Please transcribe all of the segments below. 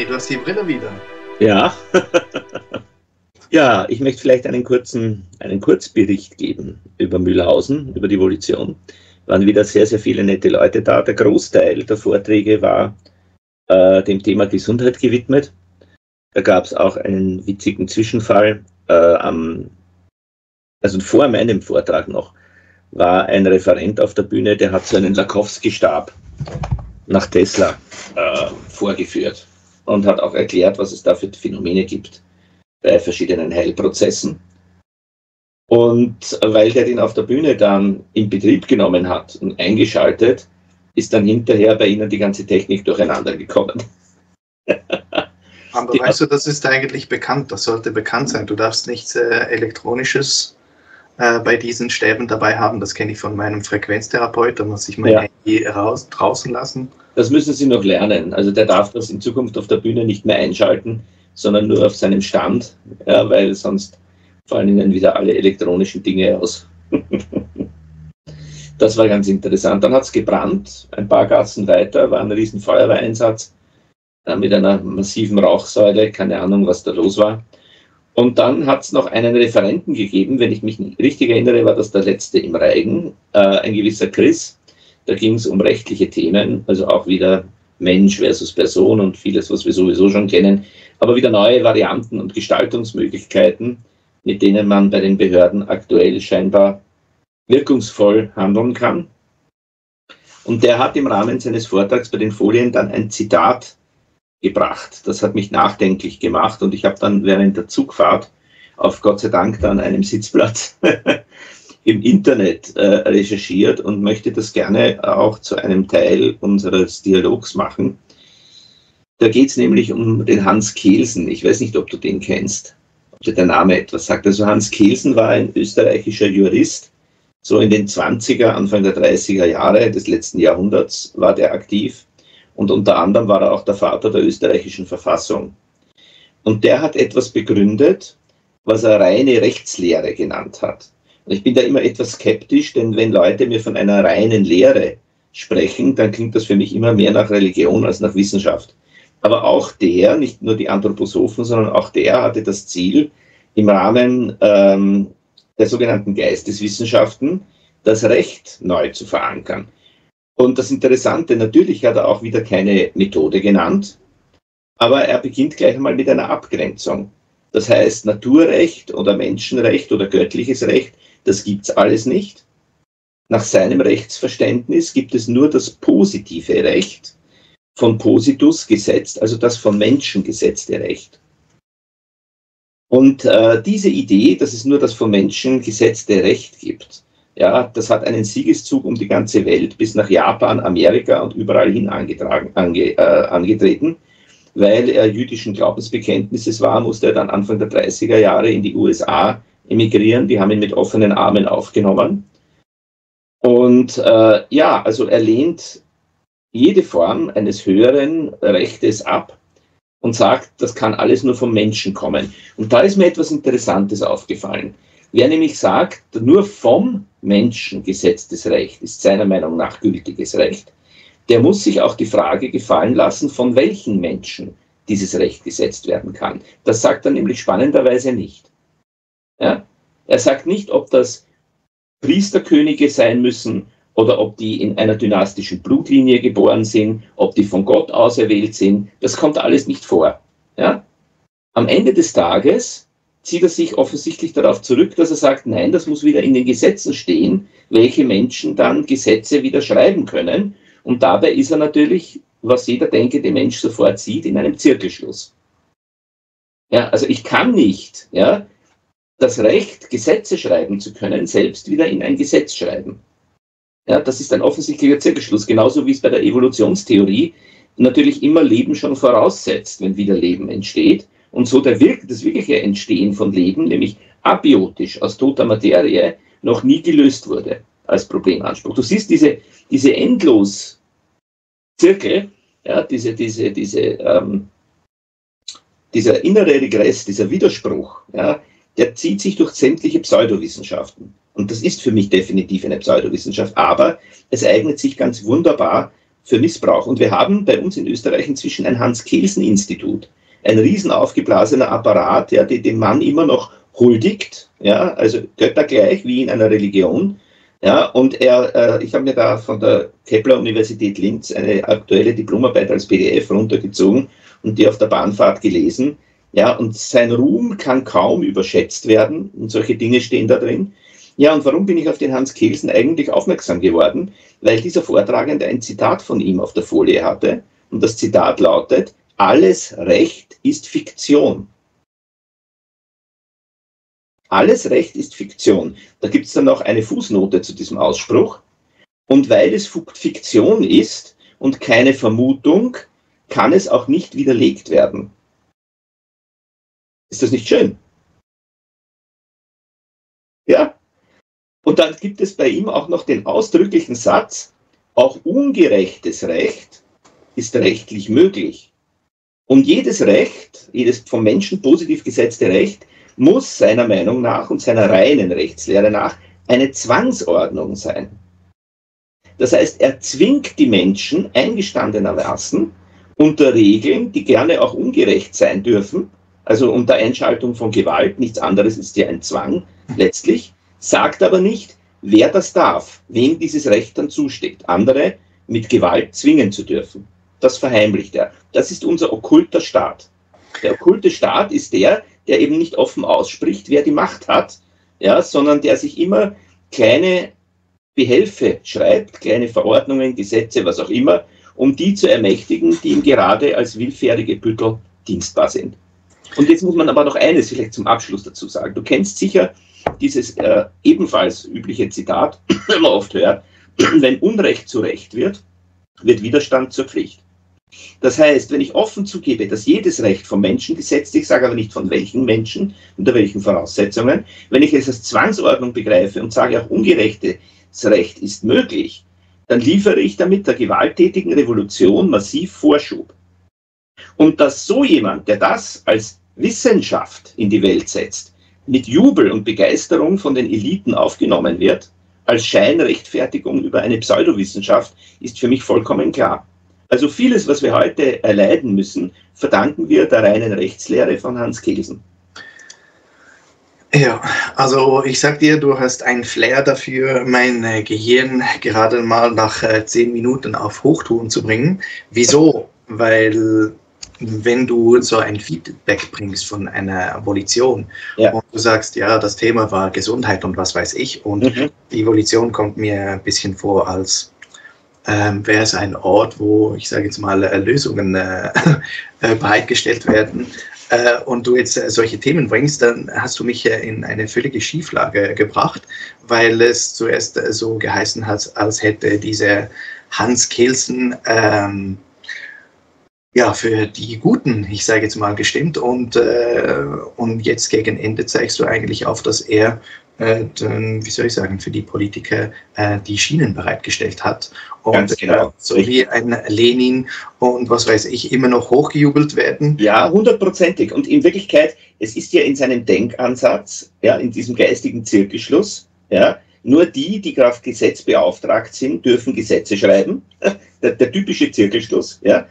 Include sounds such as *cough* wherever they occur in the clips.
Hey, du hast die Brille wieder. Ja. *laughs* ja, ich möchte vielleicht einen kurzen, einen Kurzbericht geben über Mühlhausen, über die Evolution. Waren wieder sehr, sehr viele nette Leute da. Der Großteil der Vorträge war äh, dem Thema Gesundheit gewidmet. Da gab es auch einen witzigen Zwischenfall. Äh, am, also vor meinem Vortrag noch war ein Referent auf der Bühne, der hat so einen Lakowski-Stab nach Tesla äh, vorgeführt und hat auch erklärt, was es da für Phänomene gibt bei verschiedenen Heilprozessen. Und weil der den auf der Bühne dann in Betrieb genommen hat und eingeschaltet, ist dann hinterher bei Ihnen die ganze Technik durcheinander gekommen. *laughs* Aber die weißt du, das ist eigentlich bekannt, das sollte bekannt sein. Du darfst nichts äh, Elektronisches äh, bei diesen Stäben dabei haben. Das kenne ich von meinem Frequenztherapeut, da muss ich mein ja. Handy raus, draußen lassen. Das müssen Sie noch lernen. Also der darf das in Zukunft auf der Bühne nicht mehr einschalten, sondern nur auf seinem Stand, ja, weil sonst fallen Ihnen wieder alle elektronischen Dinge aus. *laughs* das war ganz interessant. Dann hat es gebrannt, ein paar Gassen weiter, war ein riesen Feuerwehreinsatz äh, mit einer massiven Rauchsäule, keine Ahnung, was da los war. Und dann hat es noch einen Referenten gegeben, wenn ich mich richtig erinnere, war das der letzte im Reigen, äh, ein gewisser Chris. Da ging es um rechtliche Themen, also auch wieder Mensch versus Person und vieles, was wir sowieso schon kennen, aber wieder neue Varianten und Gestaltungsmöglichkeiten, mit denen man bei den Behörden aktuell scheinbar wirkungsvoll handeln kann. Und der hat im Rahmen seines Vortrags bei den Folien dann ein Zitat gebracht. Das hat mich nachdenklich gemacht und ich habe dann während der Zugfahrt auf Gott sei Dank dann einem Sitzplatz *laughs* im Internet äh, recherchiert und möchte das gerne auch zu einem Teil unseres Dialogs machen. Da geht es nämlich um den Hans Kelsen. Ich weiß nicht, ob du den kennst, ob dir der Name etwas sagt. Also Hans Kelsen war ein österreichischer Jurist. So in den 20er, Anfang der 30er Jahre des letzten Jahrhunderts war der aktiv und unter anderem war er auch der Vater der österreichischen Verfassung. Und der hat etwas begründet, was er reine Rechtslehre genannt hat. Ich bin da immer etwas skeptisch, denn wenn Leute mir von einer reinen Lehre sprechen, dann klingt das für mich immer mehr nach Religion als nach Wissenschaft. Aber auch der, nicht nur die Anthroposophen, sondern auch der hatte das Ziel, im Rahmen ähm, der sogenannten Geisteswissenschaften das Recht neu zu verankern. Und das Interessante, natürlich hat er auch wieder keine Methode genannt, aber er beginnt gleich einmal mit einer Abgrenzung. Das heißt, Naturrecht oder Menschenrecht oder göttliches Recht, das gibt es alles nicht. Nach seinem Rechtsverständnis gibt es nur das positive Recht, von Positus gesetzt, also das von Menschen gesetzte Recht. Und äh, diese Idee, dass es nur das von Menschen gesetzte Recht gibt, ja, das hat einen Siegeszug um die ganze Welt bis nach Japan, Amerika und überall hin angetragen, ange, äh, angetreten. Weil er jüdischen Glaubensbekenntnisses war, musste er dann Anfang der 30er Jahre in die USA emigrieren. Die haben ihn mit offenen Armen aufgenommen. Und äh, ja, also er lehnt jede Form eines höheren Rechtes ab und sagt, das kann alles nur vom Menschen kommen. Und da ist mir etwas Interessantes aufgefallen. Wer nämlich sagt, nur vom Menschen gesetztes Recht ist seiner Meinung nach gültiges Recht, der muss sich auch die Frage gefallen lassen, von welchen Menschen dieses Recht gesetzt werden kann. Das sagt er nämlich spannenderweise nicht. Ja? Er sagt nicht, ob das Priesterkönige sein müssen oder ob die in einer dynastischen Blutlinie geboren sind, ob die von Gott auserwählt sind. Das kommt alles nicht vor. Ja? Am Ende des Tages zieht er sich offensichtlich darauf zurück, dass er sagt, nein, das muss wieder in den Gesetzen stehen, welche Menschen dann Gesetze wieder schreiben können. Und dabei ist er natürlich, was jeder denkende Mensch sofort sieht, in einem Zirkelschluss. Ja, also ich kann nicht, ja, das Recht, Gesetze schreiben zu können, selbst wieder in ein Gesetz schreiben. Ja, das ist ein offensichtlicher Zirkelschluss, genauso wie es bei der Evolutionstheorie natürlich immer Leben schon voraussetzt, wenn wieder Leben entsteht und so der, das wirkliche Entstehen von Leben, nämlich abiotisch aus toter Materie, noch nie gelöst wurde als Problemanspruch. Du siehst diese, diese endlos Zirkel, ja, diese, diese, diese, ähm, dieser innere Regress, dieser Widerspruch, ja, der zieht sich durch sämtliche Pseudowissenschaften. Und das ist für mich definitiv eine Pseudowissenschaft, aber es eignet sich ganz wunderbar, für Missbrauch. Und wir haben bei uns in Österreich inzwischen ein Hans-Kelsen-Institut, ein riesen aufgeblasener Apparat, ja, der dem Mann immer noch huldigt, ja, also göttergleich wie in einer Religion. Ja, und er, äh, ich habe mir da von der Kepler Universität Linz eine aktuelle Diplomarbeit als PDF runtergezogen und die auf der Bahnfahrt gelesen. Ja, und sein Ruhm kann kaum überschätzt werden und solche Dinge stehen da drin. Ja, und warum bin ich auf den Hans Kelsen eigentlich aufmerksam geworden? Weil dieser Vortragende ein Zitat von ihm auf der Folie hatte. Und das Zitat lautet, alles Recht ist Fiktion. Alles Recht ist Fiktion. Da gibt es dann noch eine Fußnote zu diesem Ausspruch. Und weil es Fiktion ist und keine Vermutung, kann es auch nicht widerlegt werden. Ist das nicht schön? Ja. Und dann gibt es bei ihm auch noch den ausdrücklichen Satz, auch ungerechtes Recht ist rechtlich möglich. Und jedes Recht, jedes vom Menschen positiv gesetzte Recht, muss seiner Meinung nach und seiner reinen Rechtslehre nach eine Zwangsordnung sein. Das heißt, er zwingt die Menschen eingestandenermaßen unter Regeln, die gerne auch ungerecht sein dürfen, also unter Einschaltung von Gewalt, nichts anderes ist ja ein Zwang letztlich, sagt aber nicht, wer das darf, wem dieses Recht dann zusteht, andere mit Gewalt zwingen zu dürfen. Das verheimlicht er. Das ist unser okkulter Staat. Der okkulte Staat ist der, der eben nicht offen ausspricht, wer die Macht hat, ja, sondern der sich immer kleine Behelfe schreibt, kleine Verordnungen, Gesetze, was auch immer, um die zu ermächtigen, die ihm gerade als willfährige Büttel dienstbar sind. Und jetzt muss man aber noch eines vielleicht zum Abschluss dazu sagen. Du kennst sicher dieses äh, ebenfalls übliche Zitat, *clears throat* wenn man oft hört, *clears throat* wenn Unrecht zu Recht wird, wird Widerstand zur Pflicht. Das heißt, wenn ich offen zugebe, dass jedes Recht vom Menschen gesetzt ich sage aber nicht von welchen Menschen, unter welchen Voraussetzungen, wenn ich es als Zwangsordnung begreife und sage, auch ungerechtes Recht ist möglich, dann liefere ich damit der gewalttätigen Revolution massiv Vorschub. Und dass so jemand, der das als Wissenschaft in die Welt setzt, mit Jubel und Begeisterung von den Eliten aufgenommen wird, als Scheinrechtfertigung über eine Pseudowissenschaft, ist für mich vollkommen klar. Also vieles, was wir heute erleiden müssen, verdanken wir der reinen Rechtslehre von Hans Kelsen. Ja, also ich sag dir, du hast ein Flair dafür, mein Gehirn gerade mal nach äh, zehn Minuten auf Hochtouren zu bringen. Wieso? Weil wenn du so ein Feedback bringst von einer Evolution ja. und du sagst, ja, das Thema war Gesundheit und was weiß ich und mhm. die Evolution kommt mir ein bisschen vor als ähm, wäre es ein Ort, wo ich sage jetzt mal äh, Lösungen äh, *laughs* äh, bereitgestellt werden äh, und du jetzt solche Themen bringst, dann hast du mich in eine völlige Schieflage gebracht, weil es zuerst so geheißen hat, als hätte dieser Hans Kelsen ähm, ja, für die Guten, ich sage jetzt mal, gestimmt. Und, äh, und jetzt gegen Ende zeigst du eigentlich auf, dass er, äh, den, wie soll ich sagen, für die Politiker äh, die Schienen bereitgestellt hat. Und Ganz genau. Äh, so wie ein Lenin und was weiß ich, immer noch hochgejubelt werden. Ja, hundertprozentig. Und in Wirklichkeit, es ist ja in seinem Denkansatz, ja, in diesem geistigen Zirkelschluss, ja, nur die, die Kraftgesetz beauftragt sind, dürfen Gesetze schreiben. *laughs* Der, der typische Zirkelschluss. Ja?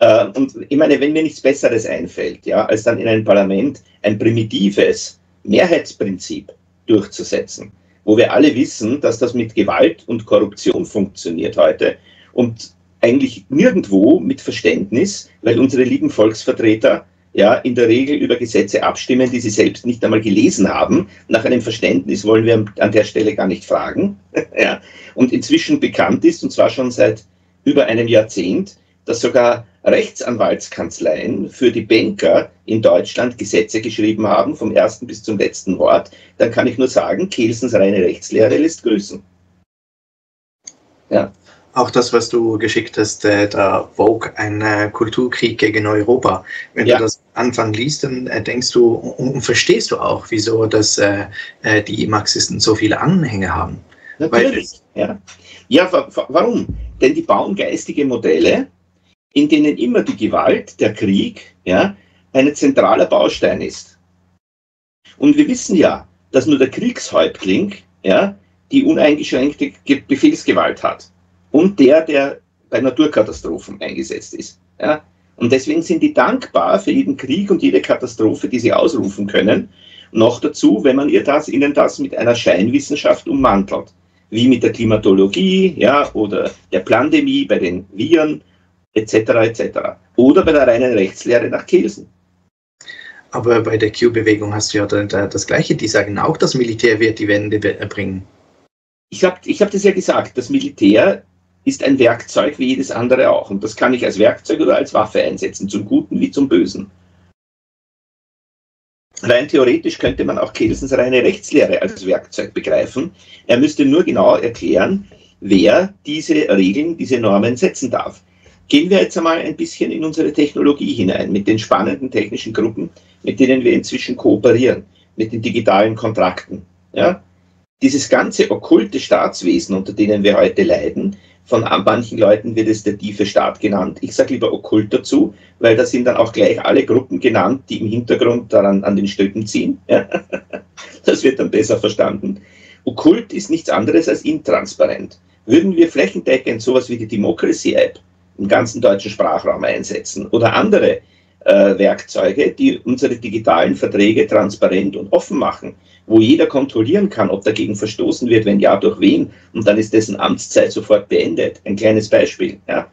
Äh, und ich meine, wenn mir nichts Besseres einfällt, ja, als dann in einem Parlament ein primitives Mehrheitsprinzip durchzusetzen, wo wir alle wissen, dass das mit Gewalt und Korruption funktioniert heute und eigentlich nirgendwo mit Verständnis, weil unsere lieben Volksvertreter ja, in der Regel über Gesetze abstimmen, die sie selbst nicht einmal gelesen haben. Nach einem Verständnis wollen wir an der Stelle gar nicht fragen. *laughs* ja. Und inzwischen bekannt ist, und zwar schon seit über einem Jahrzehnt, dass sogar Rechtsanwaltskanzleien für die Banker in Deutschland Gesetze geschrieben haben, vom ersten bis zum letzten Wort, dann kann ich nur sagen, Kelsens reine Rechtslehre lässt grüßen. Ja auch das, was du geschickt hast, äh, der Vogue, ein äh, Kulturkrieg gegen Europa. Wenn ja. du das Anfang liest, dann äh, denkst du und verstehst du auch, wieso dass äh, äh, die Marxisten so viele Anhänger haben. Natürlich, Weil, ja. Ja, warum? Denn die bauen geistige Modelle, in denen immer die Gewalt, der Krieg, ja, ein zentraler Baustein ist. Und wir wissen ja, dass nur der Kriegshäuptling ja, die uneingeschränkte Befehlsgewalt hat und der, der bei Naturkatastrophen eingesetzt ist. Ja? Und deswegen sind die dankbar für jeden Krieg und jede Katastrophe, die sie ausrufen können. Noch dazu, wenn man ihr das, ihnen das mit einer Scheinwissenschaft ummantelt, wie mit der Klimatologie ja, oder der Pandemie bei den Viren etc. etc. Oder bei der reinen Rechtslehre nach Kelsen. Aber bei der Q-Bewegung hast du ja das Gleiche. Die sagen auch, das Militär wird die Wende bringen. Ich habe ich hab das ja gesagt. Das Militär ist ein Werkzeug wie jedes andere auch. Und das kann ich als Werkzeug oder als Waffe einsetzen, zum Guten wie zum Bösen. Rein theoretisch könnte man auch Kelsens reine Rechtslehre als Werkzeug begreifen. Er müsste nur genau erklären, wer diese Regeln, diese Normen setzen darf. Gehen wir jetzt einmal ein bisschen in unsere Technologie hinein, mit den spannenden technischen Gruppen, mit denen wir inzwischen kooperieren, mit den digitalen Kontrakten. Ja? Dieses ganze okkulte Staatswesen, unter denen wir heute leiden, von manchen Leuten wird es der tiefe Staat genannt. Ich sage lieber okkult dazu, weil da sind dann auch gleich alle Gruppen genannt, die im Hintergrund daran an den Stöcken ziehen. *laughs* Das wird dann besser verstanden. Okkult ist nichts anderes als intransparent. Würden wir flächendeckend sowas wie die Democracy App im ganzen deutschen Sprachraum einsetzen oder andere äh, Werkzeuge, die unsere digitalen Verträge transparent und offen machen, wo jeder kontrollieren kann, ob dagegen verstoßen wird, wenn ja, durch wen, und dann ist dessen Amtszeit sofort beendet. Ein kleines Beispiel. Ja.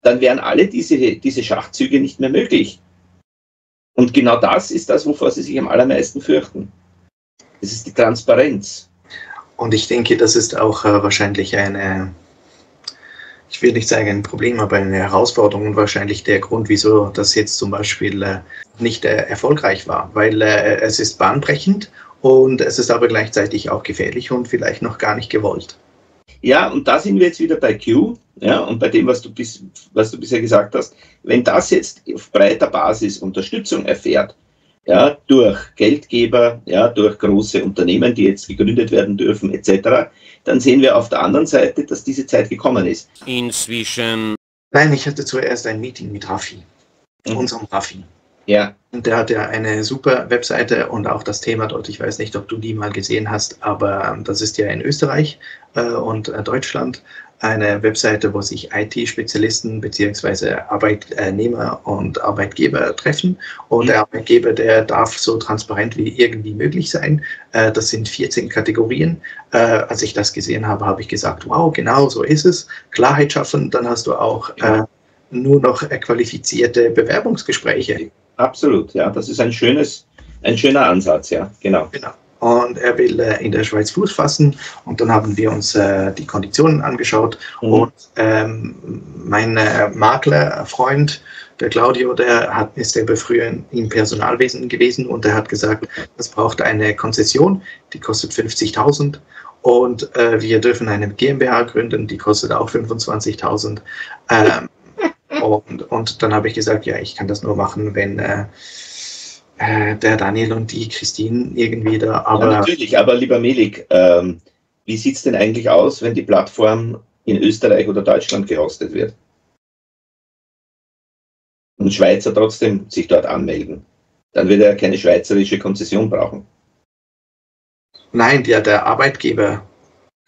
Dann wären alle diese, diese Schachzüge nicht mehr möglich. Und genau das ist das, wovor sie sich am allermeisten fürchten. Es ist die Transparenz. Und ich denke, das ist auch äh, wahrscheinlich eine ich will nicht sagen ein Problem, aber eine Herausforderung und wahrscheinlich der Grund, wieso das jetzt zum Beispiel äh, nicht äh, erfolgreich war, weil äh, es ist bahnbrechend und es ist aber gleichzeitig auch gefährlich und vielleicht noch gar nicht gewollt. Ja, und da sind wir jetzt wieder bei Q, ja, und bei dem, was du, bis, was du bisher gesagt hast. Wenn das jetzt auf breiter Basis Unterstützung erfährt, ja, durch Geldgeber, ja, durch große Unternehmen, die jetzt gegründet werden dürfen, etc., dann sehen wir auf der anderen Seite, dass diese Zeit gekommen ist. Inzwischen. Nein, ich hatte zuerst ein Meeting mit Raffi, mhm. unserem Raffi. Ja. Und der hat ja eine super Webseite und auch das Thema dort. Ich weiß nicht, ob du die mal gesehen hast, aber ähm, das ist ja in Österreich äh, und äh, Deutschland eine Webseite, wo sich IT-Spezialisten bzw. Arbeitnehmer und Arbeitgeber treffen. Und der Arbeitgeber, der darf so transparent wie irgendwie möglich sein. Äh, das sind 14 Kategorien. Als ich das gesehen habe, habe ich gesagt, wow, genau so ist es. Klarheit schaffen, dann hast du auch äh, nur noch qualifizierte Bewerbungsgespräche. Absolut, ja, das ist ein schönes, ein schöner Ansatz, ja, genau. Genau und er will äh, in der Schweiz Fuß fassen. Und dann haben wir uns äh, die Konditionen angeschaut. Mhm. Und ähm, mein äh, Maklerfreund, der Claudio, der hat, ist eben früher im Personalwesen gewesen und der hat gesagt, es braucht eine Konzession, die kostet 50.000 und äh, wir dürfen eine GmbH gründen, die kostet auch 25.000. Ähm, und, und dann habe ich gesagt, ja, ich kann das nur machen, wenn äh, äh, der Daniel und die Christine irgendwie da. Aber ja, natürlich, aber lieber Melik, ähm, wie sieht es denn eigentlich aus, wenn die Plattform in Österreich oder Deutschland gehostet wird? Und Schweizer trotzdem sich dort anmelden. Dann wird er keine schweizerische Konzession brauchen. Nein, der, der Arbeitgeber,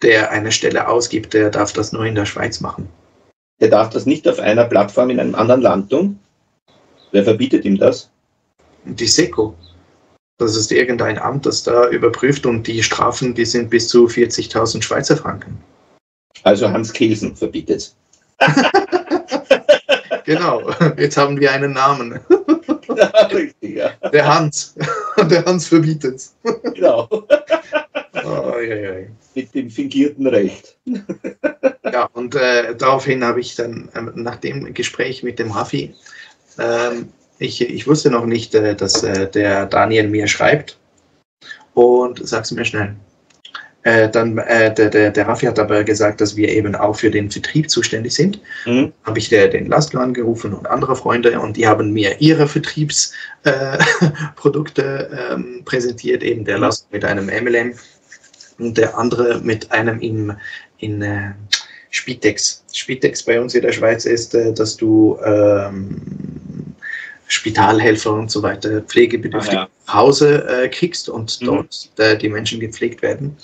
der eine Stelle ausgibt, der darf das nur in der Schweiz machen. Der darf das nicht auf einer Plattform in einem anderen Land tun? Wer verbietet ihm das? die SECO. Das ist irgendein Amt, das da überprüft und die Strafen, die sind bis zu 40.000 Schweizer Franken. Also Hans Kelsen verbietet *laughs* Genau, jetzt haben wir einen Namen. Ja, *laughs* richtig, ja. Der Hans. *laughs* Der Hans verbietet Genau. Oh, ja, ja. Mit dem fingierten Recht. *laughs* Ja, und äh, daraufhin habe ich dann äh, nach dem Gespräch mit dem Raffi ähm, ich, ich wusste noch nicht, äh, dass äh, der Daniel mir schreibt. Und sag's mir schnell. Äh, dann äh, der, der, der Raffi hat aber gesagt, dass wir eben auch für den Vertrieb zuständig sind. Mhm. Habe ich der, den Laszlo angerufen und andere Freunde und die haben mir ihre Vertriebsprodukte äh, *laughs* ähm, präsentiert, eben der mhm. Laszlo mit einem MLM und der andere mit einem im, in äh, Spitex. Spitex bei uns in der Schweiz ist, äh, dass du ähm, Spitalhelfer und so weiter, pflegebedürftig ah, ja. nach Hause äh, kriegst und mhm. dort äh, die Menschen gepflegt werden.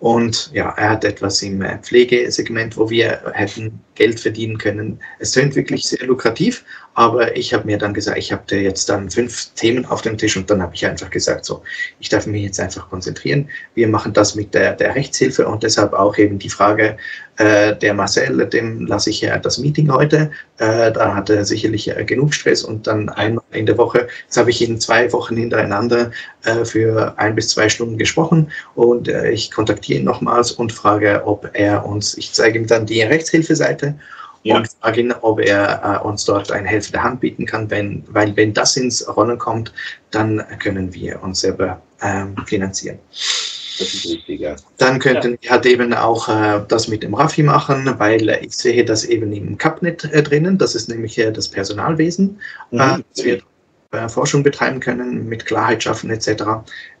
Und ja, er hat etwas im äh, Pflegesegment, wo wir hätten Geld verdienen können. Es tönt wirklich sehr lukrativ, aber ich habe mir dann gesagt, ich habe jetzt dann fünf Themen auf dem Tisch und dann habe ich einfach gesagt, so, ich darf mich jetzt einfach konzentrieren. Wir machen das mit der, der Rechtshilfe und deshalb auch eben die Frage, äh, der Marcel, dem lasse ich ja das Meeting heute. Äh, da hat er sicherlich äh, genug Stress und dann einmal in der Woche. Jetzt habe ich ihn zwei Wochen hintereinander äh, für ein bis zwei Stunden gesprochen und äh, ich kontaktiere ihn nochmals und frage, ob er uns, ich zeige ihm dann die Rechtshilfeseite ja. und frage ihn, ob er äh, uns dort eine helfende Hand bieten kann, wenn, weil wenn das ins Rollen kommt, dann können wir uns selber ähm, finanzieren. Das ist richtig, ja. Dann könnten ja. wir halt eben auch äh, das mit dem Raffi machen, weil ich sehe das eben im CapNet äh, drinnen. Das ist nämlich äh, das Personalwesen. Mhm. Äh, dass wir äh, Forschung betreiben können, mit Klarheit schaffen etc.,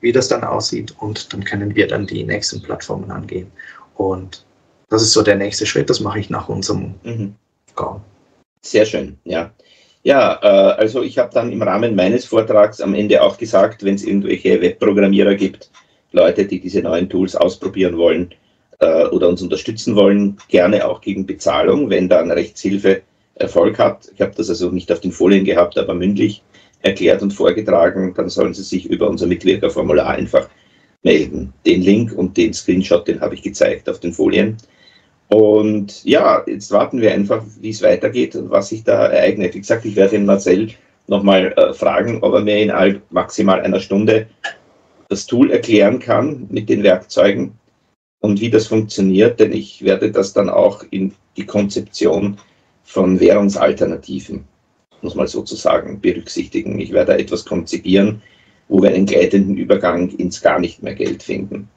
wie das dann aussieht. Und dann können wir dann die nächsten Plattformen angehen. Und das ist so der nächste Schritt, das mache ich nach unserem mhm. Call. Sehr schön, ja. Ja, äh, also ich habe dann im Rahmen meines Vortrags am Ende auch gesagt, wenn es irgendwelche Webprogrammierer gibt, Leute, die diese neuen Tools ausprobieren wollen äh, oder uns unterstützen wollen, gerne auch gegen Bezahlung, wenn dann Rechtshilfe Erfolg hat. Ich habe das also nicht auf den Folien gehabt, aber mündlich erklärt und vorgetragen, dann sollen Sie sich über unser Mitwirkerformular einfach melden. Den Link und den Screenshot, den habe ich gezeigt auf den Folien. Und ja, jetzt warten wir einfach, wie es weitergeht und was sich da ereignet. Wie gesagt, ich werde den Marcel nochmal äh, fragen, ob er mir in maximal einer Stunde das Tool erklären kann mit den Werkzeugen und wie das funktioniert, denn ich werde das dann auch in die Konzeption von Währungsalternativen, muss man sozusagen, berücksichtigen. Ich werde etwas konzipieren, wo wir einen gleitenden Übergang ins gar nicht mehr Geld finden.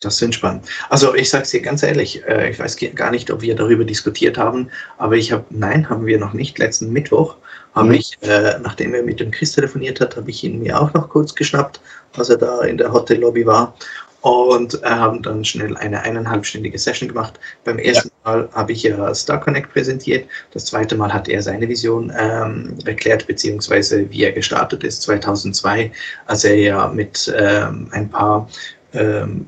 Das ist spannend. Also ich sage es dir ganz ehrlich, äh, ich weiß gar nicht, ob wir darüber diskutiert haben, aber ich habe, nein, haben wir noch nicht. Letzten Mittwoch habe mhm. ich, äh, nachdem er mit dem Chris telefoniert hat, habe ich ihn mir auch noch kurz geschnappt, als er da in der Hotellobby war und haben dann schnell eine eineinhalbstündige Session gemacht. Beim ersten ja. Mal habe ich ja Star Connect präsentiert. Das zweite Mal hat er seine Vision ähm, erklärt, beziehungsweise wie er gestartet ist 2002, als er ja mit ähm, ein paar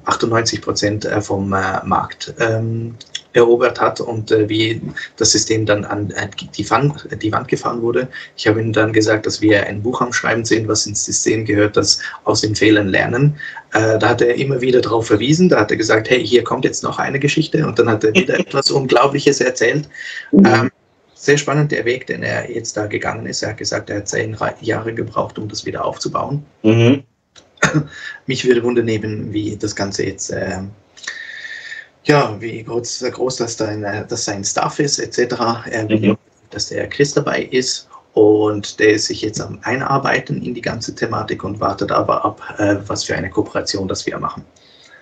98 ähm, Prozent äh, vom äh, Markt ähm, erobert hat und äh, wie das System dann an die Wand, die Wand gefahren wurde. Ich habe ihm dann gesagt, dass wir ein Buch am Schreiben sind, was ins System gehört, das aus den Fehlern lernen. da hat er immer wieder darauf verwiesen. Da hat er gesagt, hey, hier kommt jetzt noch eine Geschichte und dann hat er wieder *laughs* etwas Unglaubliches erzählt. Mhm. Ähm, sehr spannend der Weg, den er jetzt da gegangen ist. Er hat gesagt, er hat zehn Jahre gebraucht, um das wieder aufzubauen. Mhm. *laughs* Mich würde wundern, wie das Ganze jetzt, äh, ja, wie groß, groß das, dein, dass sein Staff ist, etc. Äh, mhm. Dass der Chris dabei ist und der ist sich jetzt am Einarbeiten in die ganze Thematik und wartet aber ab, äh, was für eine Kooperation das wir machen.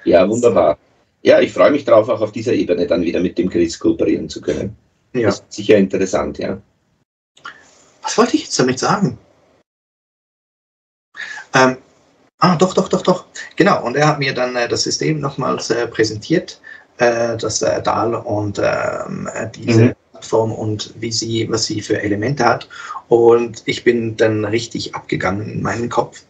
Ja, wunderbar. Ja, ich freue mich darauf, auch auf dieser Ebene dann wieder mit dem Chris kooperieren zu können. Ja. Das ist sicher interessant, ja. Was wollte ich jetzt damit sagen? Ähm, Ah, doch, doch, doch, doch. Genau. Und er hat mir dann äh, das System nochmals äh, präsentiert, äh, das DAL und ähm, äh, diese mhm. Plattform und wie sie, was sie für Elemente hat. Und ich bin dann richtig abgegangen in meinen Kopf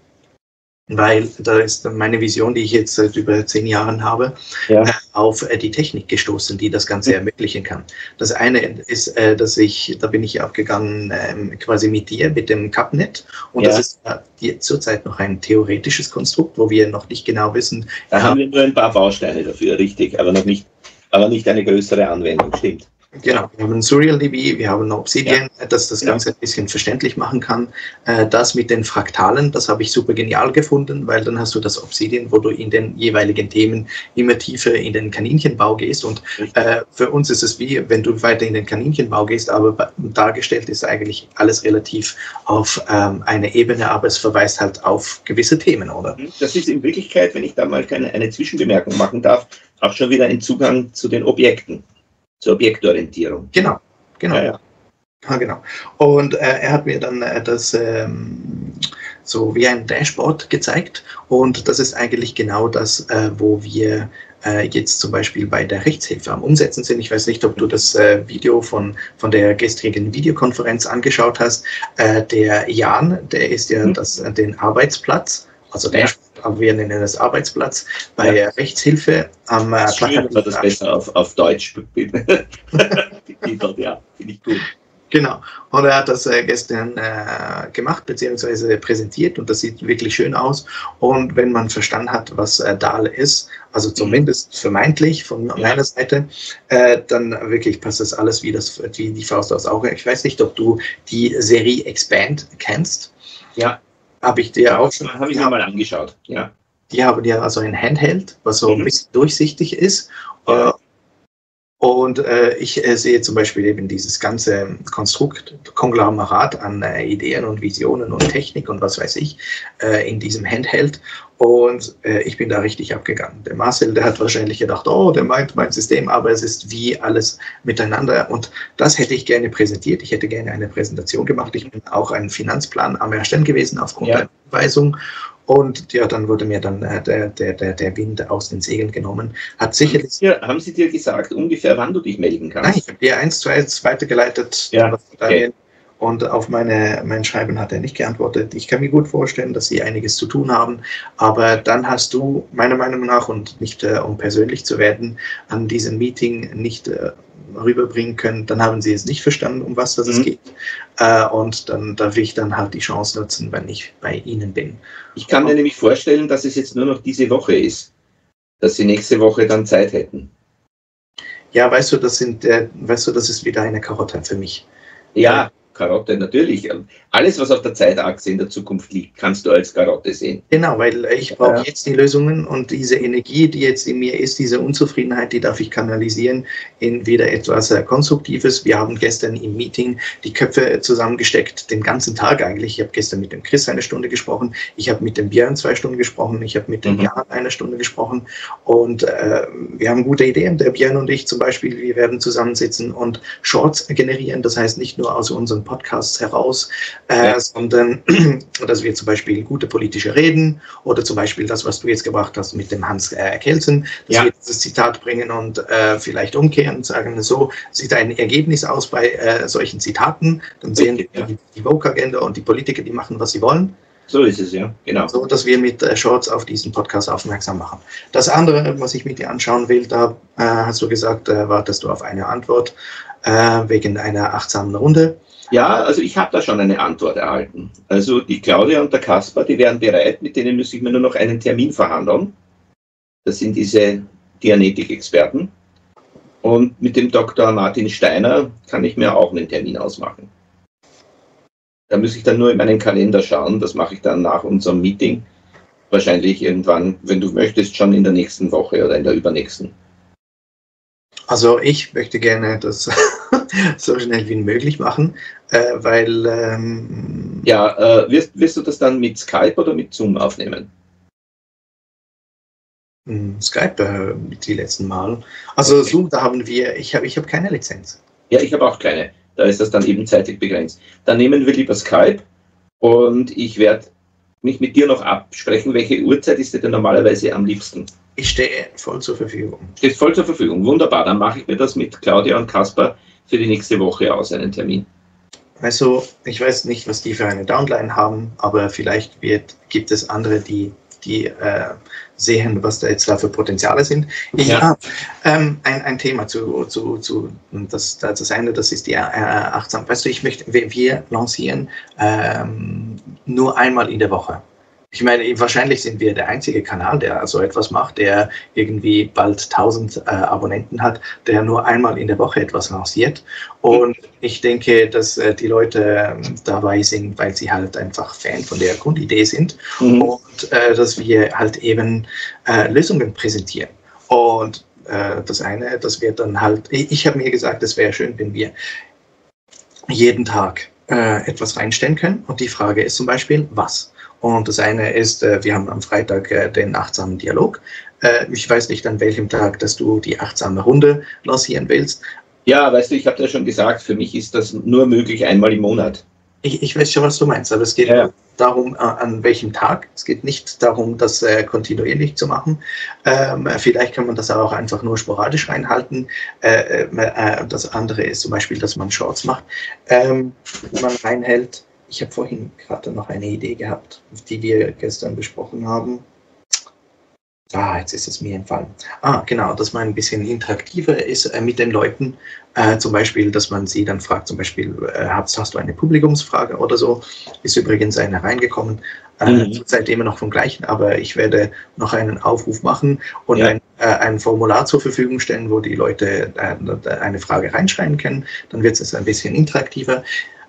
weil da ist meine Vision, die ich jetzt seit über zehn Jahren habe, ja. Äh, auf äh, die Technik gestoßen, die das Ganze ermöglichen kann. Das eine ist, äh, dass ich, da bin ich aufgegangen ähm, quasi mit dir, mit dem CapNet und ja. das ist zurzeit noch ein theoretisches Konstrukt, wo wir noch nicht genau wissen. Da haben wir nur ein paar Bausteine dafür, richtig, aber noch nicht, aber nicht eine größere Anwendung, stimmt. Genau, wir haben SurialDB, wir haben Obsidian, ja. das das Ganze ein bisschen verständlich machen kann. Äh, das mit den Fraktalen, das habe ich super genial gefunden, weil dann hast du das Obsidian, wo du in den jeweiligen Themen immer tiefer in den Kaninchenbau gehst. Und äh, für uns ist es wie, wenn du weiter in den Kaninchenbau gehst, aber dargestellt ist eigentlich alles relativ auf ähm, eine Ebene, aber es verweist halt auf gewisse Themen, oder? Mhm. Das ist in Wirklichkeit, wenn ich da mal eine Zwischenbemerkung machen darf, auch schon wieder ein Zugang zu den Objekten zur Objektorientierung. Genau, genau. Ja, ja. ja genau. Und äh, er hat mir dann äh, das ähm, so wie ein Dashboard gezeigt und das ist eigentlich genau das, äh, wo wir äh, jetzt zum Beispiel bei der Rechtshilfe am Umsetzen sind. Ich weiß nicht, ob du das äh, Video von, von der gestrigen Videokonferenz angeschaut hast. Äh, der Jan, der ist ja mhm. das, den Arbeitsplatz Also Dashboard, wir nennen es Arbeitsplatz bei ja. Rechtshilfe am äh, Schön, wenn das besser auf, auf Deutsch *laughs* ja, finde ich gut. Genau. Und er hat das äh, gestern äh, gemacht bzw. präsentiert und das sieht wirklich schön aus. Und wenn man verstanden hat, was äh, DAL ist, also zumindest vermeintlich von ja. meiner Seite, äh, dann wirklich passt das alles wie, das, wie die Faust aufs Auge. Ich weiß nicht, ob du die Serie Expand kennst. Ja. Habe ich dir auch schon. Habe ich mir mal angeschaut, ja. Die haben ja also ein Handheld, was so mhm. ein bisschen durchsichtig ist. Ja. Und äh, ich äh, sehe zum Beispiel eben dieses ganze Konstrukt, Konglomerat an äh, Ideen und Visionen und Technik und was weiß ich äh, in diesem Handheld. Und äh, ich bin da richtig abgegangen. Der Marcel, der hat wahrscheinlich gedacht, oh, der meint mein System, aber es ist wie alles miteinander. Und das hätte ich gerne präsentiert. Ich hätte gerne eine Präsentation gemacht. Ich bin auch einen Finanzplan am Erstellen gewesen aufgrund ja. der Anweisung. Und ja, dann wurde mir dann äh, der, der, der Wind aus den Segeln genommen. Hat sicherlich. Ja, haben Sie dir gesagt, ungefähr wann du dich melden kannst? Nein, ich habe dir eins, zwei weitergeleitet. Ja, okay. Und auf meine, mein Schreiben hat er nicht geantwortet. Ich kann mir gut vorstellen, dass sie einiges zu tun haben. Aber dann hast du, meiner Meinung nach, und nicht äh, um persönlich zu werden, an diesem Meeting nicht äh, rüberbringen können. Dann haben sie es nicht verstanden, um was das mhm. es geht. Äh, und dann darf ich dann halt die Chance nutzen, wenn ich bei ihnen bin. Ich kann mir nämlich vorstellen, dass es jetzt nur noch diese Woche ist, dass sie nächste Woche dann Zeit hätten. Ja, weißt du, das sind, äh, weißt du, das ist wieder eine Karotte für mich. Ja, Karotte, natürlich. Alles, was auf der Zeitachse in der Zukunft liegt, kannst du als Karotte sehen. Genau, weil ich brauche ja. jetzt die Lösungen und diese Energie, die jetzt in mir ist, diese Unzufriedenheit, die darf ich kanalisieren in wieder etwas äh, Konstruktives. Wir haben gestern im Meeting die Köpfe zusammengesteckt, den ganzen Tag eigentlich. Ich habe gestern mit dem Chris eine Stunde gesprochen, ich habe mit dem Björn zwei Stunden gesprochen, ich habe mit dem mhm. Jan eine Stunde gesprochen und äh, wir haben gute Ideen. Der Björn und ich zum Beispiel, wir werden zusammensitzen und Shorts generieren. Das heißt nicht nur aus unserem Podcasts heraus, äh, ja. sondern *clears throat* dass wir zum Beispiel gute politische Reden oder zum Beispiel das, was du jetzt gebracht hast mit dem Hans äh, Kelsen, dass ja. wir dieses Zitat bringen und äh, vielleicht umkehren und sagen, so sieht ein Ergebnis aus bei äh, solchen Zitaten, dann sehen wir ja. die, die Vogue-Agenda und die Politiker, die machen, was sie wollen. So ist es, ja, genau. So, dass wir mit äh, Shorts auf diesen Podcast aufmerksam machen. Das andere, was ich mit dir anschauen will, da äh, hast du gesagt, äh, wartest du auf eine Antwort äh, wegen einer achtsamen Runde. Ja, also ich habe da schon eine Antwort erhalten. Also die Claudia und der Kasper, die wären bereit, mit denen müsste ich mir nur noch einen Termin verhandeln. Das sind diese Dianetik-Experten. Und mit dem Dr. Martin Steiner kann ich mir auch einen Termin ausmachen. Da muss ich dann nur in meinen Kalender schauen. Das mache ich dann nach unserem Meeting. Wahrscheinlich irgendwann, wenn du möchtest, schon in der nächsten Woche oder in der übernächsten. Also ich möchte gerne das *laughs* so schnell wie möglich machen, äh, weil... Ähm, ja, äh, wirst, wirst du das dann mit Skype oder mit Zoom aufnehmen? Hm, Skype äh, die letzten Mal. Also okay. Zoom, da haben wir, ich habe ich hab keine Lizenz. Ja, ich habe auch keine. Da ist das dann eben zeitlich begrenzt. Dann nehmen wir lieber Skype und ich werde mich mit dir noch absprechen. Welche Uhrzeit ist dir denn normalerweise am liebsten? Ich stehe voll zur Verfügung. Stehst voll zur Verfügung. Wunderbar. Dann mache ich mir das mit Claudia und Kaspar für die nächste Woche aus, einen Termin. Also, ich weiß nicht, was die für eine Downline haben, aber vielleicht wird, gibt es andere, die, die äh, sehen, was da jetzt da für Potenziale sind. Ich ja. habe ähm, ein, ein Thema zu, zu, zu das, das eine, das ist die äh, Achtsam. Weißt du, ich möchte, wir lancieren ähm, nur einmal in der Woche. Ich meine, wahrscheinlich sind wir der einzige Kanal, der so etwas macht, der irgendwie bald 1000 äh, Abonnenten hat, der nur einmal in der Woche etwas lanciert. Und ich denke, dass äh, die Leute äh, dabei sind, weil sie halt einfach Fan von der Grundidee sind mhm. und äh, dass wir halt eben äh, Lösungen präsentieren. Und äh, das eine, das wird dann halt, ich, ich habe mir gesagt, es wäre schön, wenn wir jeden Tag etwas reinstellen können. Und die Frage ist zum Beispiel, was? Und das eine ist, äh, wir haben am Freitag äh, den achtsamen Dialog. Äh, ich weiß nicht, an welchem Tag, dass du die achtsame Runde lancieren willst. Ja, weißt du, ich habe ja schon gesagt, für mich ist das nur möglich einmal im Monat. Ich, ich weiß schon, was du meinst, aber es geht ja. darum, an welchem Tag. Es geht nicht darum, das kontinuierlich zu machen. Ähm, vielleicht kann man das auch einfach nur sporadisch reinhalten. Äh, das andere ist zum Beispiel, dass man Shorts macht, ähm, man reinhält ich habe vorhin gerade noch eine Idee gehabt, die wir gestern besprochen haben. Ah, jetzt ist es mir entfallen. Ah, genau, dass man ein bisschen interaktiver ist äh, mit den Leuten. Äh, zum Beispiel, dass man sie dann fragt, zum Beispiel, äh, hast, hast, du eine Publikumsfrage oder so? Ist übrigens eine reingekommen. Äh, mhm. Zurzeit immer noch vom gleichen, aber ich werde noch einen Aufruf machen und ja. ein, äh, ein, Formular zur Verfügung stellen, wo die Leute äh, eine Frage reinschreiben können. Dann wird es ein bisschen interaktiver.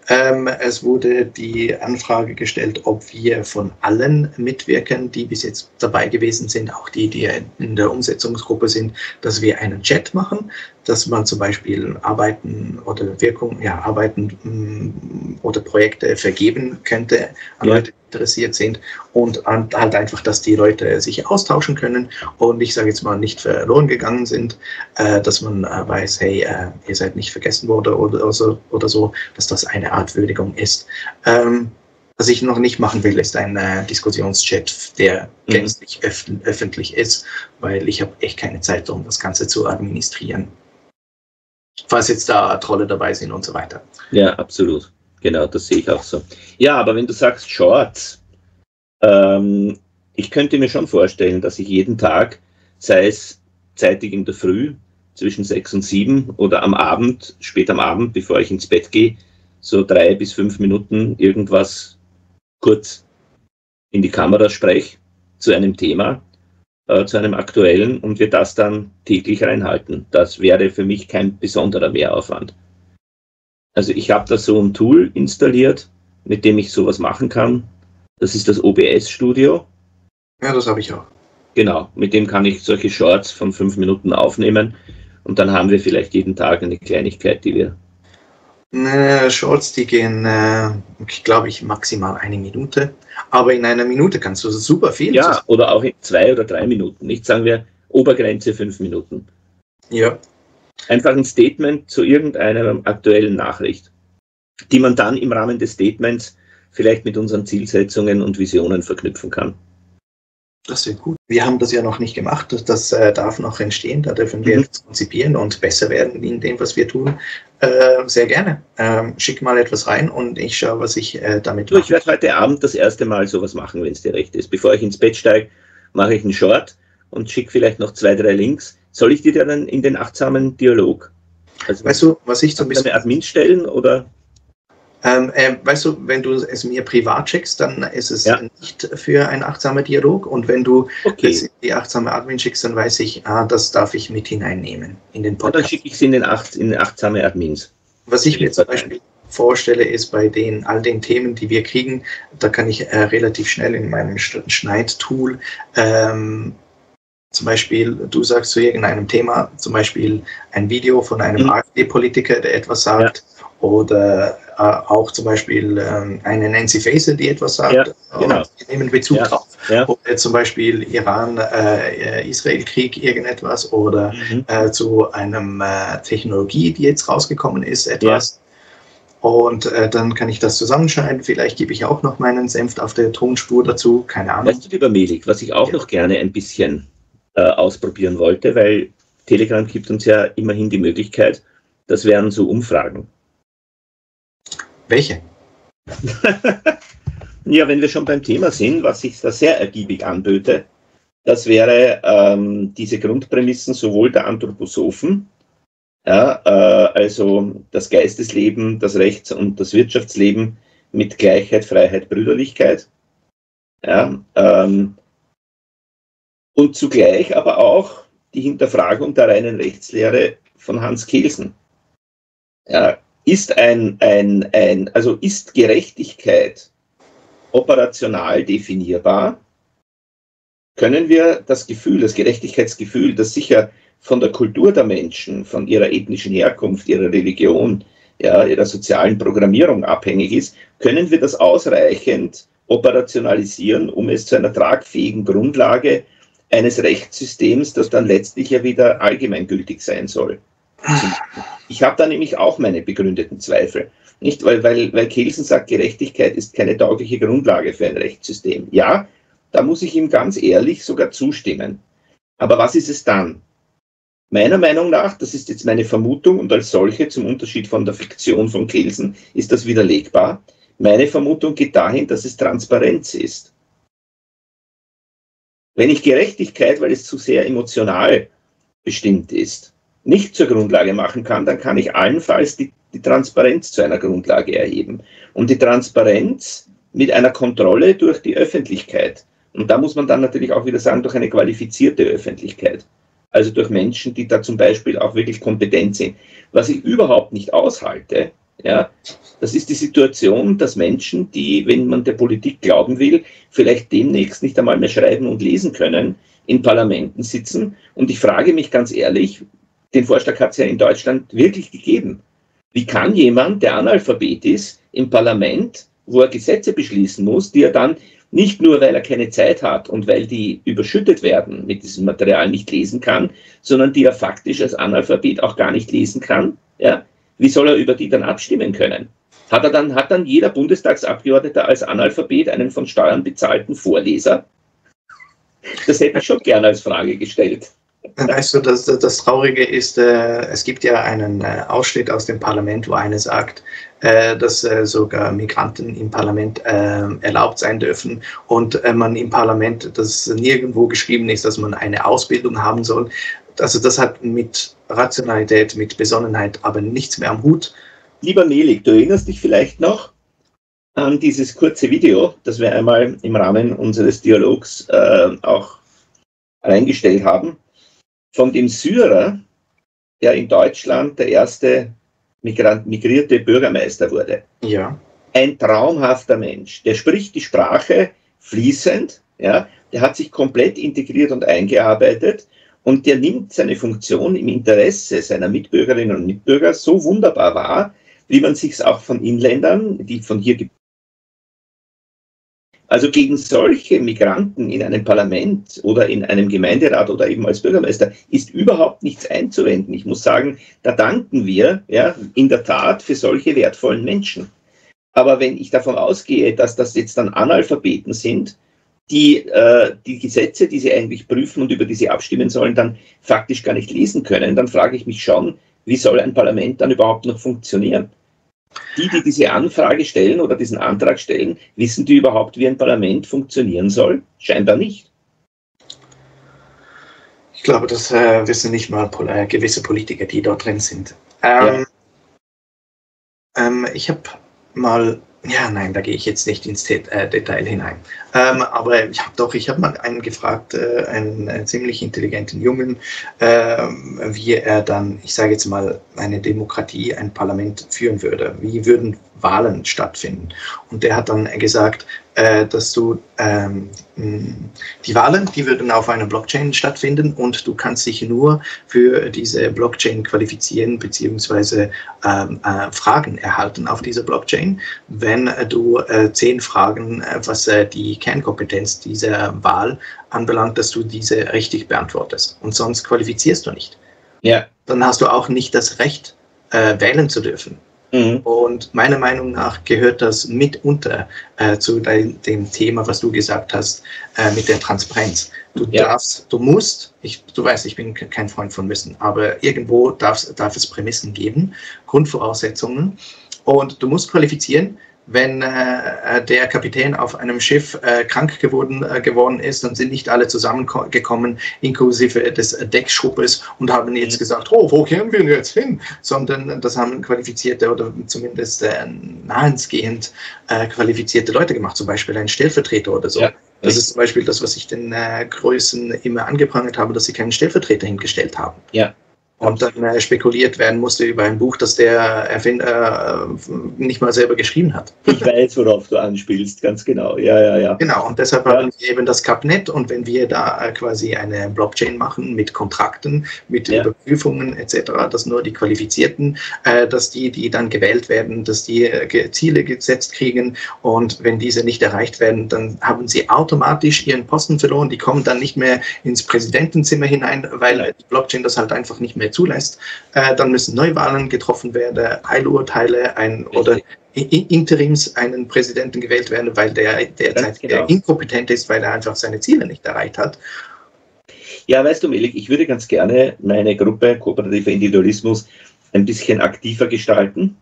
Ähm, es wurde die Anfrage gestellt, ob wir von allen mitwirken, die bis jetzt dabei gewesen sind, auch die, die in der Umsetzungsgruppe sind, dass wir einen Chat machen, dass man zum Beispiel Arbeiten oder Wirkung, ja, Arbeiten mm, oder Projekte vergeben könnte an ja. Leute, interessiert sind und halt einfach, dass die Leute sich austauschen können und ich sage jetzt mal nicht verloren gegangen sind, äh, dass man äh, weiß, hey, äh, ihr seid nicht vergessen worden oder, so, oder so, dass das eine Art Würdigung ist. Ähm, was ich noch nicht machen will, ist ein äh, Diskussionschat, der mhm. gänzlich öf öffentlich ist, weil ich habe echt keine Zeit, um das Ganze zu administrieren. Falls jetzt da Trolle dabei sind und so weiter. Ja, absolut. Genau, das sehe ich auch so. Ja, aber wenn du sagst Shorts, ähm, ich könnte mir schon vorstellen, dass ich jeden Tag, sei es zeitig in der Früh, zwischen sechs und sieben oder am Abend, spät am Abend, bevor ich ins Bett gehe, so drei bis fünf Minuten irgendwas kurz in die Kamera spreche zu einem Thema, äh, zu einem aktuellen und wir das dann täglich reinhalten. Das wäre für mich kein besonderer Mehraufwand. Also ich habe da so ein Tool installiert, mit dem ich sowas machen kann. Das ist das OBS Studio. Ja, das habe ich auch. Genau, mit dem kann ich solche Shorts von fünf Minuten aufnehmen und dann haben wir vielleicht jeden Tag eine Kleinigkeit, die wir. Ne, Shorts, die gehen, äh, glaube ich, maximal eine Minute. Aber in einer Minute kannst du super viel. Ja, oder auch in zwei oder drei Minuten. Nicht sagen wir Obergrenze fünf Minuten. Ja, Einfach ein Statement zu irgendeiner aktuellen Nachricht, die man dann im Rahmen des Statements vielleicht mit unseren Zielsetzungen und Visionen verknüpfen kann. Das wäre gut. Wir haben das ja noch nicht gemacht. Das, das äh, darf noch entstehen. Da dürfen wir mhm. jetzt konzipieren und besser werden in dem, was wir tun. Äh, sehr gerne. Ähm, schick mal etwas rein und ich schaue, was ich äh, damit mache. Ich werde heute Abend das erste Mal sowas machen, wenn es dir recht ist. Bevor ich ins Bett steige, mache ich einen Short und schicke vielleicht noch zwei, drei Links soll ich dir dann in den achtsamen Dialog? Also, weißt du, was ich so ein bisschen. Admin stellen oder? Ähm, äh, weißt du, wenn du es mir privat schickst, dann ist es ja. nicht für ein achtsamer Dialog. Und wenn du okay. die achtsame Admin schickst, dann weiß ich, ah, das darf ich mit hineinnehmen in den Podcast. Ja, dann schicke ich es in den, acht, in den achtsame Admins. Was ich mir zum Beispiel vorstelle, ist bei den all den Themen, die wir kriegen, da kann ich äh, relativ schnell in meinem Schneidtool ähm, zum Beispiel, du sagst zu irgendeinem Thema, zum Beispiel ein Video von einem mhm. AfD-Politiker, der etwas sagt, ja. oder auch zum Beispiel äh, eine Nancy Faeser, die etwas sagt, ja, genau. und wir nehmen Bezug ja. drauf. Oder zum Beispiel Iran-Israel-Krieg äh, irgendetwas oder mhm. Äh, zu einem äh, Technologie, die jetzt rausgekommen ist, etwas. Und äh, dann kann ich das zusammenschneiden. Vielleicht gebe ich auch noch meinen Senf auf der Tonspur dazu. Keine Ahnung. Weißt du, lieber Melik, was ich auch noch gerne ein bisschen äh, ausprobieren wollte, weil Telegram gibt uns ja immerhin die Möglichkeit, das wären so Umfragen. Welche? *laughs* ja, wenn wir schon beim Thema sind, was sich da sehr ergiebig anböte, das wäre ähm, diese Grundprämissen sowohl der Anthroposophen, ja, äh, also das Geistesleben, das Rechts- und das Wirtschaftsleben mit Gleichheit, Freiheit, Brüderlichkeit, ja, ähm, und zugleich aber auch die Hinterfragung der reinen Rechtslehre von Hans Kelsen. Ja, ist ein, ein, ein, also ist Gerechtigkeit operational definierbar? Können wir das Gefühl, das Gerechtigkeitsgefühl, das sicher von der Kultur der Menschen, von ihrer ethnischen Herkunft, ihrer Religion, ja, ihrer sozialen Programmierung abhängig ist, können wir das ausreichend operationalisieren, um es zu einer tragfähigen Grundlage eines Rechtssystems, das dann letztlich ja wieder allgemeingültig sein soll. Ich habe da nämlich auch meine begründeten Zweifel. Nicht, weil, weil, weil Kelsen sagt, Gerechtigkeit ist keine taugliche Grundlage für ein Rechtssystem. Ja, da muss ich ihm ganz ehrlich sogar zustimmen. Aber was ist es dann? Meiner Meinung nach, das ist jetzt meine Vermutung und als solche zum Unterschied von der Fiktion von Kelsen, ist das widerlegbar. Meine Vermutung geht dahin, dass es Transparenz ist. Wenn ich Gerechtigkeit, weil es zu sehr emotional bestimmt ist, nicht zur Grundlage machen kann, dann kann ich allenfalls die, die Transparenz zu einer Grundlage erheben. Und die Transparenz mit einer Kontrolle durch die Öffentlichkeit. Und da muss man dann natürlich auch wieder sagen, durch eine qualifizierte Öffentlichkeit. Also durch Menschen, die da zum Beispiel auch wirklich kompetent sind. Was ich überhaupt nicht aushalte, ja, das ist die Situation, dass Menschen, die, wenn man der Politik glauben will, vielleicht demnächst nicht einmal mehr schreiben und lesen können, in Parlamenten sitzen. Und ich frage mich ganz ehrlich, den Vorschlag hat es ja in Deutschland wirklich gegeben. Wie kann jemand, der Analphabet ist, im Parlament, wo er Gesetze beschließen muss, die er dann nicht nur, weil er keine Zeit hat und weil die überschüttet werden mit diesem Material nicht lesen kann, sondern die er faktisch als Analphabet auch gar nicht lesen kann, ja, wie soll er über die dann abstimmen können? Hat, er dann, hat dann jeder Bundestagsabgeordnete als Analphabet einen von Steuern bezahlten Vorleser? Das hätte ich schon gerne als Frage gestellt. Weißt du, das, das Traurige ist, äh, es gibt ja einen äh, Ausschnitt aus dem Parlament, wo einer sagt, äh, dass äh, sogar Migranten im Parlament äh, erlaubt sein dürfen und äh, man im Parlament, dass nirgendwo geschrieben ist, dass man eine Ausbildung haben soll. Also das hat mit Rationalität, mit Besonnenheit aber nichts mehr am Hut. Lieber Nelik, du erinnerst dich vielleicht noch an dieses kurze Video, das wir einmal im Rahmen unseres Dialogs auch reingestellt haben von dem Syrer, der in Deutschland der erste Migrant, migrierte Bürgermeister wurde. Ja. Ein traumhafter Mensch. Der spricht die Sprache fließend, ja, der hat sich komplett integriert und eingearbeitet und der nimmt seine Funktion im Interesse seiner Mitbürgerinnen und Mitbürger so wunderbar wahr, wie man sich es auch von Inländern, die von hier also gegen solche Migranten in einem Parlament oder in einem Gemeinderat oder eben als Bürgermeister ist überhaupt nichts einzuwenden. Ich muss sagen, da danken wir ja, in der Tat für solche wertvollen Menschen. Aber wenn ich davon ausgehe, dass das jetzt dann Analphabeten sind, die äh, die Gesetze, die sie eigentlich prüfen und über die sie abstimmen sollen, dann faktisch gar nicht lesen können, dann frage ich mich schon, wie soll ein Parlament dann überhaupt noch funktionieren? Die, die diese Anfrage stellen oder diesen Antrag stellen, wissen die überhaupt, wie ein Parlament funktionieren soll? Scheinbar nicht. Ich glaube, das äh, wissen nicht mal äh, gewisse Politiker, die dort drin sind. Ähm, ja. ähm, ich habe mal ja, nein, da gehe ich jetzt nicht ins äh, Detail hinein. Ähm, aber ich habe doch, ich habe mal einen gefragt, äh, einen, einen, ziemlich intelligenten Jungen, äh, wie er dann, ich sage jetzt mal, eine Demokratie, ein Parlament führen würde. Wie würden Wahlen stattfinden? Und der hat dann gesagt, dass du ähm, die Wahlen, die würden auf einer Blockchain stattfinden und du kannst dich nur für diese Blockchain qualifizieren beziehungsweise ähm, äh, Fragen erhalten auf dieser Blockchain, wenn äh, du äh, zehn Fragen, äh, was äh, die Kernkompetenz dieser Wahl anbelangt, dass du diese richtig beantwortest. Und sonst qualifizierst du nicht. Ja. Dann hast du auch nicht das Recht, wählen zu dürfen. Mhm. Und meiner Meinung nach gehört das mitunter äh, zu dein, dem Thema, was du gesagt hast, äh, mit der Transparenz. Du ja. darfst, du musst, ich, du weißt, ich bin kein Freund von Müssen, aber irgendwo darf, darf es Prämissen geben, Grundvoraussetzungen. Und du musst qualifizieren, wenn äh, der Kapitän auf einem Schiff äh, krank geworden, äh, geworden ist, dann sind nicht alle zusammengekommen, inklusive des Deckschuppes und haben jetzt mhm. gesagt, oh, wo gehen wir jetzt hin? Sondern das haben qualifizierte oder zumindest äh, nahensgehend äh, qualifizierte Leute gemacht, zum Beispiel ein Stellvertreter oder so. Ja. Das ist zum Beispiel das, was ich den äh, Größen immer angeprangert habe, dass sie keinen Stellvertreter hingestellt haben. Ja, und dann äh, spekuliert werden musste über ein Buch, das der Erfinder äh, nicht mal selber geschrieben hat. Ich weiß, worauf du anspielst, ganz genau. Ja, ja, ja. Genau, und deshalb ja. haben wir eben das CapNet und wenn wir da äh, quasi eine Blockchain machen mit Kontrakten, mit ja. Überprüfungen etc., dass nur die Qualifizierten, äh, dass die, die dann gewählt werden, dass die äh, Ziele gesetzt kriegen und wenn diese nicht erreicht werden, dann haben sie automatisch ihren Posten verloren, die kommen dann nicht mehr ins Präsidentenzimmer hinein, weil die Blockchain das halt einfach nicht mehr mehr zulässt. Äh, dann müssen Neuwahlen getroffen werden, Eilurteile ein, oder Interims einen Präsidenten gewählt werden, weil der derzeit genau. inkompetent ist, weil er einfach seine Ziele nicht erreicht hat. Ja, weißt du, Melik, ich würde ganz gerne meine Gruppe Kooperativer Individualismus ein bisschen aktiver gestalten.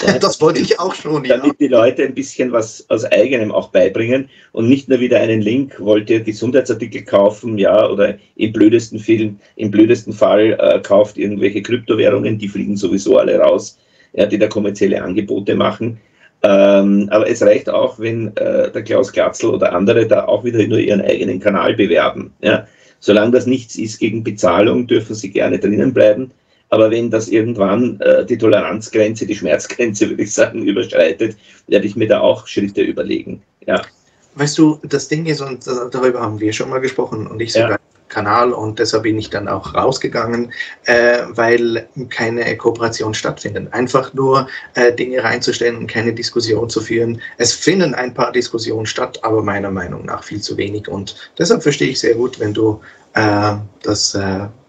*laughs* Das wollte ich auch schon. Damit ja. die Leute ein bisschen was aus eigenem auch beibringen und nicht nur wieder einen Link, wollt ihr Gesundheitsartikel kaufen, ja, oder im blödesten, Film, im blödesten Fall äh, kauft irgendwelche Kryptowährungen, die fliegen sowieso alle raus, ja, die da kommerzielle Angebote machen. Ähm, aber es reicht auch, wenn äh, der Klaus Glatzel oder andere da auch wieder nur ihren eigenen Kanal bewerben. Ja. Solange das nichts ist gegen Bezahlung, dürfen sie gerne drinnen bleiben. Aber wenn das irgendwann äh, die Toleranzgrenze, die Schmerzgrenze, *laughs* würde ich sagen, überschreitet, werde ich mir da auch Schritte überlegen. Ja. Weißt du, das Ding ist, und darüber haben wir schon mal gesprochen und ich sogar ja. Kanal und deshalb bin ich dann auch rausgegangen, äh, weil keine Kooperation stattfindet. Einfach nur äh, Dinge reinzustellen und keine Diskussion zu führen. Es finden ein paar Diskussionen statt, aber meiner Meinung nach viel zu wenig und deshalb verstehe ich sehr gut, wenn du äh, das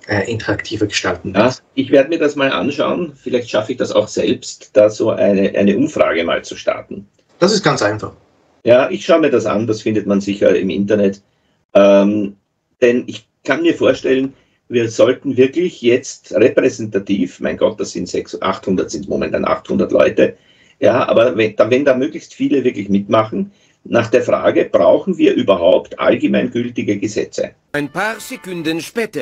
äh, interaktiver gestalten Ja, ich werde mir das mal anschauen. Vielleicht schaffe ich das auch selbst, da so eine, eine Umfrage mal zu starten. Das ist ganz einfach. Ja, ich schaue mir das an. Das findet man sicher im Internet. Ähm, denn ich kann mir vorstellen, wir sollten wirklich jetzt repräsentativ, mein Gott, das sind 600, 800, sind momentan 800 Leute, ja, aber wenn, wenn da möglichst viele wirklich mitmachen, nach der Frage, brauchen wir überhaupt allgemeingültige Gesetze? Ein paar Sekunden später.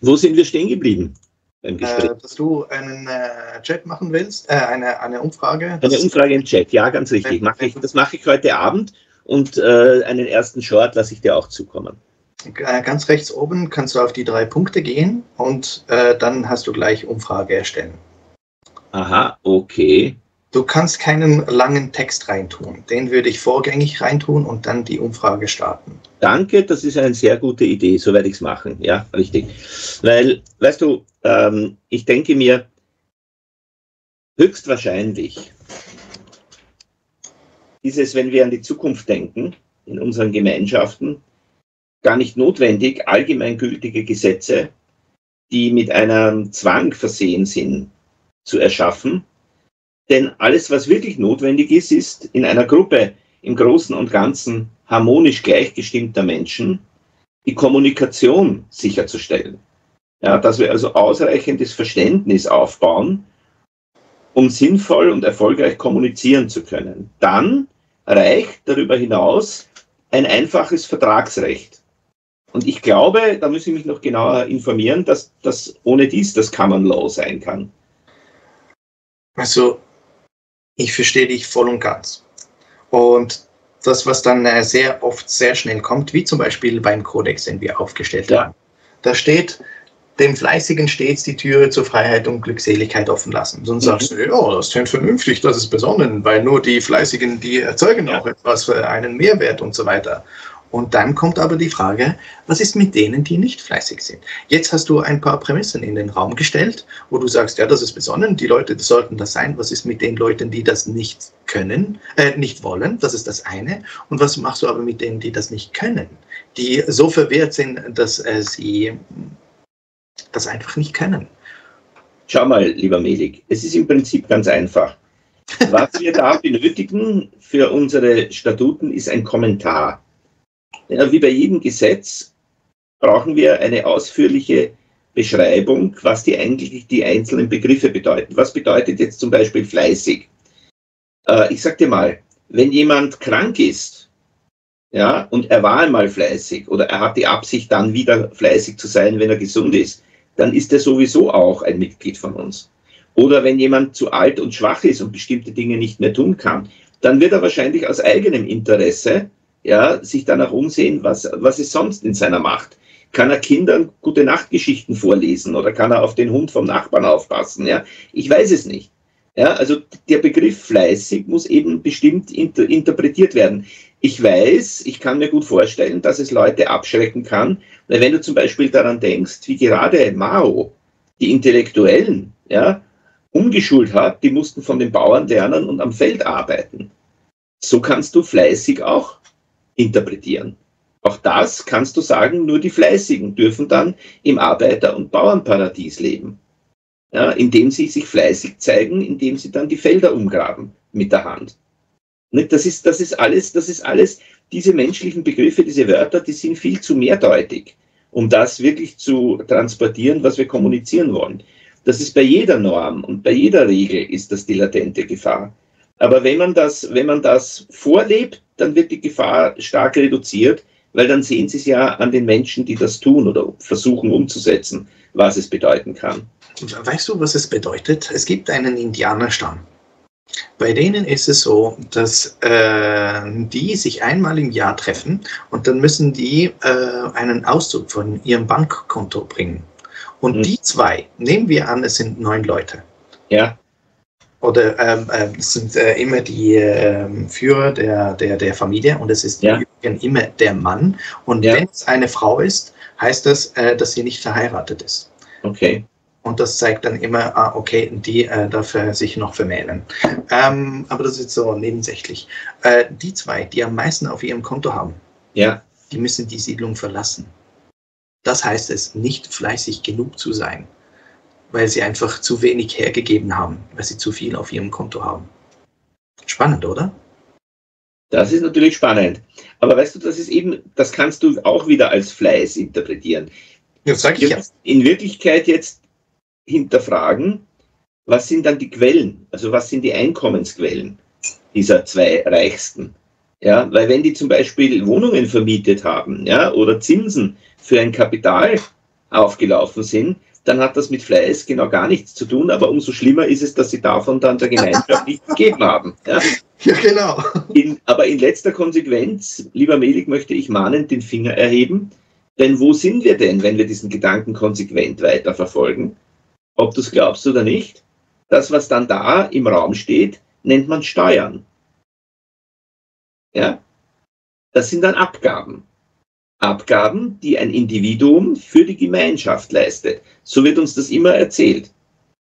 Wo sind wir stehen geblieben? Äh, Gespräch? Äh, dass du einen äh, Chat machen willst, äh, eine, eine Umfrage. Eine Umfrage im Chat, ja, ganz richtig. Mach ich, das mache ich heute Abend und äh, einen ersten Short lasse ich dir auch zukommen. Äh, ganz rechts oben kannst du auf die drei Punkte gehen und dann hast du gleich Umfrage erstellen. Aha, okay. Du kannst keinen langen Text reintun. Den würde ich vorgängig reintun und dann die Umfrage starten. Danke, das ist eine sehr gute Idee. So werde ich es machen. Ja, richtig. Weil, weißt du, ähm, ich denke mir, höchstwahrscheinlich ist es, wenn wir an die Zukunft denken, in unseren Gemeinschaften, gar nicht notwendig, allgemeingültige Gesetze, die mit einem Zwang versehen sind, zu erschaffen, denn alles, was wirklich notwendig ist, ist in einer Gruppe im Großen und Ganzen harmonisch gleichgestimmter Menschen die Kommunikation sicherzustellen. Ja, dass wir also ausreichendes Verständnis aufbauen, um sinnvoll und erfolgreich kommunizieren zu können. Dann reicht darüber hinaus ein einfaches Vertragsrecht. Und ich glaube, da muss ich mich noch genauer informieren, dass das ohne dies das Common Law sein kann. Also ich verstehe dich voll und ganz. Und das, was dann äh, sehr oft sehr schnell kommt, wie zum Beispiel beim Kodex, den wir aufgestellt ja. haben, da steht, dem Fleißigen stets die Türe zur Freiheit und Glückseligkeit offen lassen. Sonst mhm. sagst du, ja, das klingt vernünftig, das ist besonnen, weil nur die Fleißigen, die erzeugen ja. auch etwas für einen Mehrwert und so weiter. Und dann kommt aber die Frage, was ist mit denen, die nicht fleißig sind? Jetzt hast du ein paar Prämissen in den Raum gestellt, wo du sagst, ja, das ist besonnen, die Leute sollten das sein. Was ist mit den Leuten, die das nicht können, äh, nicht wollen? Das ist das eine. Und was machst du aber mit denen, die das nicht können? Die so verwehrt sind, dass äh, sie das einfach nicht können. Schau mal, lieber Melik, es ist im Prinzip ganz einfach. *laughs* Was wir da benötigen für unsere Statuten ist ein Kommentar. Ja, wie bei jedem Gesetz brauchen wir eine ausführliche Beschreibung, was die eigentlich die einzelnen Begriffe bedeuten. Was bedeutet jetzt zum Beispiel fleißig? Äh, ich sag dir mal, wenn jemand krank ist, ja, und er war einmal fleißig oder er hat die Absicht, dann wieder fleißig zu sein, wenn er gesund ist, dann ist er sowieso auch ein Mitglied von uns. Oder wenn jemand zu alt und schwach ist und bestimmte Dinge nicht mehr tun kann, dann wird er wahrscheinlich aus eigenem Interesse ja, sich danach umsehen, was, was ist sonst in seiner Macht. Kann er Kindern gute Nachtgeschichten vorlesen oder kann er auf den Hund vom Nachbarn aufpassen? Ja, ich weiß es nicht. Ja, also der Begriff fleißig muss eben bestimmt inter interpretiert werden. Ich weiß, ich kann mir gut vorstellen, dass es Leute abschrecken kann, weil wenn du zum Beispiel daran denkst, wie gerade Mao die Intellektuellen ja, umgeschult hat, die mussten von den Bauern lernen und am Feld arbeiten. So kannst du fleißig auch interpretieren. Auch das kannst du sagen, nur die Fleißigen dürfen dann im Arbeiter- und Bauernparadies leben. Ja, indem sie sich fleißig zeigen, indem sie dann die Felder umgraben mit der Hand. Das ist, das ist alles, das ist alles, diese menschlichen Begriffe, diese Wörter, die sind viel zu mehrdeutig, um das wirklich zu transportieren, was wir kommunizieren wollen. Das ist bei jeder Norm und bei jeder Regel ist das die latente Gefahr. Aber wenn man das, wenn man das vorlebt, dann wird die Gefahr stark reduziert, weil dann sehen Sie es ja an den Menschen, die das tun oder versuchen umzusetzen, was es bedeuten kann. Weißt du, was es bedeutet? Es gibt einen Indianerstamm. Bei denen ist es so, dass äh, die sich einmal im Jahr treffen und dann müssen die äh, einen Auszug von ihrem Bankkonto bringen. Und mhm. die zwei, nehmen wir an, es sind neun Leute. Ja. Oder ähm, äh, es sind äh, immer die ähm, Führer der, der, der Familie und es ist ja. immer der Mann. Und ja. wenn es eine Frau ist, heißt das, äh, dass sie nicht verheiratet ist. Okay. Und das zeigt dann immer, ah, okay, die äh, darf sich noch vermählen. Ähm, aber das ist so nebensächlich. Äh, die zwei, die am meisten auf ihrem Konto haben, ja. die müssen die Siedlung verlassen. Das heißt es, nicht fleißig genug zu sein, weil sie einfach zu wenig hergegeben haben, weil sie zu viel auf ihrem Konto haben. Spannend, oder? Das ist natürlich spannend. Aber weißt du, das ist eben, das kannst du auch wieder als Fleiß interpretieren. Ja, sag ich ja. In Wirklichkeit jetzt hinterfragen, was sind dann die Quellen, also was sind die Einkommensquellen dieser zwei Reichsten? Ja, weil wenn die zum Beispiel Wohnungen vermietet haben, ja, oder Zinsen für ein Kapital aufgelaufen sind, dann hat das mit Fleiß genau gar nichts zu tun, aber umso schlimmer ist es, dass sie davon dann der Gemeinschaft nicht *laughs* gegeben haben. Ja, ja genau. In, aber in letzter Konsequenz, lieber Melik, möchte ich mahnend den Finger erheben, denn wo sind wir denn, wenn wir diesen Gedanken konsequent weiterverfolgen? Ob du es glaubst oder nicht, das, was dann da im Raum steht, nennt man Steuern. Ja? Das sind dann Abgaben. Abgaben, die ein Individuum für die Gemeinschaft leistet. So wird uns das immer erzählt.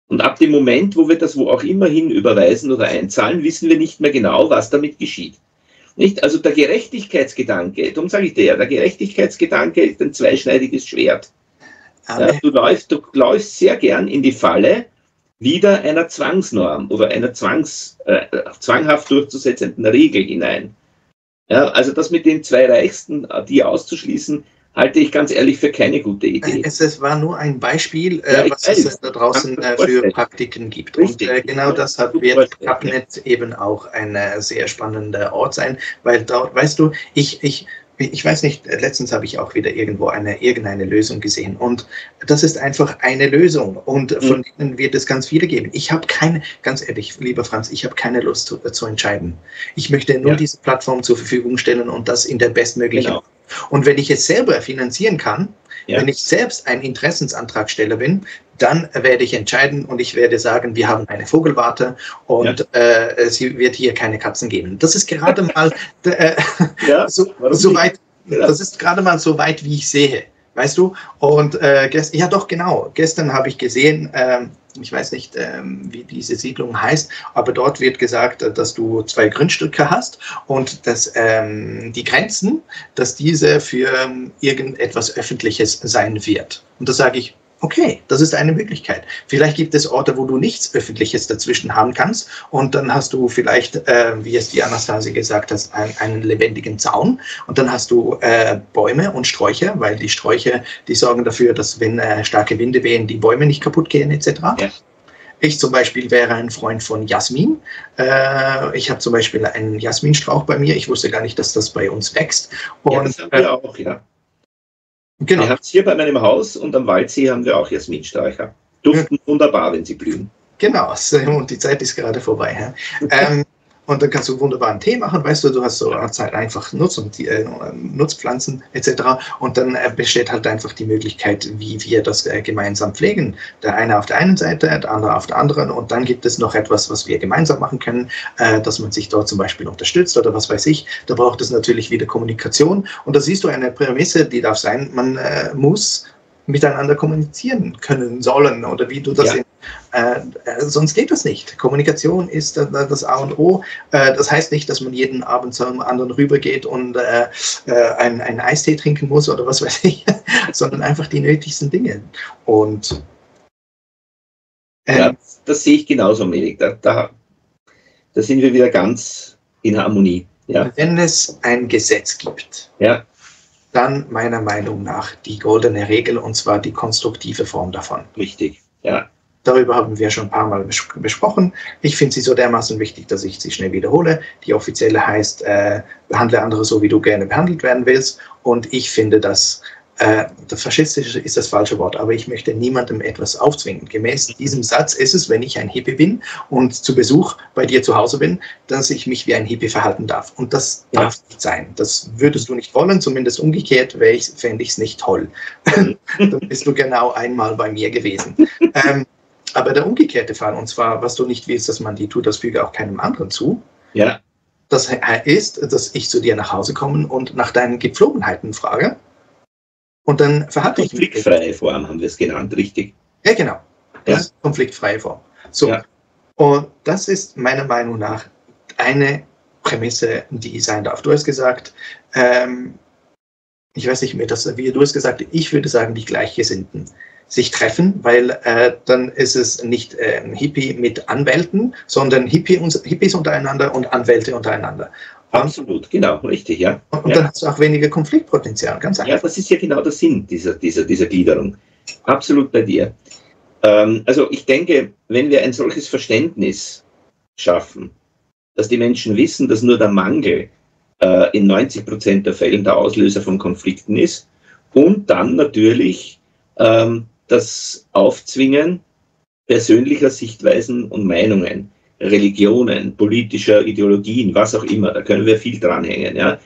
Und ab dem Moment, wo wir das wo auch immer hin überweisen oder einzahlen, wissen wir nicht mehr genau, was damit geschieht. Nicht? Also der Gerechtigkeitsgedanke, darum sage ich dir, der Gerechtigkeitsgedanke ist ein zweischneidiges Schwert. Ja, du, läufst, du läufst sehr gern in die Falle wieder einer Zwangsnorm oder einer Zwangs, äh, zwanghaft durchzusetzenden Regel hinein. Ja, also das mit den zwei Reichsten, äh, die auszuschließen, halte ich ganz ehrlich für keine gute Idee. Es, es war nur ein Beispiel, äh, was weiß, es da draußen äh, für Praktiken gibt. Richtig. Und äh, genau das hat wird Capnet eben auch ein äh, sehr spannender Ort sein, weil dort, weißt du, ich, ich ich weiß nicht, letztens habe ich auch wieder irgendwo eine, irgendeine Lösung gesehen. Und das ist einfach eine Lösung. Und mhm. von denen wird es ganz viele geben. Ich habe keine, ganz ehrlich, lieber Franz, ich habe keine Lust zu, zu, entscheiden. Ich möchte nur ja. diese Plattform zur Verfügung stellen und das in der bestmöglichen. Genau. Und wenn ich es selber finanzieren kann, ja. wenn ich selbst ein Interessensantragsteller bin, dann werde ich entscheiden und ich werde sagen, wir haben eine Vogelwarte und ja. äh, es wird hier keine Katzen geben. Das ist gerade *laughs* mal äh, ja, so, so weit, das ist gerade mal so weit, wie ich sehe. Weißt du? Und äh, ja doch, genau. Gestern habe ich gesehen, ähm, ich weiß nicht, ähm, wie diese Siedlung heißt, aber dort wird gesagt, dass du zwei Grundstücke hast und dass ähm, die Grenzen, dass diese für ähm, irgendetwas Öffentliches sein wird. Und da sage ich, Okay, das ist eine Möglichkeit. Vielleicht gibt es Orte, wo du nichts Öffentliches dazwischen haben kannst und dann hast du vielleicht, äh, wie es die Anastasie gesagt hat, einen, einen lebendigen Zaun und dann hast du äh, Bäume und Sträucher, weil die Sträucher, die sorgen dafür, dass wenn äh, starke Winde wehen, die Bäume nicht kaputt gehen etc. Ja. Ich zum Beispiel wäre ein Freund von Jasmin. Äh, ich habe zum Beispiel einen Jasminstrauch bei mir. Ich wusste gar nicht, dass das bei uns wächst. Und, ja, das haben wir auch, ja. Genau. Wir haben es hier bei meinem Haus und am Waldsee haben wir auch Jasminsträucher. Duften ja. wunderbar, wenn sie blühen. Genau, und die Zeit ist gerade vorbei. ähm, und dann kannst du wunderbaren Tee machen, weißt du, du hast so Zeit einfach Nutz und die, äh, Nutzpflanzen etc. Und dann äh, besteht halt einfach die Möglichkeit, wie wir das äh, gemeinsam pflegen. Der eine auf der einen Seite, der andere auf der anderen. Und dann gibt es noch etwas, was wir gemeinsam machen können, äh, dass man sich dort zum Beispiel unterstützt oder was weiß ich. Da braucht es natürlich wieder Kommunikation. Und da siehst du eine Prämisse, die darf sein, man äh, muss miteinander kommunizieren können sollen oder wie du das ja. in, äh, äh, sonst geht das nicht. Kommunikation ist äh, das A und O. Äh, das heißt nicht, dass man jeden Abend zum anderen rübergeht und äh, äh, einen, einen Eistee trinken muss oder was *laughs* weiß ich, sondern einfach die nötigsten Dinge. Und ja, das sehe ich genauso, Melik. Da, da, da sind wir wieder ganz in Harmonie. Ja. Wenn es ein Gesetz gibt, ja dann meiner Meinung nach die goldene Regel und zwar die konstruktive Form davon. Richtig, ja. Darüber haben wir schon ein paar Mal besprochen. Ich finde sie so dermaßen wichtig, dass ich sie schnell wiederhole. Die offizielle heißt, äh, behandle andere so, wie du gerne behandelt werden willst. Und ich finde, dass äh, das Faschistische ist das falsche Wort, aber ich möchte niemandem etwas aufzwingen. Gemäß diesem Satz ist es, wenn ich ein Hippie bin und zu Besuch bei dir zu Hause bin, dass ich mich wie ein Hippie verhalten darf. Und das ja. darf nicht sein. Das würdest du nicht wollen, zumindest umgekehrt fände ich es nicht toll. *laughs* Dann bist du genau einmal bei mir gewesen. ähm, aber der umgekehrte Fall, und zwar, was du nicht willst, dass man die tut, das füge auch keinem anderen zu. Ja. Das ist, dass ich zu dir nach Hause komme und nach deinen Gepflogenheiten frage und dann verhalte ich mich. Konfliktfreie Form haben wir es genannt, richtig? Ja, genau. Das ja. ist konfliktfreie Form. So. Ja. Und das ist meiner Meinung nach eine Prämisse, die sein darf. Du hast gesagt, ähm, ich weiß nicht mehr, das, wie du hast gesagt, ich würde sagen, die Gleichgesinnten sich treffen, weil äh, dann ist es nicht äh, Hippie mit Anwälten, sondern Hippie, Hippies untereinander und Anwälte untereinander. Absolut, genau, richtig, ja. Und ja. dann hast du auch weniger Konfliktpotenzial, ganz einfach. Ja, das ist ja genau der Sinn dieser, dieser, dieser Gliederung. Absolut bei dir. Ähm, also ich denke, wenn wir ein solches Verständnis schaffen, dass die Menschen wissen, dass nur der Mangel äh, in 90 Prozent der Fällen der Auslöser von Konflikten ist und dann natürlich ähm, das Aufzwingen persönlicher Sichtweisen und Meinungen Religionen, politischer Ideologien, was auch immer, da können wir viel dranhängen. Ja.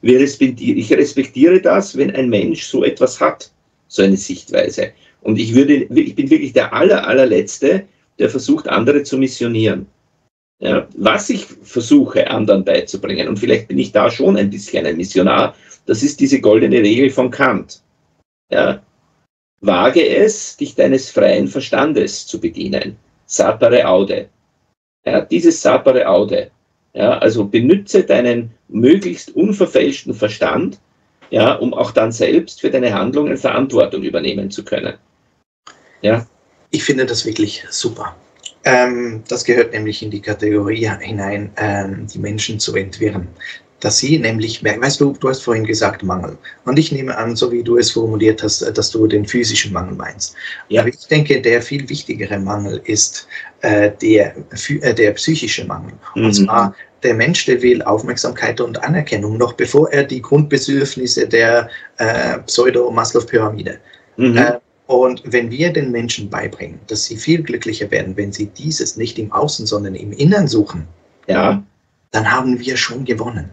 Wir respektieren, ich respektiere das, wenn ein Mensch so etwas hat, so eine Sichtweise. Und ich, würde, ich bin wirklich der aller, allerletzte, der versucht, andere zu missionieren. Ja, was ich versuche, anderen beizubringen, und vielleicht bin ich da schon ein bisschen ein Missionar, das ist diese goldene Regel von Kant. Ja, wage es, dich deines freien Verstandes zu bedienen. Sapere aude. Ja, dieses sapere Aude. Ja, also benütze deinen möglichst unverfälschten Verstand, ja, um auch dann selbst für deine Handlungen Verantwortung übernehmen zu können. Ja. Ich finde das wirklich super. Ähm, das gehört nämlich in die Kategorie hinein, ähm, die Menschen zu entwirren dass sie nämlich merken, weißt du, du hast vorhin gesagt Mangel. Und ich nehme an, so wie du es formuliert hast, dass du den physischen Mangel meinst. Ja. Aber ich denke, der viel wichtigere Mangel ist äh, der, äh, der psychische Mangel. Und mhm. zwar der Mensch, der will Aufmerksamkeit und Anerkennung, noch bevor er die Grundbedürfnisse der äh, Pseudo-Maslow-Pyramide. Mhm. Äh, und wenn wir den Menschen beibringen, dass sie viel glücklicher werden, wenn sie dieses nicht im Außen, sondern im Innern suchen, ja. dann haben wir schon gewonnen.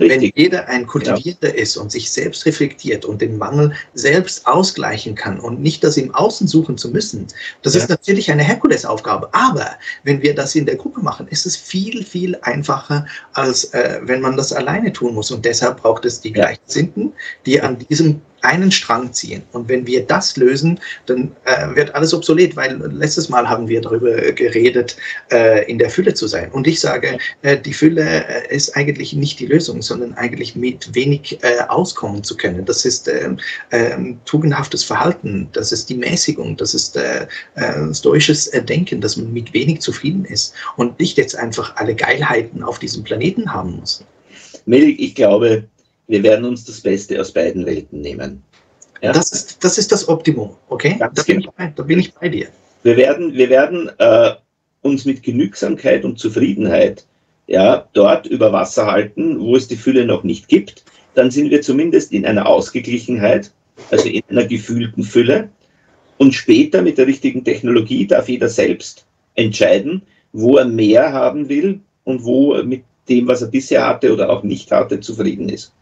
Richtig. Wenn jeder ein Kultivierter ja. ist und sich selbst reflektiert und den Mangel selbst ausgleichen kann und nicht das im Außen suchen zu müssen, das ja. ist natürlich eine Herkulesaufgabe. Aber wenn wir das in der Gruppe machen, ist es viel, viel einfacher, als äh, wenn man das alleine tun muss. Und deshalb braucht es die Gleichgesinnten, die an diesem einen Strang ziehen. Und wenn wir das lösen, dann äh, wird alles obsolet, weil letztes Mal haben wir darüber geredet, äh, in der Fülle zu sein. Und ich sage, äh, die Fülle äh, ist eigentlich nicht die Lösung, sondern eigentlich mit wenig äh, auskommen zu können. Das ist ähm, ähm, tugendhaftes Verhalten, das ist die Mäßigung, das ist äh, stoisches Denken, dass man mit wenig zufrieden ist und nicht jetzt einfach alle Geilheiten auf diesem Planeten haben muss. Melik, ich glaube, wir werden uns das Beste aus beiden Welten nehmen. Ja? Das, ist, das ist das Optimum, okay? Da bin, genau. bei, da bin, ich bei, dir. Wir werden, wir werden äh, uns mit Genügsamkeit und Zufriedenheit ja, dort über Wasser halten, wo es die Fülle noch nicht gibt. Dann sind wir zumindest in einer Ausgeglichenheit, also in einer gefühlten Fülle. Und später mit der richtigen Technologie darf jeder selbst entscheiden, wo er mehr haben will und wo er mit dem, was er bisher hatte oder auch nicht hatte, zufrieden ist.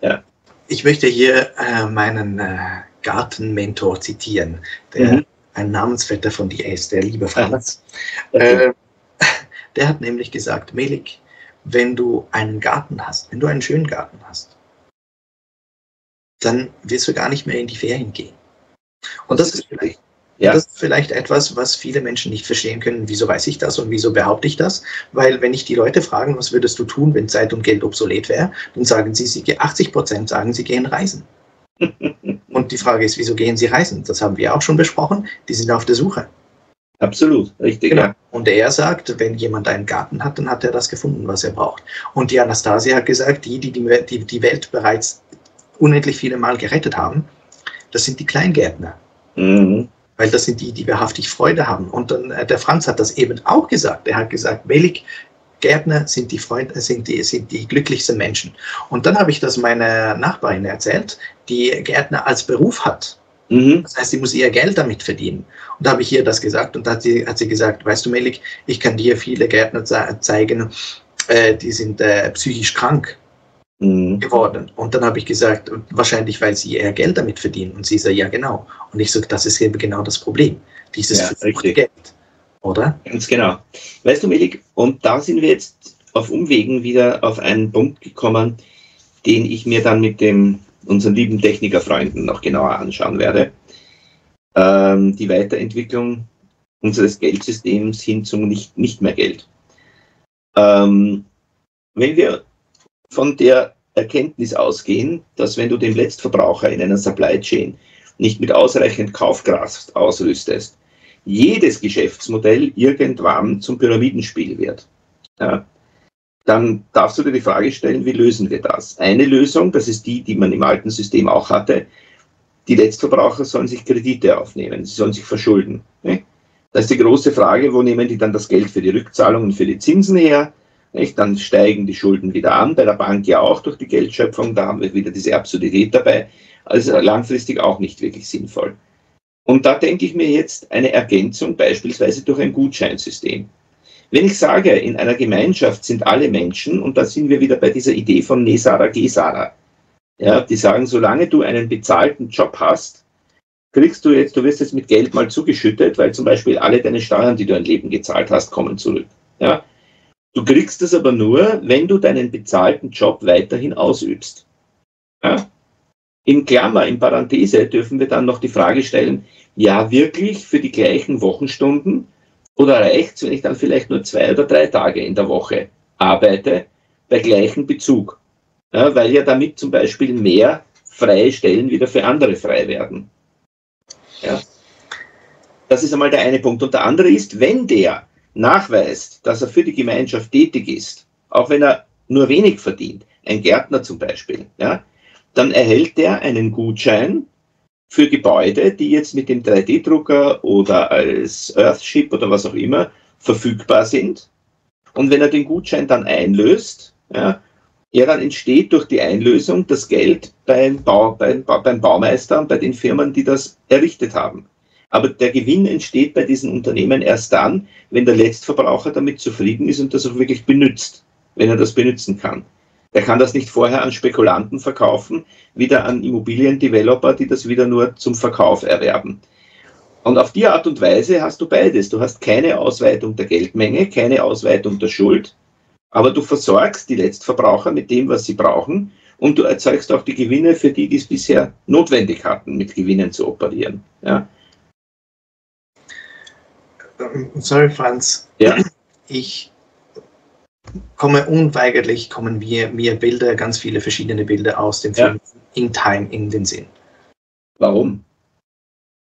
Ja. Ich möchte hier äh, meinen äh, Gartenmentor zitieren, der mhm. ein Namensvetter von dir ist, der liebe Franz. Okay. Äh, *laughs* der hat nämlich gesagt, Melik, wenn du einen Garten hast, wenn du einen schönen Garten hast, dann wirst du gar nicht mehr in die Ferien gehen. Und das, das ist vielleicht ja. Das ist vielleicht etwas, was viele Menschen nicht verstehen können. Wieso weiß ich das und wieso behaupte ich das? Weil wenn ich die Leute fragen, was würdest du tun, wenn Zeit und Geld obsolet wäre, dann sagen sie, sie 80 Prozent sagen, sie gehen reisen. *laughs* und die Frage ist, wieso gehen sie reisen? Das haben wir auch schon besprochen. Die sind auf der Suche. Absolut, richtig. Genau. Ja. Und er sagt, wenn jemand einen Garten hat, dann hat er das gefunden, was er braucht. Und die Anastasia hat gesagt, die, die die, die, die Welt bereits unendlich viele Mal gerettet haben, das sind die Kleingärtner. Mhm. Weil das sind die, die wahrhaftig Freude haben. Und dann, äh, der Franz hat das eben auch gesagt. Er hat gesagt, Melik, Gärtner sind die, Freund, sind, die, sind die glücklichsten Menschen. Und dann habe ich das meiner Nachbarin erzählt, die Gärtner als Beruf hat. Mhm. Das heißt, sie muss ihr Geld damit verdienen. Und da habe ich ihr das gesagt und da hat sie, hat sie gesagt, weißt du, Melik, ich kann dir viele Gärtner zeigen, äh, die sind äh, psychisch krank mhm. geworden. Und dann habe ich gesagt, wahrscheinlich, weil sie ihr Geld damit verdienen. Und sie sagt, ja, genau. Und ich sage, das ist eben genau das Problem. Dieses ja, Geld. Oder? Ganz genau. Weißt du, Melik, und da sind wir jetzt auf Umwegen wieder auf einen Punkt gekommen, den ich mir dann mit dem, unseren lieben Technikerfreunden noch genauer anschauen werde. Ähm, die Weiterentwicklung unseres Geldsystems hin zum nicht, nicht mehr Geld. Ähm, wenn wir von der Erkenntnis ausgehen, dass wenn du den Letztverbraucher in einer Supply Chain nicht mit ausreichend Kaufkraft ausrüstest, jedes Geschäftsmodell irgendwann zum Pyramidenspiel wird. Ja, dann darfst du dir die Frage stellen, wie lösen wir das? Eine Lösung, das ist die, die man im alten System auch hatte, die Letztverbraucher sollen sich Kredite aufnehmen, sie sollen sich verschulden. Ne? Da ist die große Frage, wo nehmen die dann das Geld für die Rückzahlungen, für die Zinsen her? Nicht? Dann steigen die Schulden wieder an, bei der Bank ja auch durch die Geldschöpfung, da haben wir wieder diese Absurdität dabei. Also langfristig auch nicht wirklich sinnvoll. Und da denke ich mir jetzt eine Ergänzung beispielsweise durch ein Gutscheinsystem. Wenn ich sage, in einer Gemeinschaft sind alle Menschen, und da sind wir wieder bei dieser Idee von Nesara Gesara, ja, die sagen, solange du einen bezahlten Job hast, kriegst du jetzt, du wirst jetzt mit Geld mal zugeschüttet, weil zum Beispiel alle deine Steuern, die du ein Leben gezahlt hast, kommen zurück. Ja? Du kriegst es aber nur, wenn du deinen bezahlten Job weiterhin ausübst. Ja? In Klammer, in Parenthese dürfen wir dann noch die Frage stellen, ja wirklich für die gleichen Wochenstunden oder reicht es, wenn ich dann vielleicht nur zwei oder drei Tage in der Woche arbeite, bei gleichem Bezug? Ja, weil ja damit zum Beispiel mehr freie Stellen wieder für andere frei werden. Ja. Das ist einmal der eine Punkt. Und der andere ist, wenn der nachweist, dass er für die Gemeinschaft tätig ist, auch wenn er nur wenig verdient, ein Gärtner zum Beispiel, ja, dann erhält er einen Gutschein für Gebäude, die jetzt mit dem 3D-Drucker oder als Earthship oder was auch immer verfügbar sind. Und wenn er den Gutschein dann einlöst, ja, ja, dann entsteht durch die Einlösung das Geld beim, Bau, beim, beim Baumeister und bei den Firmen, die das errichtet haben. Aber der Gewinn entsteht bei diesen Unternehmen erst dann, wenn der Letztverbraucher damit zufrieden ist und das auch wirklich benutzt, wenn er das benutzen kann. Er kann das nicht vorher an Spekulanten verkaufen, wieder an Immobiliendeveloper, die das wieder nur zum Verkauf erwerben. Und auf die Art und Weise hast du beides. Du hast keine Ausweitung der Geldmenge, keine Ausweitung der Schuld, aber du versorgst die Letztverbraucher mit dem, was sie brauchen und du erzeugst auch die Gewinne für die, die es bisher notwendig hatten, mit Gewinnen zu operieren. Ja. Ähm, sorry, Franz. Ja. Ich komme unweigerlich, kommen mir, mir Bilder, ganz viele verschiedene Bilder aus dem Film ja. In Time in den Sinn. Warum?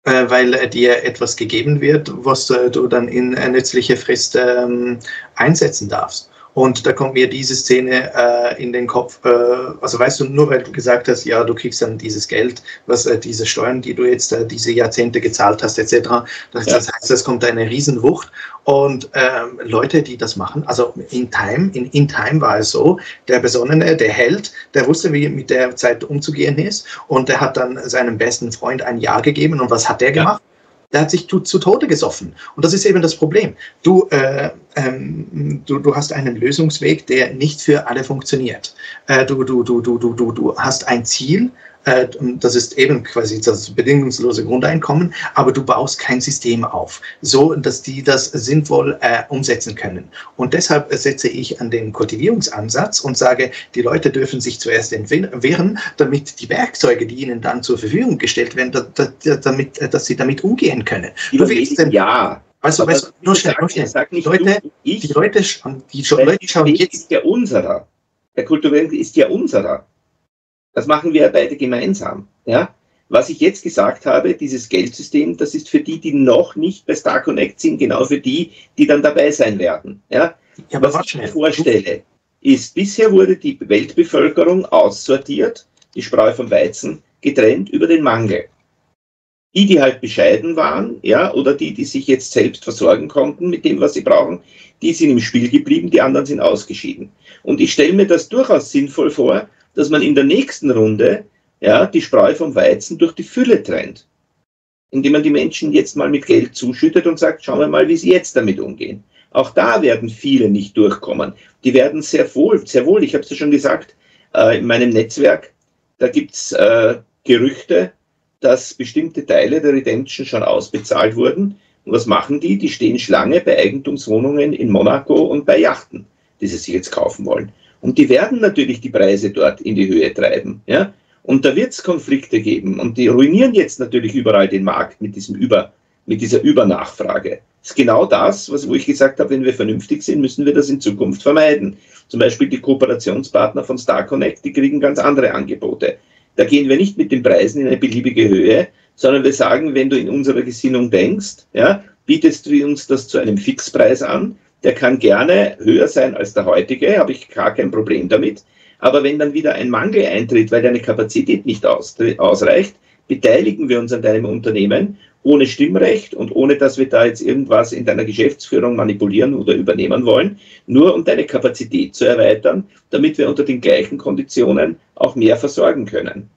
Äh, weil äh, dir etwas gegeben wird, was äh, du dann in äh, nützliche Frist ähm, einsetzen darfst. Und da kommt mir diese Szene äh, in den Kopf, äh, also weißt du, nur weil du gesagt hast, ja, du kriegst dann dieses Geld, was äh, diese Steuern, die du jetzt äh, diese Jahrzehnte gezahlt hast, etc. Das, ja. das heißt, es kommt eine Riesenwucht. Und ähm, Leute, die das machen, also in Time, in, in Time war es so, der Besonnene, der Held, der wusste, wie mit der Zeit umzugehen ist. Und der hat dann seinem besten Freund ein Ja gegeben. Und was hat der ja. gemacht? Der hat sich zu, zu Tode gesoffen. Und das ist eben das Problem. Du, äh, ähm, du, du hast einen Lösungsweg, der nicht für alle funktioniert. Äh, du, du, du, du, du, du hast ein Ziel, äh, das ist eben quasi das bedingungslose Grundeinkommen, aber du baust kein System auf, so dass die das sinnvoll äh, umsetzen können. Und deshalb setze ich an den Kultivierungsansatz und sage, die Leute dürfen sich zuerst wehren, damit die Werkzeuge, die ihnen dann zur Verfügung gestellt werden, da, da, damit, dass sie damit umgehen können. Du willst denn, ja, Weißt du, weißt du, nur schnell, nur schnell. Die Leute, du, ich, die Leute schauen, die Leute schauen jetzt. ist ja unserer. Der Kulturwandel ist ja unserer. Das machen wir ja beide gemeinsam. Ja? Was ich jetzt gesagt habe, dieses Geldsystem, das ist für die, die noch nicht bei Star Connect sind, genau für die, die dann dabei sein werden. Ja? ja Was ich mir vorstelle, ist, bisher wurde die Weltbevölkerung aussortiert, die Spreu vom Weizen, getrennt über den Mangel. Die, die halt bescheiden waren, ja, oder die, die sich jetzt selbst versorgen konnten mit dem, was sie brauchen, die sind im Spiel geblieben, die anderen sind ausgeschieden. Und ich stelle mir das durchaus sinnvoll vor, dass man in der nächsten Runde ja, die Spreu vom Weizen durch die Fülle trennt. Indem man die Menschen jetzt mal mit Geld zuschüttet und sagt, schauen wir mal, wie sie jetzt damit umgehen. Auch da werden viele nicht durchkommen. Die werden sehr wohl, sehr wohl, ich habe es ja schon gesagt, äh, in meinem Netzwerk, da gibt es äh, Gerüchte, dass bestimmte Teile der Redemption schon ausbezahlt wurden. Und was machen die? Die stehen Schlange bei Eigentumswohnungen in Monaco und bei Yachten, die sie sich jetzt kaufen wollen. Und die werden natürlich die Preise dort in die Höhe treiben. Ja? Und da wird es Konflikte geben. Und die ruinieren jetzt natürlich überall den Markt mit, diesem Über, mit dieser Übernachfrage. Das ist genau das, was, wo ich gesagt habe, wenn wir vernünftig sind, müssen wir das in Zukunft vermeiden. Zum Beispiel die Kooperationspartner von Star Connect, die kriegen ganz andere Angebote. Da gehen wir nicht mit den Preisen in eine beliebige Höhe, sondern wir sagen, wenn du in unserer Gesinnung denkst, ja, bietest du uns das zu einem Fixpreis an. Der kann gerne höher sein als der heutige, habe ich gar kein Problem damit. Aber wenn dann wieder ein Mangel eintritt, weil deine Kapazität nicht aus, ausreicht, beteiligen wir uns an deinem Unternehmen ohne Stimmrecht und ohne dass wir da jetzt irgendwas in deiner Geschäftsführung manipulieren oder übernehmen wollen, nur um deine Kapazität zu erweitern, damit wir unter den gleichen Konditionen auch mehr versorgen können.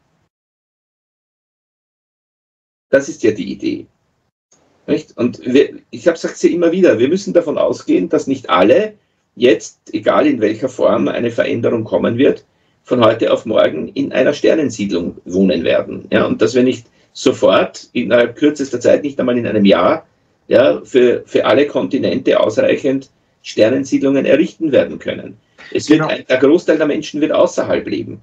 Das ist ja die Idee. Nicht? Und wir, ich habe es ja immer wieder, wir müssen davon ausgehen, dass nicht alle jetzt, egal in welcher Form eine Veränderung kommen wird, von heute auf morgen in einer Sternensiedlung wohnen werden. Ja, und dass wir nicht sofort innerhalb kürzester Zeit, nicht einmal in einem Jahr, ja, für, für alle Kontinente ausreichend Sternensiedlungen errichten werden können. Es wird, genau. der Großteil der Menschen wird außerhalb leben.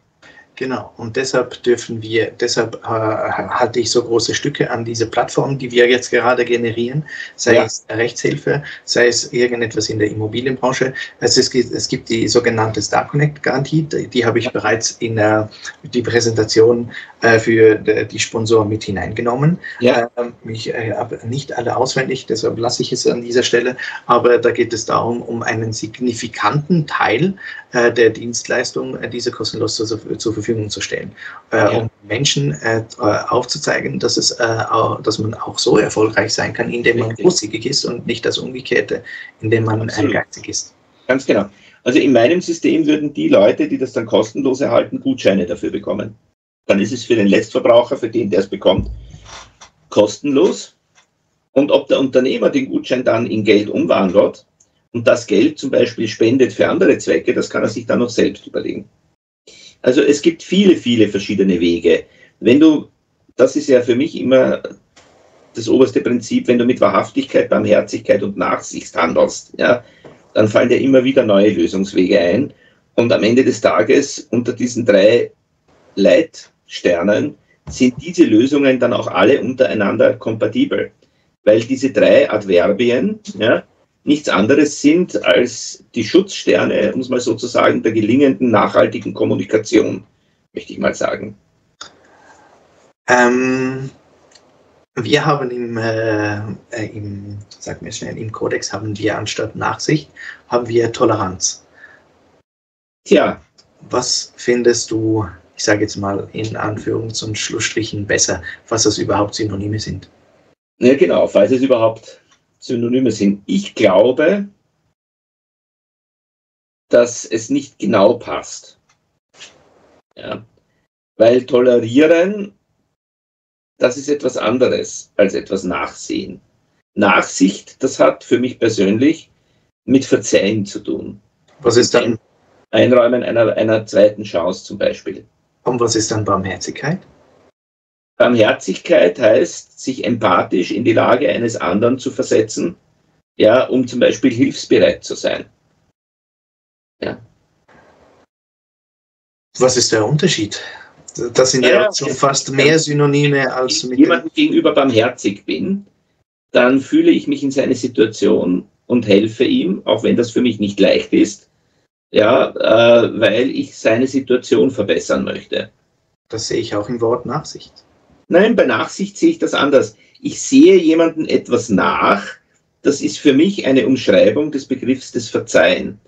Genau, und deshalb dürfen wir, deshalb äh, halte ich so große Stücke an diese Plattform, die wir jetzt gerade generieren, sei ja. es Rechtshilfe, sei es irgendetwas in der Immobilienbranche. Also es, gibt, es gibt die sogenannte Star Connect Garantie, die, die habe ich bereits in äh, die Präsentation äh, für die Sponsoren mit hineingenommen. Ja. Ähm, ich äh, habe nicht alle auswendig, deshalb lasse ich es an dieser Stelle, aber da geht es darum, um einen signifikanten Teil äh, der Dienstleistung, diese kostenlos zur, zur Verfügung zu stellen, ja. um Menschen aufzuzeigen, dass, es, dass man auch so erfolgreich sein kann, indem man großzügig ist und nicht das Umgekehrte, indem man ehrgeizig ist. Ganz genau. Also in meinem System würden die Leute, die das dann kostenlos erhalten, Gutscheine dafür bekommen. Dann ist es für den Letztverbraucher, für den, der es bekommt, kostenlos. Und ob der Unternehmer den Gutschein dann in Geld umwandelt, und das Geld zum Beispiel spendet für andere Zwecke, das kann er sich dann noch selbst überlegen. Also es gibt viele, viele verschiedene Wege. Wenn du, das ist ja für mich immer das oberste Prinzip, wenn du mit Wahrhaftigkeit, Barmherzigkeit und Nachsicht handelst, ja, dann fallen dir immer wieder neue Lösungswege ein. Und am Ende des Tages unter diesen drei Leitsternen sind diese Lösungen dann auch alle untereinander kompatibel. Weil diese drei Adverbien, ja, nichts anderes sind als die Schutzsterne, um es mal so zu sagen, der gelingenden nachhaltigen Kommunikation, möchte ich mal sagen. Ähm, wir haben im, äh, äh, im, sag mir schnell, im Kodex haben wir anstatt Nachsicht, haben wir Toleranz. Tja. Was findest du, ich sage jetzt mal in Anführungs- und Schlussstrichen besser, was das überhaupt Synonyme sind? Ja, genau, falls es überhaupt Synonyme sind. Ich glaube, dass es nicht genau passt. Ja. Weil tolerieren, das ist etwas anderes als etwas nachsehen. Nachsicht, das hat für mich persönlich mit Verzeihen zu tun. Was ist dann? Einräumen einer, einer zweiten Chance zum Beispiel. Und was ist dann Barmherzigkeit? Barmherzigkeit heißt, sich empathisch in die Lage eines anderen zu versetzen, ja, um zum Beispiel hilfsbereit zu sein. Ja. Was ist der Unterschied? Das sind ja, ja schon fast mehr Synonyme als mit. Wenn ich jemandem gegenüber barmherzig bin, dann fühle ich mich in seine Situation und helfe ihm, auch wenn das für mich nicht leicht ist, ja, äh, weil ich seine Situation verbessern möchte. Das sehe ich auch im Wort Nachsicht. Nein, bei Nachsicht sehe ich das anders. Ich sehe jemandem etwas nach, das ist für mich eine Umschreibung des Begriffs des Verzeihen.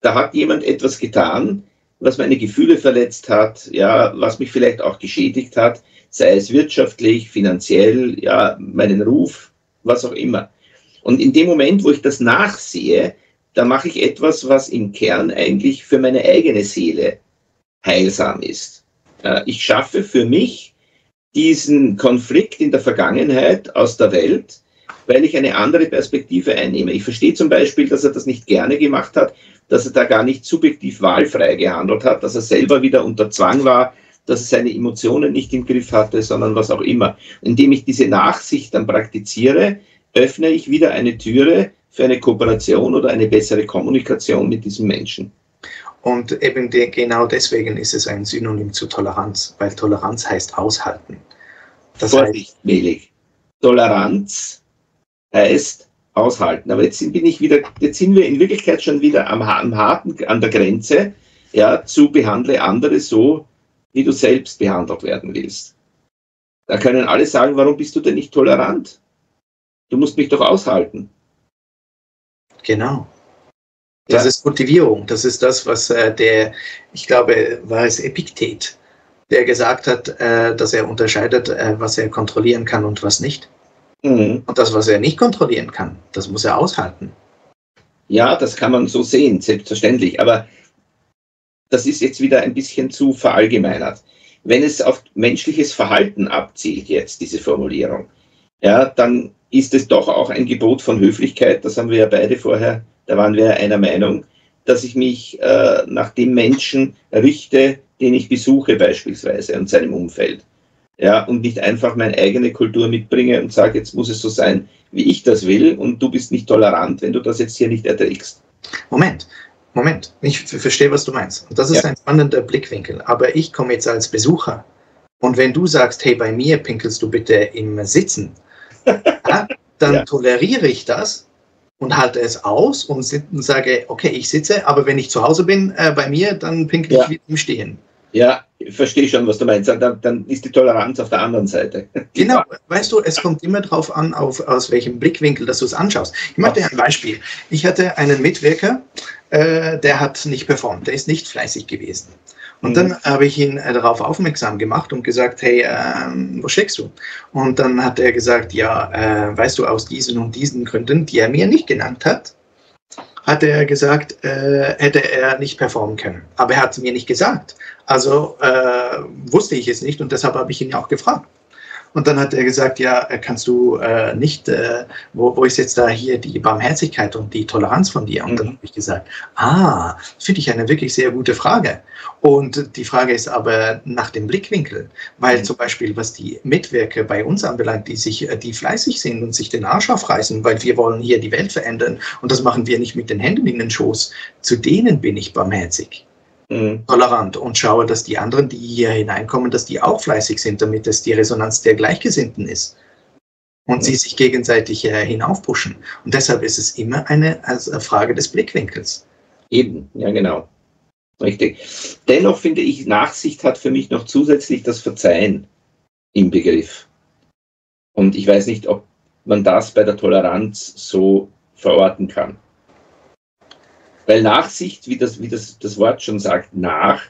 Da hat jemand etwas getan, was meine Gefühle verletzt hat, ja, was mich vielleicht auch geschädigt hat, sei es wirtschaftlich, finanziell, ja, meinen Ruf, was auch immer. Und in dem Moment, wo ich das nachsehe, da mache ich etwas, was im Kern eigentlich für meine eigene Seele heilsam ist. Ich schaffe für mich diesen Konflikt in der Vergangenheit aus der Welt, weil ich eine andere Perspektive einnehme. Ich verstehe zum Beispiel, dass er das nicht gerne gemacht hat, dass er da gar nicht subjektiv wahlfrei gehandelt hat, dass er selber wieder unter Zwang war, dass er seine Emotionen nicht im Griff hatte, sondern was auch immer. Indem ich diese Nachsicht dann praktiziere, öffne ich wieder eine Türe für eine Kooperation oder eine bessere Kommunikation mit diesem Menschen. Und eben de, genau deswegen ist es ein Synonym zu Toleranz, weil Toleranz heißt aushalten. Das Vorsicht, heißt, Melig. Toleranz heißt aushalten. Aber jetzt bin ich wieder, jetzt sind wir in Wirklichkeit schon wieder am, am harten, an der Grenze, ja, zu behandle andere so, wie du selbst behandelt werden willst. Da können alle sagen, warum bist du denn nicht tolerant? Du musst mich doch aushalten. Genau. Das ja. ist Motivierung. Das ist das, was äh, der, ich glaube, war es Epiktet, der gesagt hat, äh, dass er unterscheidet, äh, was er kontrollieren kann und was nicht. Mhm. Und das, was er nicht kontrollieren kann, das muss er aushalten. Ja, das kann man so sehen, selbstverständlich. Aber das ist jetzt wieder ein bisschen zu verallgemeinert. Wenn es auf menschliches Verhalten abzielt, jetzt diese Formulierung, ja, dann ist es doch auch ein Gebot von Höflichkeit. Das haben wir ja beide vorher, da waren wir einer Meinung, dass ich mich äh, nach dem Menschen richte, den ich besuche beispielsweise und seinem Umfeld ja, und nicht einfach meine eigene Kultur mitbringe und sage, jetzt muss es so sein, wie ich das will und du bist nicht tolerant, wenn du das jetzt hier nicht erträgst. Moment, Moment, ich verstehe, was du meinst. Und das ist ja. ein spannender Blickwinkel. Aber ich komme jetzt als Besucher und wenn du sagst, hey, bei mir pinkelst du bitte im Sitzen, ja, dann ja. toleriere ich das und halte es aus und sage, okay, ich sitze, aber wenn ich zu Hause bin äh, bei mir, dann pinkel ich wieder im Stehen. Ja, ich verstehe schon, was du meinst. Dann, dann, ist die Toleranz auf der anderen Seite. *laughs* Genau, weißt du, es kommt immer darauf an, auf, aus welchem Blickwinkel dass du es anschaust. Ich mache dir ein Beispiel. Ich hatte einen Mitwirker, äh, der hat nicht performt, der ist nicht fleißig gewesen. Und mhm. dann habe ich ihn äh, darauf aufmerksam gemacht und gesagt, hey, äh, wo steckst du? Und dann hat er gesagt, ja, äh, weißt du, aus diesen und diesen Gründen, die er mir nicht genannt hat, hat er gesagt, äh, hätte er nicht performen können. Aber er hat es mir nicht gesagt. Also äh, wusste ich es nicht und deshalb habe ich ihn auch gefragt. Und dann hat er gesagt, ja, kannst du äh, nicht, äh, wo, wo ist jetzt da hier die Barmherzigkeit und die Toleranz von dir? Und mhm. dann habe ich gesagt, ah, finde ich eine wirklich sehr gute Frage. Und die Frage ist aber nach dem Blickwinkel, weil mhm. zum Beispiel, was die Mitwirker bei uns anbelangt, die sich, äh, die fleißig sind und sich den Arsch aufreißen, weil wir wollen hier die Welt verändern und das machen wir nicht mit den Händen in den Schoß, zu denen bin ich barmherzig mhm. tolerant und schaue, dass die anderen, die hier hineinkommen, dass die auch fleißig sind, damit es die Resonanz der Gleichgesinnten ist. Und mhm. sie sich gegenseitig äh, hinaufpushen. Und deshalb ist es immer eine, also eine Frage des Blickwinkels. Eben, ja genau. Richtig. Dennoch finde ich, Nachsicht hat für mich noch zusätzlich das Verzeihen im Begriff. Und ich weiß nicht, ob man das bei der Toleranz so verorten kann. Weil Nachsicht, wie das, wie das, das Wort schon sagt, nach,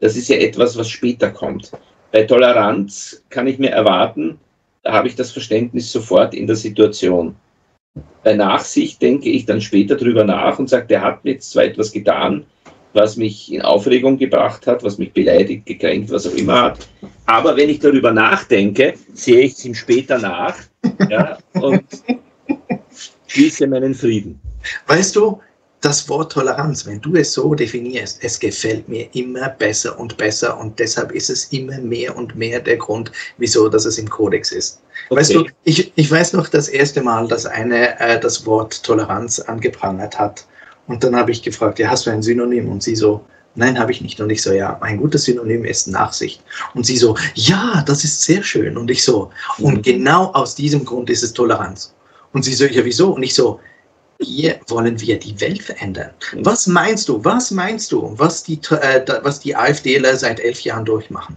das ist ja etwas, was später kommt. Bei Toleranz kann ich mir erwarten, da habe ich das Verständnis sofort in der Situation. Bei Nachsicht denke ich dann später drüber nach und sage, der hat mir jetzt zwar etwas getan, was mich in Aufregung gebracht hat, was mich beleidigt, gekränkt, was auch immer hat. Aber wenn ich darüber nachdenke, sehe ich es ihm später nach ja, und schließe meinen Frieden. Weißt du, das Wort Toleranz, wenn du es so definierst, es gefällt mir immer besser und besser und deshalb ist es immer mehr und mehr der Grund, wieso dass es im Kodex ist. Okay. Weißt du, ich, ich weiß noch das erste Mal, dass eine äh, das Wort Toleranz angeprangert hat und dann habe ich gefragt, ja, hast du ein Synonym? Und sie so, Nein, habe ich nicht. Und ich so, ja, ein gutes Synonym ist Nachsicht. Und sie so, ja, das ist sehr schön. Und ich so, und mhm. genau aus diesem Grund ist es Toleranz. Und sie so, ja, wieso? Und ich so, hier wollen wir die Welt verändern. Was meinst du, was meinst du, was die, äh, was die AfDler seit elf Jahren durchmachen?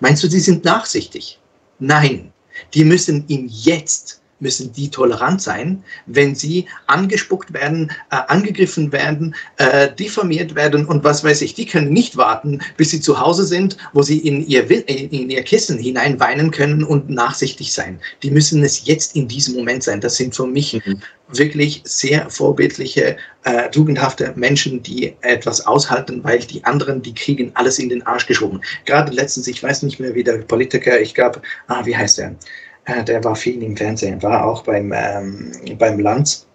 Meinst du, sie sind nachsichtig? Nein, die müssen ihn jetzt müssen die tolerant sein, wenn sie angespuckt werden, äh, angegriffen werden, äh, diffamiert werden und was weiß ich. Die können nicht warten, bis sie zu Hause sind, wo sie in ihr, in ihr Kissen hinein weinen können und nachsichtig sein. Die müssen es jetzt in diesem Moment sein. Das sind für mich mhm. wirklich sehr vorbildliche, äh, tugendhafte Menschen, die etwas aushalten, weil die anderen, die kriegen alles in den Arsch geschoben. Gerade letztens, ich weiß nicht mehr, wie der Politiker, ich glaube, ah, wie heißt der? Äh, der war viel im Fernsehen, war auch beim, ähm, beim Lanz,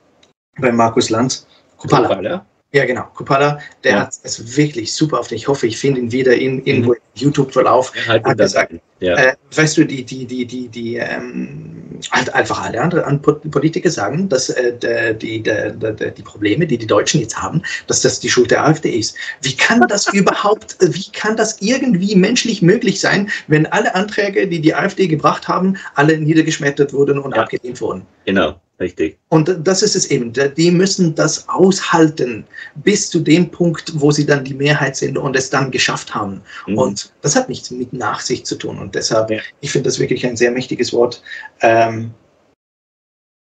bei Markus Lanz. Kupala. Kupala. Ja, genau. Kupala, der ja. hat es wirklich super auf. Ich hoffe, ich finde ihn wieder in, irgendwo mhm. im YouTube-Verlauf. Halt hat gesagt, ja. äh, weißt du, die, die, die, die, die ähm, einfach alle anderen Politiker sagen, dass äh, die, die, die, die Probleme, die die Deutschen jetzt haben, dass das die Schuld der AfD ist. Wie kann das *laughs* überhaupt, wie kann das irgendwie menschlich möglich sein, wenn alle Anträge, die die AfD gebracht haben, alle niedergeschmettert wurden und ja. abgelehnt wurden? Genau. Richtig. Und das ist es eben. Die müssen das aushalten bis zu dem Punkt, wo sie dann die Mehrheit sind und es dann geschafft haben. Mhm. Und das hat nichts mit Nachsicht zu tun. Und deshalb, ja. ich finde das wirklich ein sehr mächtiges Wort. Ähm,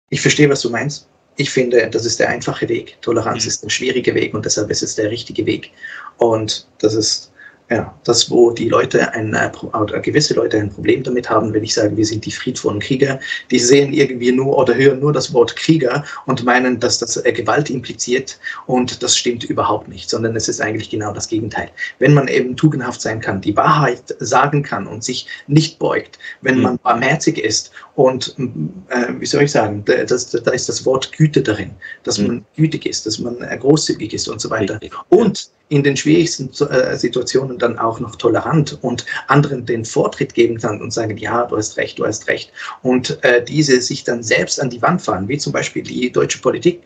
ich verstehe, was du meinst. Ich finde, das ist der einfache Weg. Toleranz mhm. ist ein schwieriger Weg und deshalb ist es der richtige Weg. Und das ist ja, das, wo die Leute, ein, äh, oder gewisse Leute ein Problem damit haben, wenn ich sage, wir sind die friedvollen Krieger, die sehen irgendwie nur oder hören nur das Wort Krieger und meinen, dass das äh, Gewalt impliziert und das stimmt überhaupt nicht, sondern es ist eigentlich genau das Gegenteil. Wenn man eben tugendhaft sein kann, die Wahrheit sagen kann und sich nicht beugt, wenn mhm. man barmherzig ist und, äh, wie soll ich sagen, da, das, da ist das Wort Güte darin, dass mhm. man gütig ist, dass man äh, großzügig ist und so weiter. Und in den schwierigsten äh, Situationen dann auch noch tolerant und anderen den Vortritt geben kann und sagen, ja, du hast recht, du hast recht. Und äh, diese sich dann selbst an die Wand fahren, wie zum Beispiel die deutsche Politik,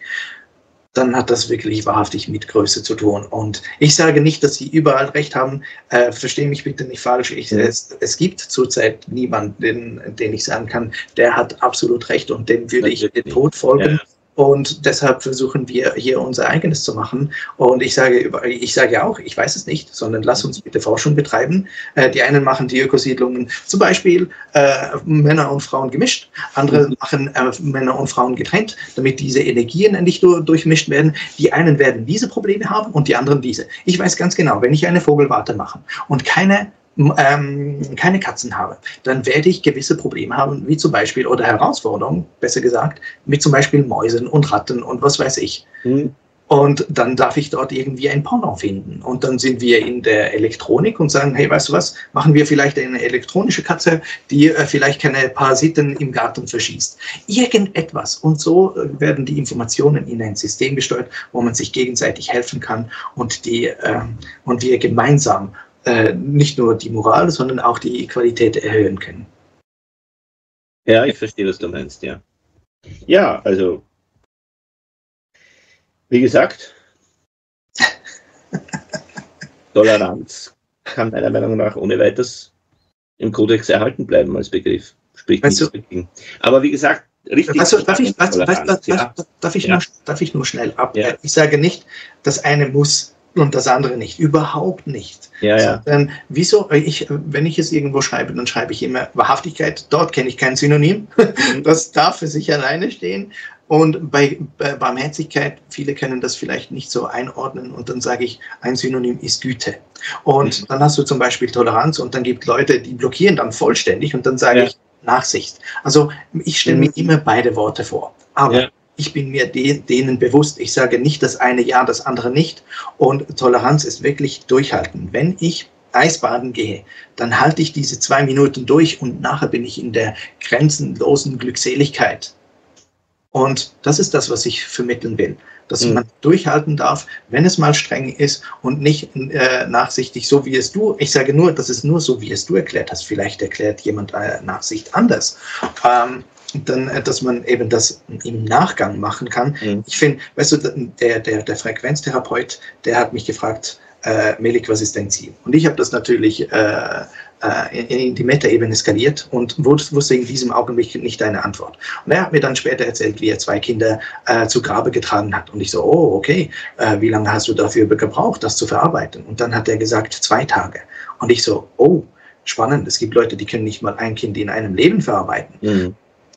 dann hat das wirklich wahrhaftig mit Größe zu tun. Und ich sage nicht, dass sie überall recht haben. Äh, Verstehe mich bitte nicht falsch. Ich, es, es, gibt zurzeit niemanden, den, den ich sagen kann, der hat absolut recht und dem würde ich den Tod folgen. Ja. Und deshalb versuchen wir hier unser eigenes zu machen. Und ich sage, ich sage auch, ich weiß es nicht, sondern lass uns bitte Forschung betreiben. Äh, die einen machen die Ökosiedlungen zum Beispiel äh, Männer und Frauen gemischt, andere mhm. machen äh, Männer und Frauen getrennt, damit diese Energien nicht durchmischt werden. Die einen werden diese Probleme haben und die anderen diese. Ich weiß ganz genau, wenn ich eine Vogelwarte mache und keine ähm, keine Katzen habe, dann werde ich gewisse Probleme haben, wie zum Beispiel, oder Herausforderungen, besser gesagt, mit zum Beispiel Mäusen und Ratten und was weiß ich. Mhm. Und dann darf ich dort irgendwie ein Pendant finden. Und dann sind wir in der Elektronik und sagen, hey, weißt du was, machen wir vielleicht eine elektronische Katze, die äh, vielleicht keine Parasiten im Garten verschießt. Irgendetwas. Und so äh, werden die Informationen in ein System gesteuert, wo man sich gegenseitig helfen kann und, die, äh, und wir gemeinsam äh, nicht nur die Moral, sondern auch die Qualität erhöhen können. Ja, ich verstehe, was du meinst, ja. Ja, also, wie gesagt, *laughs* Toleranz kann meiner Meinung nach ohne weiteres im Kodex erhalten bleiben als Begriff. Sprich weißt du, Aber wie gesagt, richtig. Also, darf, ich, was, was, ja. darf, ich nur, darf ich nur schnell ab? Ja. Ich sage nicht, das eine muss und das andere nicht. Überhaupt nicht. Ja, ja. Sondern wieso, ich, wenn ich es irgendwo schreibe, dann schreibe ich immer Wahrhaftigkeit. Dort kenne ich kein Synonym. *laughs* Das darf für sich alleine stehen. Und bei, bei Barmherzigkeit, viele können das vielleicht nicht so einordnen und dann sage ich, ein Synonym ist Güte. Und mhm. dann hast du zum Beispiel Toleranz und dann gibt Leute, die blockieren dann vollständig und dann sage ja. ich Nachsicht. Also ich stelle mhm. mir immer beide Worte vor. Aber ja ich bin mir de denen bewusst. Ich sage nicht das eine ja, das andere nicht. Und Toleranz ist wirklich durchhalten. Wenn ich Eisbaden gehe, dann halte ich diese zwei Minuten durch und nachher bin ich in der grenzenlosen Glückseligkeit. Und das ist das, was ich vermitteln will, dass mhm. man durchhalten darf, wenn es mal streng ist und nicht äh, nachsichtig, so wie es du, ich sage nur, das ist nur so, wie es du erklärt hast. Vielleicht erklärt jemand äh, Nachsicht anders. Ähm, dann, äh, dass man eben das im Nachgang machen kann. Mhm. Ich finde, weißt du, der, der, der Frequenztherapeut, der hat mich gefragt, äh, Melik, was ist dein Ziel? Und ich habe das natürlich äh, äh, in, in, die Meta-Ebene skaliert und wusste in diesem Augenblick nicht eine Antwort. Und er hat mir dann später erzählt, wie er zwei Kinder äh, zu Grabe getragen hat. Und ich so, oh, okay, äh, wie lange hast du dafür gebraucht, das zu verarbeiten? Und dann hat er gesagt, zwei Tage. Und ich so, oh, spannend, es gibt Leute, die können nicht mal ein Kind in einem Leben verarbeiten. Mhm.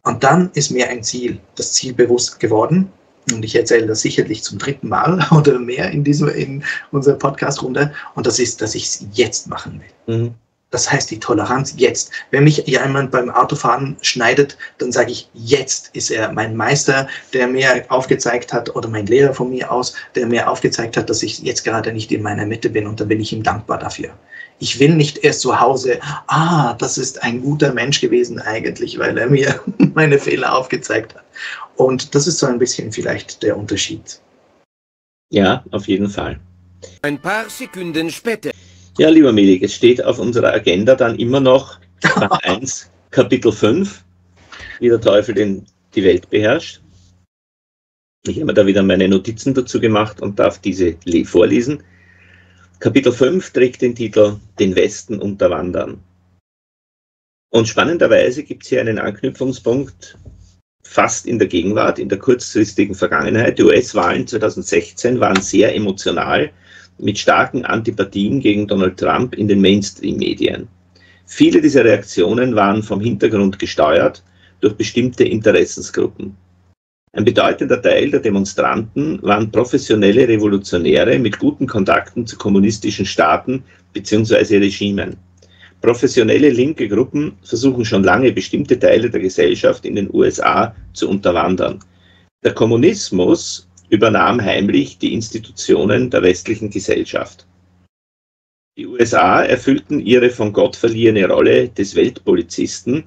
Und dann ist mir ein Ziel, das Ziel bewusst geworden. Und ich erzähle das sicherlich zum dritten Mal *laughs* oder mehr in, diesem, in unserer Podcast-Runde. Und das ist, dass ich es jetzt machen will. Mhm. Das heißt die Toleranz jetzt. Wenn mich jemand beim Autofahren schneidet, dann sage ich, jetzt ist er mein Meister, der mir aufgezeigt hat, oder mein Lehrer von mir aus, der mir aufgezeigt hat, dass ich jetzt gerade nicht in meiner Mitte bin und dann bin ich ihm dankbar dafür. Ich will nicht erst zu Hause, ah, das ist ein guter Mensch gewesen eigentlich, weil er mir *laughs* meine Fehler aufgezeigt hat. Und das ist so ein bisschen vielleicht der Unterschied. Ja, auf jeden Fall. Ein paar Sekunden später. Ja, lieber Melik, es steht auf unserer Agenda dann immer noch Part 1, *laughs* Kapitel 5, wie der Teufel den, die Welt beherrscht. Ich habe mir da wieder meine Notizen dazu gemacht und darf diese vorlesen. Kapitel 5 trägt den Titel Den Westen unterwandern. Und spannenderweise gibt es hier einen Anknüpfungspunkt fast in der Gegenwart, in der kurzfristigen Vergangenheit. Die US-Wahlen 2016 waren sehr emotional mit starken Antipathien gegen Donald Trump in den Mainstream-Medien. Viele dieser Reaktionen waren vom Hintergrund gesteuert durch bestimmte Interessensgruppen. Ein bedeutender Teil der Demonstranten waren professionelle Revolutionäre mit guten Kontakten zu kommunistischen Staaten bzw. Regimen. Professionelle linke Gruppen versuchen schon lange bestimmte Teile der Gesellschaft in den USA zu unterwandern. Der Kommunismus übernahm heimlich die Institutionen der westlichen Gesellschaft. Die USA erfüllten ihre von Gott verliehene Rolle des Weltpolizisten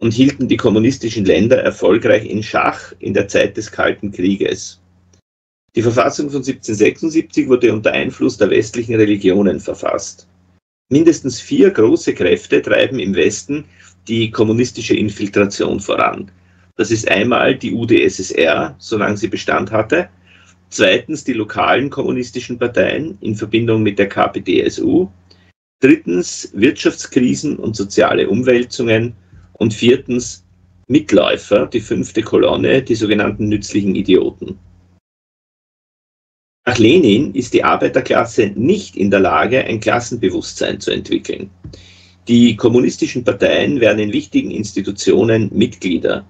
und hielten die kommunistischen Länder erfolgreich in Schach in der Zeit des Kalten Krieges. Die Verfassung von 1776 wurde unter Einfluss der westlichen Religionen verfasst. Mindestens vier große Kräfte treiben im Westen die kommunistische Infiltration voran. Das ist einmal die UdSSR, solange sie Bestand hatte. Zweitens die lokalen kommunistischen Parteien in Verbindung mit der KPDSU. Drittens Wirtschaftskrisen und soziale Umwälzungen. Und viertens Mitläufer, die fünfte Kolonne, die sogenannten nützlichen Idioten. Nach Lenin ist die Arbeiterklasse nicht in der Lage, ein Klassenbewusstsein zu entwickeln. Die kommunistischen Parteien werden in wichtigen Institutionen Mitglieder.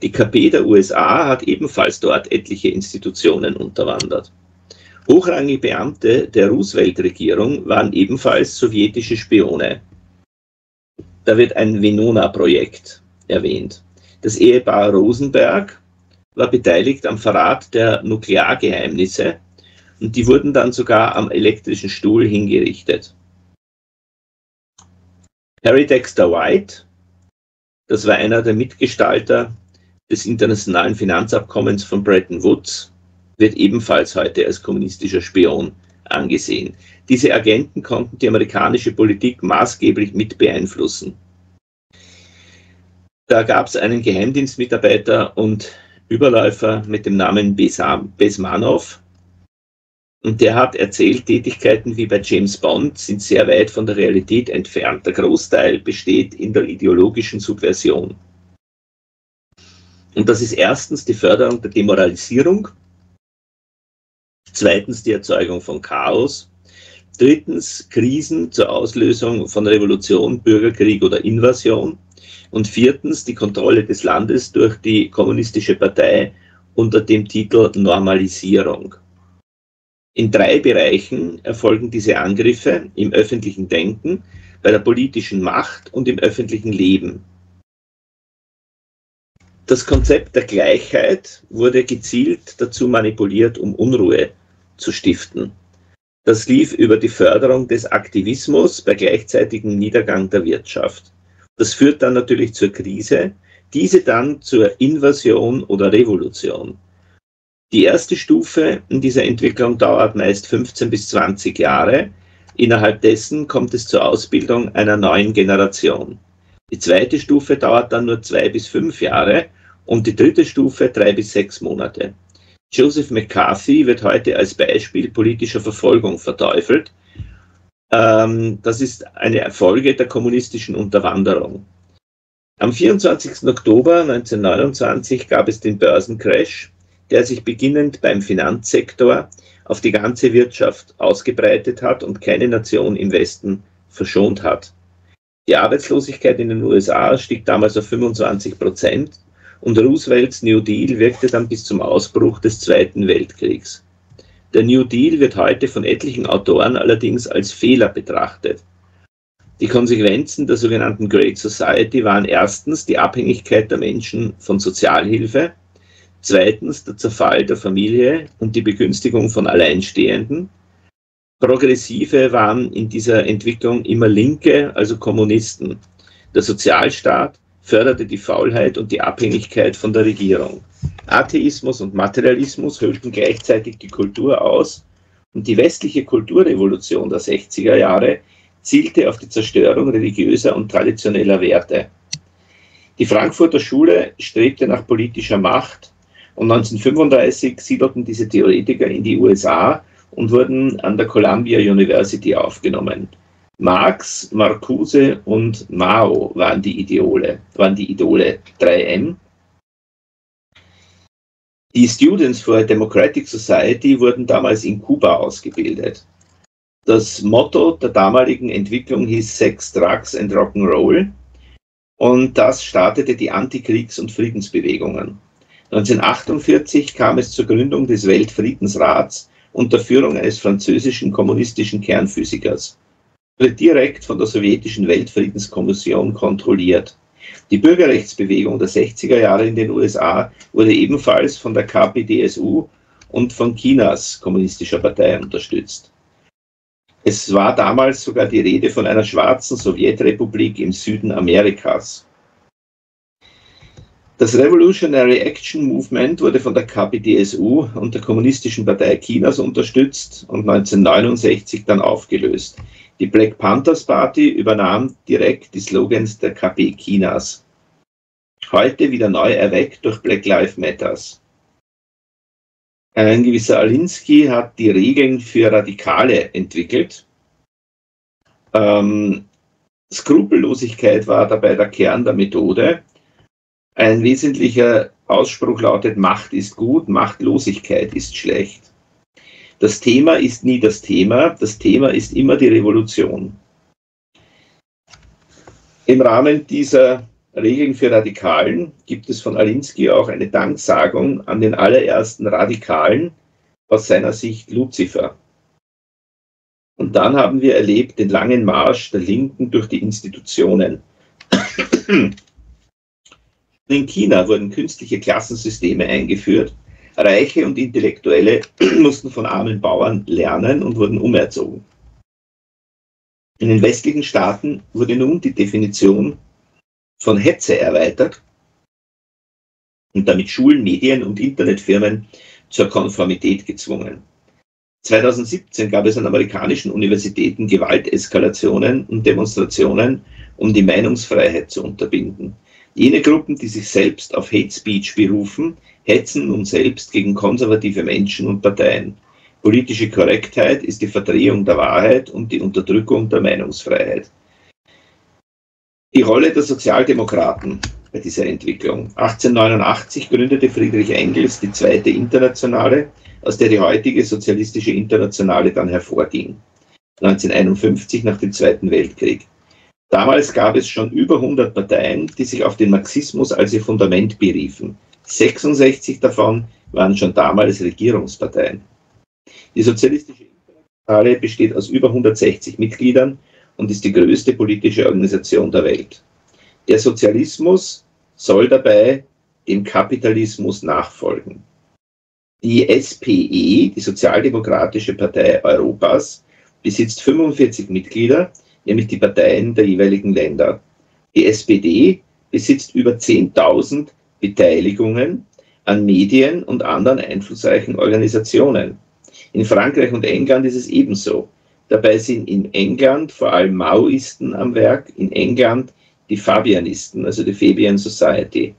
Die KP der USA hat ebenfalls dort etliche Institutionen unterwandert. Hochrangige Beamte der Roosevelt-Regierung waren ebenfalls sowjetische Spione. Da wird ein Venona-Projekt erwähnt. Das Ehepaar Rosenberg war beteiligt am Verrat der Nukleargeheimnisse und die wurden dann sogar am elektrischen Stuhl hingerichtet. Harry Dexter White, das war einer der Mitgestalter des internationalen Finanzabkommens von Bretton Woods wird ebenfalls heute als kommunistischer Spion angesehen. Diese Agenten konnten die amerikanische Politik maßgeblich mit beeinflussen. Da gab es einen Geheimdienstmitarbeiter und Überläufer mit dem Namen Besmanov. Und der hat erzählt, Tätigkeiten wie bei James Bond sind sehr weit von der Realität entfernt. Der Großteil besteht in der ideologischen Subversion. Und das ist erstens die Förderung der Demoralisierung, zweitens die Erzeugung von Chaos, drittens Krisen zur Auslösung von Revolution, Bürgerkrieg oder Invasion und viertens die Kontrolle des Landes durch die Kommunistische Partei unter dem Titel Normalisierung. In drei Bereichen erfolgen diese Angriffe im öffentlichen Denken, bei der politischen Macht und im öffentlichen Leben. Das Konzept der Gleichheit wurde gezielt dazu manipuliert, um Unruhe zu stiften. Das lief über die Förderung des Aktivismus bei gleichzeitigem Niedergang der Wirtschaft. Das führt dann natürlich zur Krise, diese dann zur Invasion oder Revolution. Die erste Stufe in dieser Entwicklung dauert meist 15 bis 20 Jahre. Innerhalb dessen kommt es zur Ausbildung einer neuen Generation. Die zweite Stufe dauert dann nur zwei bis fünf Jahre und die dritte Stufe drei bis sechs Monate. Joseph McCarthy wird heute als Beispiel politischer Verfolgung verteufelt. Ähm, das ist eine Folge der kommunistischen Unterwanderung. Am 24. Oktober 1929 gab es den Börsencrash, der sich beginnend beim Finanzsektor auf die ganze Wirtschaft ausgebreitet hat und keine Nation im Westen verschont hat. Die Arbeitslosigkeit in den USA stieg damals auf 25 Prozent und Roosevelts New Deal wirkte dann bis zum Ausbruch des Zweiten Weltkriegs. Der New Deal wird heute von etlichen Autoren allerdings als Fehler betrachtet. Die Konsequenzen der sogenannten Great Society waren erstens die Abhängigkeit der Menschen von Sozialhilfe, zweitens der Zerfall der Familie und die Begünstigung von Alleinstehenden. Progressive waren in dieser Entwicklung immer Linke, also Kommunisten. Der Sozialstaat förderte die Faulheit und die Abhängigkeit von der Regierung. Atheismus und Materialismus hüllten gleichzeitig die Kultur aus und die westliche Kulturrevolution der 60er Jahre zielte auf die Zerstörung religiöser und traditioneller Werte. Die Frankfurter Schule strebte nach politischer Macht und 1935 siedelten diese Theoretiker in die USA und wurden an der Columbia University aufgenommen. Marx, Marcuse und Mao waren die Idole, waren die Idole 3M. Die Students for a Democratic Society wurden damals in Kuba ausgebildet. Das Motto der damaligen Entwicklung hieß Sex, Drugs and Rock'n'Roll und das startete die Antikriegs- und Friedensbewegungen. 1948 kam es zur Gründung des Weltfriedensrats unter Führung eines französischen kommunistischen Kernphysikers wird direkt von der sowjetischen Weltfriedenskommission kontrolliert. Die Bürgerrechtsbewegung der 60er Jahre in den USA wurde ebenfalls von der KPDSU und von Chinas kommunistischer Partei unterstützt. Es war damals sogar die Rede von einer schwarzen Sowjetrepublik im Süden Amerikas. Das Revolutionary Action Movement wurde von der KPDSU und der Kommunistischen Partei Chinas unterstützt und 1969 dann aufgelöst. Die Black Panthers Party übernahm direkt die Slogans der KP Chinas. Heute wieder neu erweckt durch Black Lives Matters. Ein gewisser Alinsky hat die Regeln für Radikale entwickelt. Ähm, Skrupellosigkeit war dabei der Kern der Methode. Ein wesentlicher Ausspruch lautet, Macht ist gut, Machtlosigkeit ist schlecht. Das Thema ist nie das Thema, das Thema ist immer die Revolution. Im Rahmen dieser Regeln für Radikalen gibt es von Alinsky auch eine Danksagung an den allerersten Radikalen, aus seiner Sicht Luzifer. Und dann haben wir erlebt den langen Marsch der Linken durch die Institutionen. In China wurden künstliche Klassensysteme eingeführt, Reiche und Intellektuelle *clears throat* mussten von armen Bauern lernen und wurden umerzogen. In den westlichen Staaten wurde nun die Definition von Hetze erweitert und damit Schulen, Medien und Internetfirmen zur Konformität gezwungen. 2017 gab es an amerikanischen Universitäten Gewalteskalationen und Demonstrationen, um die Meinungsfreiheit zu unterbinden. Jene Gruppen, die sich selbst auf Hate Speech berufen, hetzen nun selbst gegen konservative Menschen und Parteien. Politische Korrektheit ist die Verdrehung der Wahrheit und die Unterdrückung der Meinungsfreiheit. Die Rolle der Sozialdemokraten bei dieser Entwicklung. 1889 gründete Friedrich Engels die zweite Internationale, aus der die heutige sozialistische Internationale dann hervorging. 1951 nach dem Zweiten Weltkrieg. Damals gab es schon über 100 Parteien, die sich auf den Marxismus als ihr Fundament beriefen. 66 davon waren schon damals Regierungsparteien. Die Sozialistische Internationale besteht aus über 160 Mitgliedern und ist die größte politische Organisation der Welt. Der Sozialismus soll dabei dem Kapitalismus nachfolgen. Die SPE, die Sozialdemokratische Partei Europas, besitzt 45 Mitglieder, nämlich die Parteien der jeweiligen Länder. Die SPD besitzt über 10.000 Beteiligungen an Medien und anderen einflussreichen Organisationen. In Frankreich und England ist es ebenso. Dabei sind in England vor allem Maoisten am Werk, in England die Fabianisten, also die Fabian Society.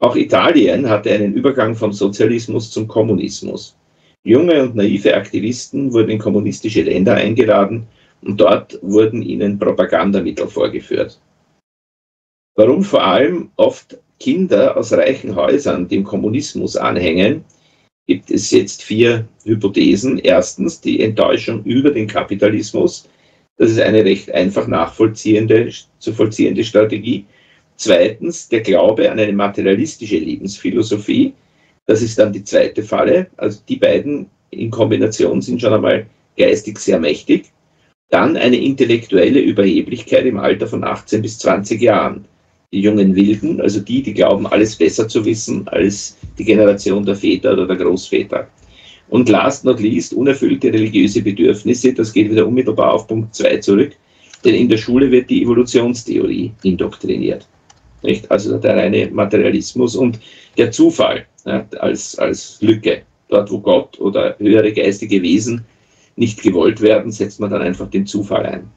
Auch Italien hatte einen Übergang vom Sozialismus zum Kommunismus. Junge und naive Aktivisten wurden in kommunistische Länder eingeladen und dort wurden ihnen Propagandamittel vorgeführt. Warum vor allem oft Kinder aus reichen Häusern dem Kommunismus anhängen, gibt es jetzt vier Hypothesen. Erstens die Enttäuschung über den Kapitalismus. Das ist eine recht einfach nachvollziehende, zu vollziehende Strategie. Zweitens der Glaube an eine materialistische Lebensphilosophie. Das ist dann die zweite Falle. Also die beiden in Kombination sind schon einmal geistig sehr mächtig. Dann eine intellektuelle Überheblichkeit im Alter von 18 bis 20 Jahren. Jungen Wilden, also die, die glauben, alles besser zu wissen als die Generation der Väter oder der Großväter. Und last not least, unerfüllte religiöse Bedürfnisse, das geht wieder unmittelbar auf Punkt 2 zurück, denn in der Schule wird die Evolutionstheorie indoktriniert. Nicht? Also der reine Materialismus und der Zufall ja, als, als Lücke. Dort, wo Gott oder höhere geistige Wesen nicht gewollt werden, setzt man dann einfach den Zufall ein.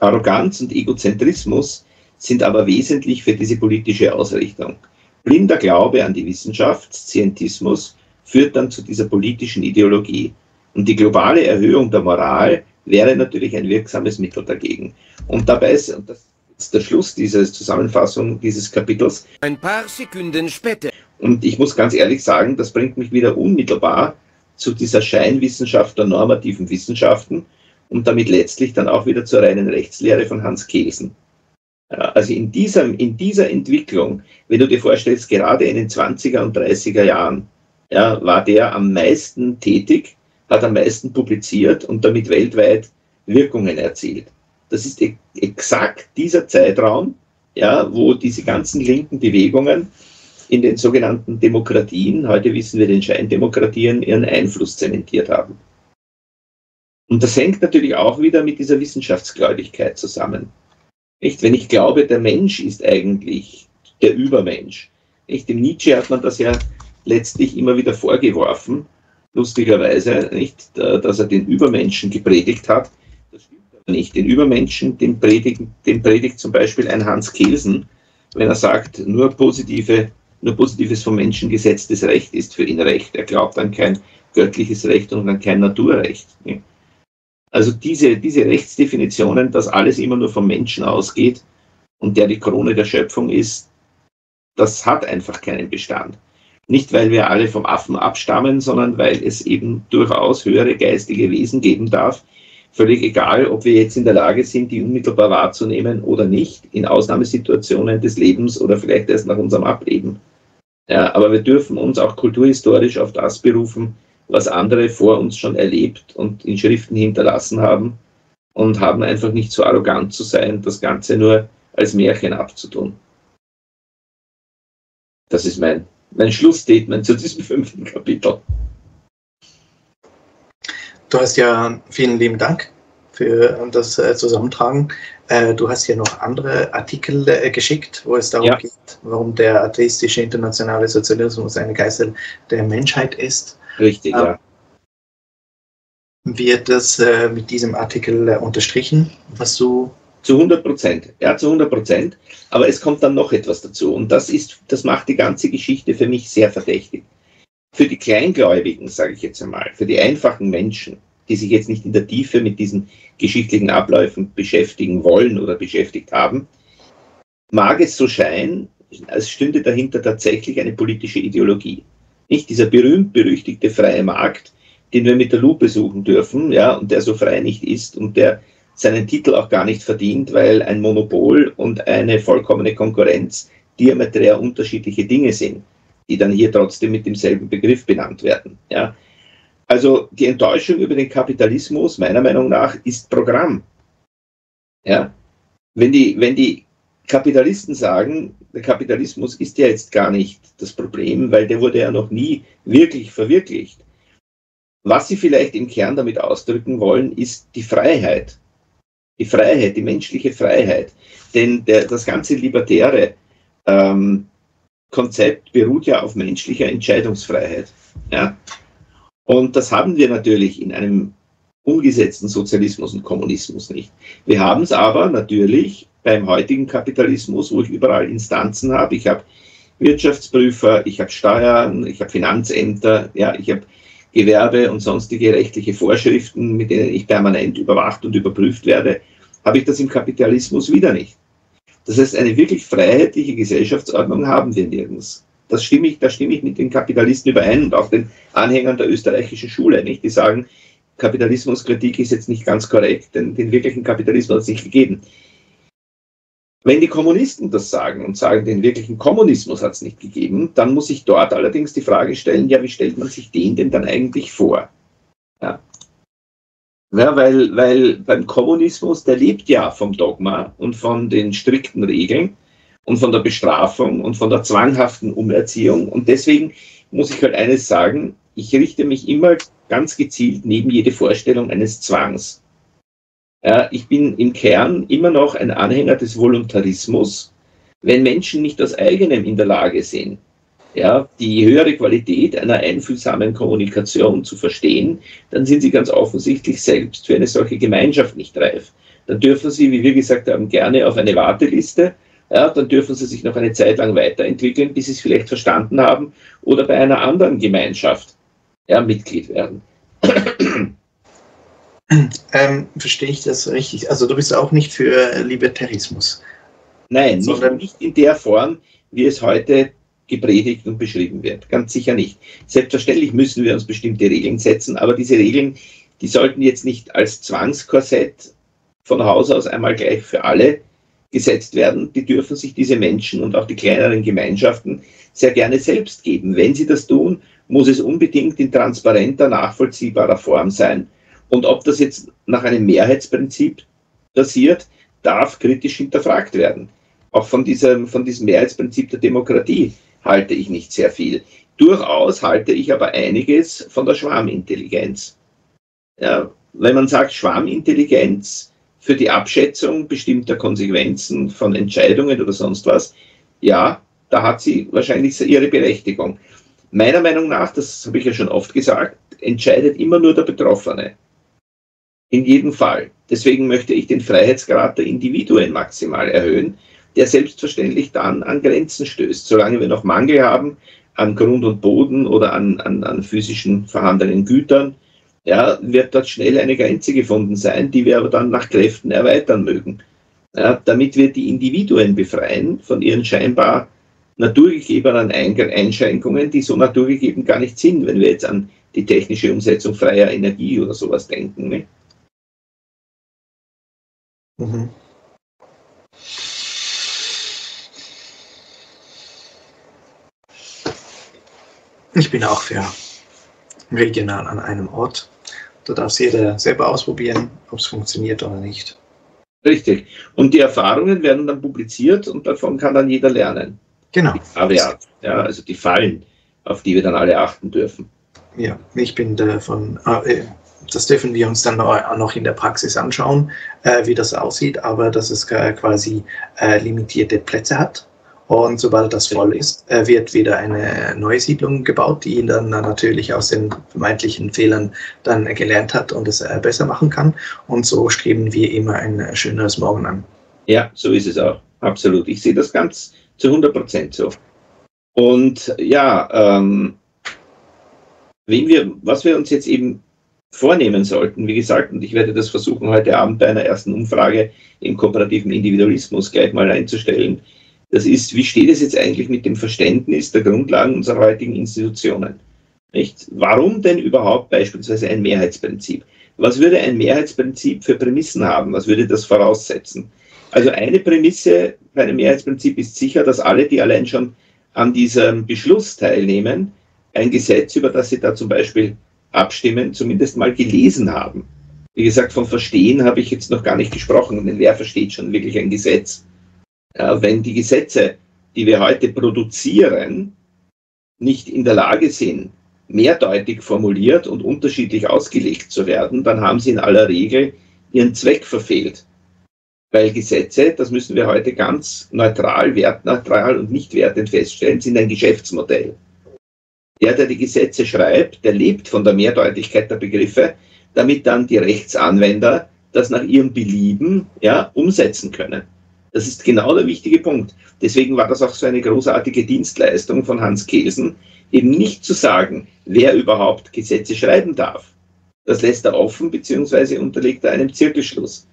Arroganz und Egozentrismus sind aber wesentlich für diese politische Ausrichtung. Blinder Glaube an die Wissenschaft, Scientismus, führt dann zu dieser politischen Ideologie. Und die globale Erhöhung der Moral wäre natürlich ein wirksames Mittel dagegen. Und dabei ist, und das ist der Schluss dieser Zusammenfassung dieses Kapitels. Ein paar Sekunden später. Und ich muss ganz ehrlich sagen, das bringt mich wieder unmittelbar zu dieser Scheinwissenschaft der normativen Wissenschaften und damit letztlich dann auch wieder zur reinen Rechtslehre von Hans Kelsen. Also in, diesem, in dieser Entwicklung, wenn du dir vorstellst, gerade in den 20er und 30er Jahren, ja, war der am meisten tätig, hat am meisten publiziert und damit weltweit Wirkungen erzielt. Das ist e exakt dieser Zeitraum, ja, wo diese ganzen linken Bewegungen in den sogenannten Demokratien, heute wissen wir den Scheindemokratien, ihren Einfluss zementiert haben. Und das hängt natürlich auch wieder mit dieser Wissenschaftsgläubigkeit zusammen. Nicht? Wenn ich glaube, der Mensch ist eigentlich der Übermensch. Nicht? Dem Nietzsche hat man das ja letztlich immer wieder vorgeworfen, lustigerweise, nicht, dass er den Übermenschen gepredigt hat. Das stimmt aber nicht. Den Übermenschen, den predigt, den predigt zum Beispiel ein Hans Kelsen, wenn er sagt, nur positive, nur positives vom Menschen gesetztes Recht ist für ihn Recht. Er glaubt an kein göttliches Recht und an kein Naturrecht. Also diese, diese Rechtsdefinitionen, dass alles immer nur vom Menschen ausgeht und der die Krone der Schöpfung ist, das hat einfach keinen Bestand. Nicht, weil wir alle vom Affen abstammen, sondern weil es eben durchaus höhere geistige Wesen geben darf. Völlig egal, ob wir jetzt in der Lage sind, die unmittelbar wahrzunehmen oder nicht, in Ausnahmesituationen des Lebens oder vielleicht erst nach unserem Ableben. Ja, aber wir dürfen uns auch kulturhistorisch auf das berufen, was andere vor uns schon erlebt und in Schriften hinterlassen haben und haben einfach nicht so arrogant zu sein, das Ganze nur als Märchen abzutun. Das ist mein mein Schlussstatement zu diesem *laughs* fünften Kapitel. Du hast ja vielen lieben Dank für das äh, Zusammentragen. Äh, du hast ja noch andere Artikel äh, geschickt, wo es darum ja. geht, warum der atheistische internationale Sozialismus eine Geißel der Menschheit ist. Richtig, ähm, ja. Wird das mit diesem Artikel unterstrichen, was du zu 100 Prozent. Ja, zu 100 Prozent. Aber es kommt dann noch etwas dazu. Und das ist, das macht die ganze Geschichte für mich sehr verdächtig. Für die Kleingläubigen, sage ich jetzt einmal, für die einfachen Menschen, die sich jetzt nicht in der Tiefe mit diesen geschichtlichen Abläufen beschäftigen wollen oder beschäftigt haben, mag es so scheinen, als stünde dahinter tatsächlich eine politische Ideologie. Nicht dieser berühmt-berüchtigte freie Markt, den wir mit der Lupe suchen dürfen, ja, und der so frei nicht ist und der seinen Titel auch gar nicht verdient, weil ein Monopol und eine vollkommene Konkurrenz diametral unterschiedliche Dinge sind, die dann hier trotzdem mit demselben Begriff benannt werden. Ja. Also die Enttäuschung über den Kapitalismus, meiner Meinung nach, ist Programm. Ja. Wenn, die, wenn die Kapitalisten sagen, der Kapitalismus ist ja jetzt gar nicht das Problem, weil der wurde ja noch nie wirklich verwirklicht. Was sie vielleicht im Kern damit ausdrücken wollen, ist die Freiheit die Freiheit, die menschliche Freiheit. Denn der, das ganze libertäre ähm, Konzept beruht ja auf menschlicher Entscheidungsfreiheit. Ja? Und das haben wir natürlich in einem umgesetzten Sozialismus und Kommunismus nicht. Wir haben es aber natürlich beim heutigen Kapitalismus, wo ich überall Instanzen habe. Ich habe Wirtschaftsprüfer, ich habe Steuern, ich habe Finanzämter, ja, ich habe Gewerbe und sonstige rechtliche Vorschriften, mit denen ich permanent überwacht und überprüft werde, habe ich das im Kapitalismus wieder nicht. Das heißt, eine wirklich freiheitliche Gesellschaftsordnung haben wir nirgends. Das stimme ich, da stimme ich mit den Kapitalisten überein und auch den Anhängern der österreichischen Schule, nicht? Die sagen, Kapitalismuskritik ist jetzt nicht ganz korrekt, denn den wirklichen Kapitalismus hat es nicht gegeben. Wenn die Kommunisten das sagen und sagen, den wirklichen Kommunismus hat es nicht gegeben, dann muss ich dort allerdings die Frage stellen, ja, wie stellt man sich den denn dann eigentlich vor? Ja. Ja, weil, weil beim Kommunismus, der lebt ja vom Dogma und von den strikten Regeln und von der Bestrafung und von der zwanghaften Umerziehung. Und deswegen muss ich halt eines sagen, ich richte mich immer ganz gezielt neben jede Vorstellung eines Zwangs. Ich bin im Kern immer noch ein Anhänger des Voluntarismus, wenn Menschen nicht aus eigenem in der Lage sind, ja, die höhere Qualität einer einfühlsamen Kommunikation zu verstehen, dann sind sie ganz offensichtlich selbst für eine solche Gemeinschaft nicht reif. Dann dürfen sie, wie wir gesagt haben, gerne auf eine Warteliste, ja, dann dürfen sie sich noch eine Zeit lang weiterentwickeln, bis sie es vielleicht verstanden haben oder bei einer anderen Gemeinschaft ja, Mitglied werden. *clears throat* Ähm, verstehe ich das richtig? Also du bist auch nicht für Libertarismus. Nein, sondern nicht in der Form, wie es heute gepredigt und beschrieben wird. Ganz sicher nicht. Selbstverständlich müssen wir uns bestimmte Regeln setzen, aber diese Regeln, die sollten jetzt nicht als Zwangskorsett von Haus aus einmal gleich für alle gesetzt werden. Die dürfen sich diese Menschen und auch die kleineren Gemeinschaften sehr gerne selbst geben. Wenn sie das tun, muss es unbedingt in transparenter, nachvollziehbarer Form sein. Und ob das jetzt nach einem Mehrheitsprinzip passiert, darf kritisch hinterfragt werden. Auch von diesem, von diesem Mehrheitsprinzip der Demokratie halte ich nicht sehr viel. Durchaus halte ich aber einiges von der Schwarmintelligenz. Ja, wenn man sagt Schwarmintelligenz für die Abschätzung bestimmter Konsequenzen von Entscheidungen oder sonst was, ja, da hat sie wahrscheinlich ihre Berechtigung. Meiner Meinung nach, das habe ich ja schon oft gesagt, entscheidet immer nur der Betroffene. In jedem Fall. Deswegen möchte ich den Freiheitsgrad der Individuen maximal erhöhen, der selbstverständlich dann an Grenzen stößt. Solange wir noch Mangel haben an Grund und Boden oder an, an, an physischen vorhandenen Gütern, ja, wird dort schnell eine Grenze gefunden sein, die wir aber dann nach Kräften erweitern mögen. Ja, damit wir die Individuen befreien von ihren scheinbar naturgegebenen Einschränkungen, die so naturgegeben gar nicht sind, wenn wir jetzt an die technische Umsetzung freier Energie oder sowas denken. Ne? Mhm. Ich bin auch für regional an einem Ort. Da darf es jeder selber ausprobieren, ob es funktioniert oder nicht. Richtig. Und die Erfahrungen werden dann publiziert und davon kann dann jeder lernen. Genau. Kaviar, ja, also die Fallen, auf die wir dann alle achten dürfen. Ja, ich bin davon, äh, das dürfen wir uns dann noch in der Praxis anschauen, äh, wie das aussieht, aber dass es quasi äh, limitierte Plätze hat und sobald das voll ist, äh, wird wieder eine neue Siedlung gebaut, die dann natürlich aus den vermeintlichen Fehlern dann gelernt hat und es äh, besser machen kann. Und so streben wir immer ein schöneres Morgen an. Ja, so ist es auch. Absolut. Ich sehe das ganz zu 100 Prozent so. Und ja, ähm, wir, was wir uns jetzt eben vornehmen sollten, wie gesagt, und ich werde das versuchen, heute Abend bei einer ersten Umfrage im kooperativen Individualismus gleich mal einzustellen, das ist, wie steht es jetzt eigentlich mit dem Verständnis der Grundlagen unserer heutigen Institutionen? Nicht? Warum denn überhaupt beispielsweise ein Mehrheitsprinzip? Was würde ein Mehrheitsprinzip für Prämissen haben? Was würde das voraussetzen? Also eine Prämisse bei einem Mehrheitsprinzip ist sicher, dass alle, die allein schon an diesem Beschluss teilnehmen, ein Gesetz, über das sie da zum Beispiel abstimmen, zumindest mal gelesen haben. Wie gesagt, vom Verstehen habe ich jetzt noch gar nicht gesprochen, denn wer versteht schon wirklich ein Gesetz? Ja, wenn die Gesetze, die wir heute produzieren, nicht in der Lage sind, mehrdeutig formuliert und unterschiedlich ausgelegt zu werden, dann haben sie in aller Regel ihren Zweck verfehlt. Weil Gesetze, das müssen wir heute ganz neutral, wertneutral und nicht wertend feststellen, sind ein Geschäftsmodell. Der, der die Gesetze schreibt, der lebt von der Mehrdeutigkeit der Begriffe, damit dann die Rechtsanwender das nach ihrem Belieben ja, umsetzen können. Das ist genau der wichtige Punkt. Deswegen war das auch so eine großartige Dienstleistung von Hans Kelsen, eben nicht zu sagen, wer überhaupt Gesetze schreiben darf. Das lässt er offen, beziehungsweise unterlegt er einem Zirkelschluss.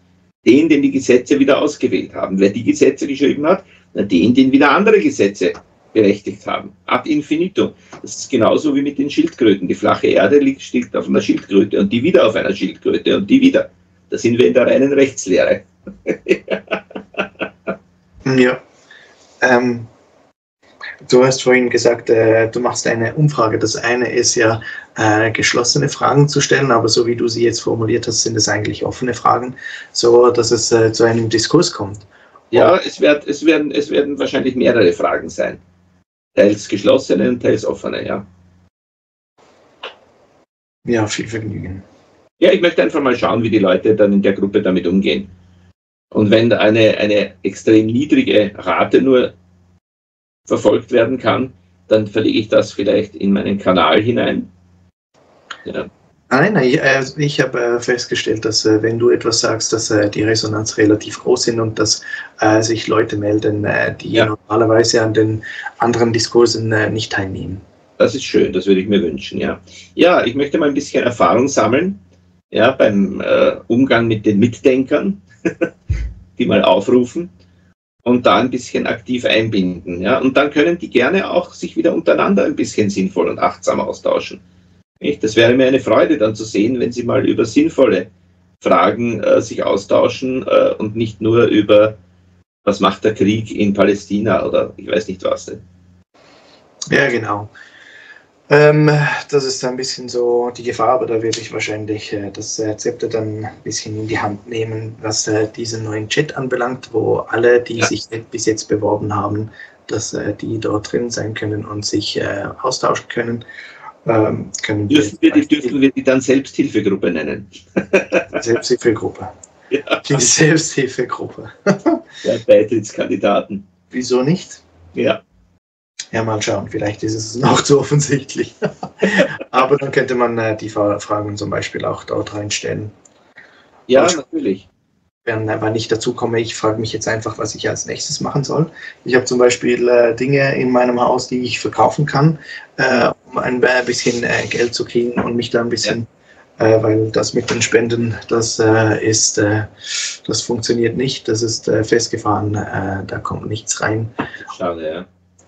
Den, den die Gesetze wieder ausgewählt haben. Wer die Gesetze geschrieben hat, na, den, den wieder andere Gesetze berechtigt haben. Ad infinitum. Das ist genauso wie mit den Schildkröten. Die flache Erde liegt, steht auf einer Schildkröte und die wieder auf einer Schildkröte und die wieder. Da sind wir in der reinen Rechtslehre. *laughs* Ja. Ähm, du hast vorhin gesagt, äh, du machst eine Umfrage. Das eine ist ja, äh, geschlossene Fragen zu stellen, aber so wie du sie jetzt formuliert hast, sind es eigentlich offene Fragen, so dass es äh, zu einem Diskurs kommt. Ja, es, wird, es, werden, es werden wahrscheinlich mehrere Fragen sein. Teils geschlossene und teils offene, ja. Ja, viel Vergnügen. Ja, ich möchte einfach mal schauen, wie die Leute dann in der Gruppe damit umgehen. Und wenn eine, eine extrem niedrige Rate nur verfolgt werden kann, dann verlege ich das vielleicht in meinen Kanal hinein. Ja. Nein, nein, ich, äh, ich habe äh, festgestellt, dass äh, wenn du etwas sagst, dass die Resonanz relativ groß sind und dass sich Leute melden, die ja. normalerweise an den anderen Diskursen nicht teilnehmen. Das ist schön, das würde ich mir wünschen, ja. Ja, ich möchte mal ein bisschen Erfahrung sammeln, ja, beim äh, Umgang mit den Mitdenkern, *laughs* die mal aufrufen und da ein bisschen aktiv einbinden, ja. Und dann können die gerne auch sich wieder untereinander ein bisschen sinnvoll und achtsam austauschen. Nicht? Das wäre mir eine Freude dann zu sehen, wenn sie mal über sinnvolle Fragen äh, sich austauschen äh, und nicht nur über, was macht der Krieg in Palästina oder ich weiß nicht was. Denn. Ja, genau. Ähm, das ist ein bisschen so die Gefahr, aber da werde ich wahrscheinlich äh, das äh, Zepter dann ein bisschen in die Hand nehmen, was äh, diesen neuen Chat anbelangt, wo alle, die ja. sich bis jetzt beworben haben, dass äh, die dort drin sein können und sich äh, austauschen können. Ähm, können dürfen, wir, die, dürfen wir die dann Selbsthilfegruppe nennen? *laughs* Selbsthilfegruppe. Ja. Die Selbsthilfegruppe. *laughs* Der Beitrittskandidaten. Wieso nicht? Ja. Ja, mal schauen, vielleicht ist es noch zu offensichtlich. *laughs* Aber dann könnte man äh, die Fragen zum Beispiel auch dort reinstellen. Ja, Und natürlich. Wenn, äh, wenn ich dazu komme, ich frage mich jetzt einfach, was ich als nächstes machen soll. Ich habe zum Beispiel äh, Dinge in meinem Haus, die ich verkaufen kann, äh, um ein äh, bisschen äh, Geld zu kriegen und mich da ein bisschen, ja. weil das mit den Spenden, das ist, das funktioniert nicht, das ist festgefahren, da kommt nichts rein. Schade, ja.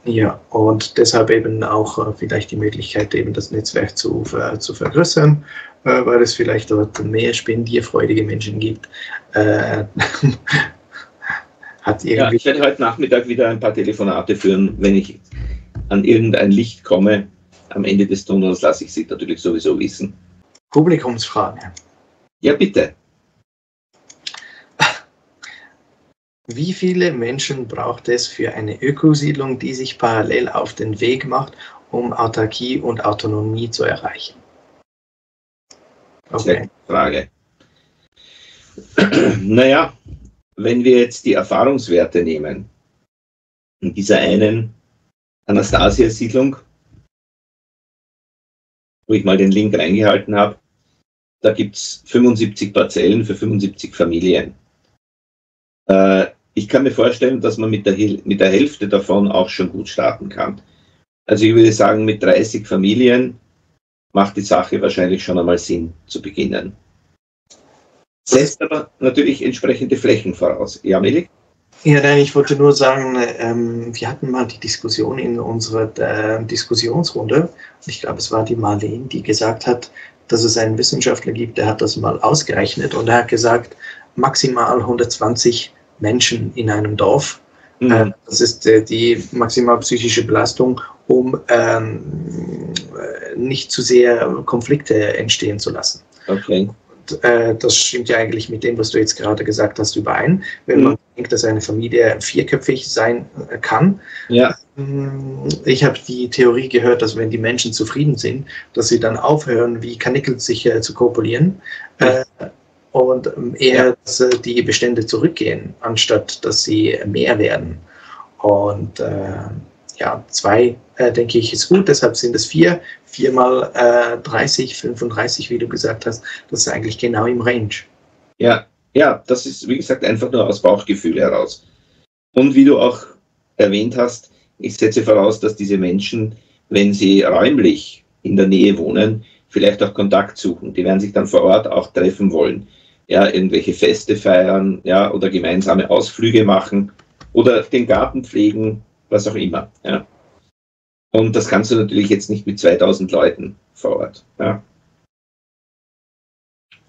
Ja, und deshalb eben auch äh, vielleicht die Möglichkeit, eben das Netzwerk zu, zu vergrößern, äh, weil es vielleicht dort mehr spendierfreudige Menschen gibt. Äh, *laughs* hat irgendwie ja, ich werde heute Nachmittag wieder ein paar Telefonate führen, wenn ich an irgendein Licht komme. Am Ende des Tunnels lasse ich Sie natürlich sowieso wissen. Publikumsfrage. Ja, bitte. Wie viele Menschen braucht es für eine Ökosiedlung, die sich parallel auf den Weg macht, um Autarkie und Autonomie zu erreichen? Okay. Frage. *clears throat* Naja, wenn wir jetzt die Erfahrungswerte nehmen, in dieser einen Anastasia-Siedlung, wo ich mal den Link reingehalten habe, da gibt es 75 Parzellen für 75 Familien. Äh, ich kann mir vorstellen, dass man mit der, mit der Hälfte davon auch schon gut starten kann. Also ich würde sagen, mit 30 Familien macht die Sache wahrscheinlich schon einmal Sinn zu beginnen. Setzt aber natürlich entsprechende Flächen voraus. Ja, Melik? Ja, nein, ich wollte nur sagen, ähm, wir hatten mal die Diskussion in unserer äh, Diskussionsrunde. Ich glaube, es war die Marlene, die gesagt hat, dass es einen Wissenschaftler gibt, der hat das mal ausgerechnet und er hat gesagt, maximal 120 Menschen in einem Dorf. Mhm. Äh, das ist äh, die maximal psychische Belastung, um ähm, nicht zu sehr Konflikte entstehen zu lassen. Okay. Und, äh, das stimmt ja eigentlich mit dem, was du jetzt gerade gesagt hast, überein. Wenn mhm. man denkt, dass eine Familie vierköpfig sein äh, kann. Ja. Ähm, ich habe die Theorie gehört, dass wenn die Menschen zufrieden sind, dass sie dann aufhören, wie Kanickel sich äh, zu kopulieren. Äh, und ähm, eher, dass äh, die Bestände zurückgehen, anstatt dass sie mehr werden. Und äh, ja, zwei, äh, denke ich, ist gut, deshalb sind es vier. Vier mal äh, 30, 35, wie du gesagt hast, das ist eigentlich genau im Range. Ja, ja, das ist, wie gesagt, einfach nur aus Bauchgefühl heraus. Und wie du auch erwähnt hast, ich setze voraus, dass diese Menschen, wenn sie räumlich in der Nähe wohnen, vielleicht auch Kontakt suchen. Die werden sich dann vor Ort auch treffen wollen ja, irgendwelche Feste feiern, ja, oder gemeinsame Ausflüge machen oder den Garten pflegen, was auch immer, ja. Und das kannst du natürlich jetzt nicht mit 2000 Leuten vor Ort, ja.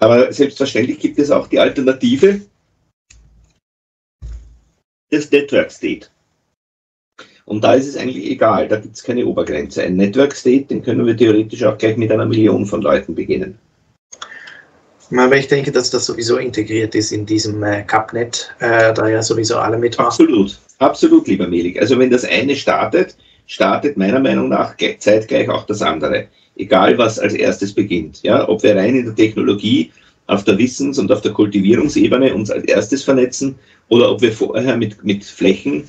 Aber selbstverständlich gibt es auch die Alternative, Das Network State. Und da ist es eigentlich egal, da gibt es keine Obergrenze. Ein Network State, den können wir theoretisch auch gleich mit einer Million von Leuten beginnen. Aber ich denke, dass das sowieso integriert ist in diesem äh, CapNet, äh, da ja sowieso alle mitmachen. Absolut, absolut, lieber Melik. Also wenn das eine startet, startet meiner Meinung nach zeitgleich auch das andere. Egal, was als erstes beginnt. Ja, ob wir rein in der Technologie, auf der Wissens- und auf der Kultivierungsebene uns als erstes vernetzen oder ob wir vorher mit, mit Flächen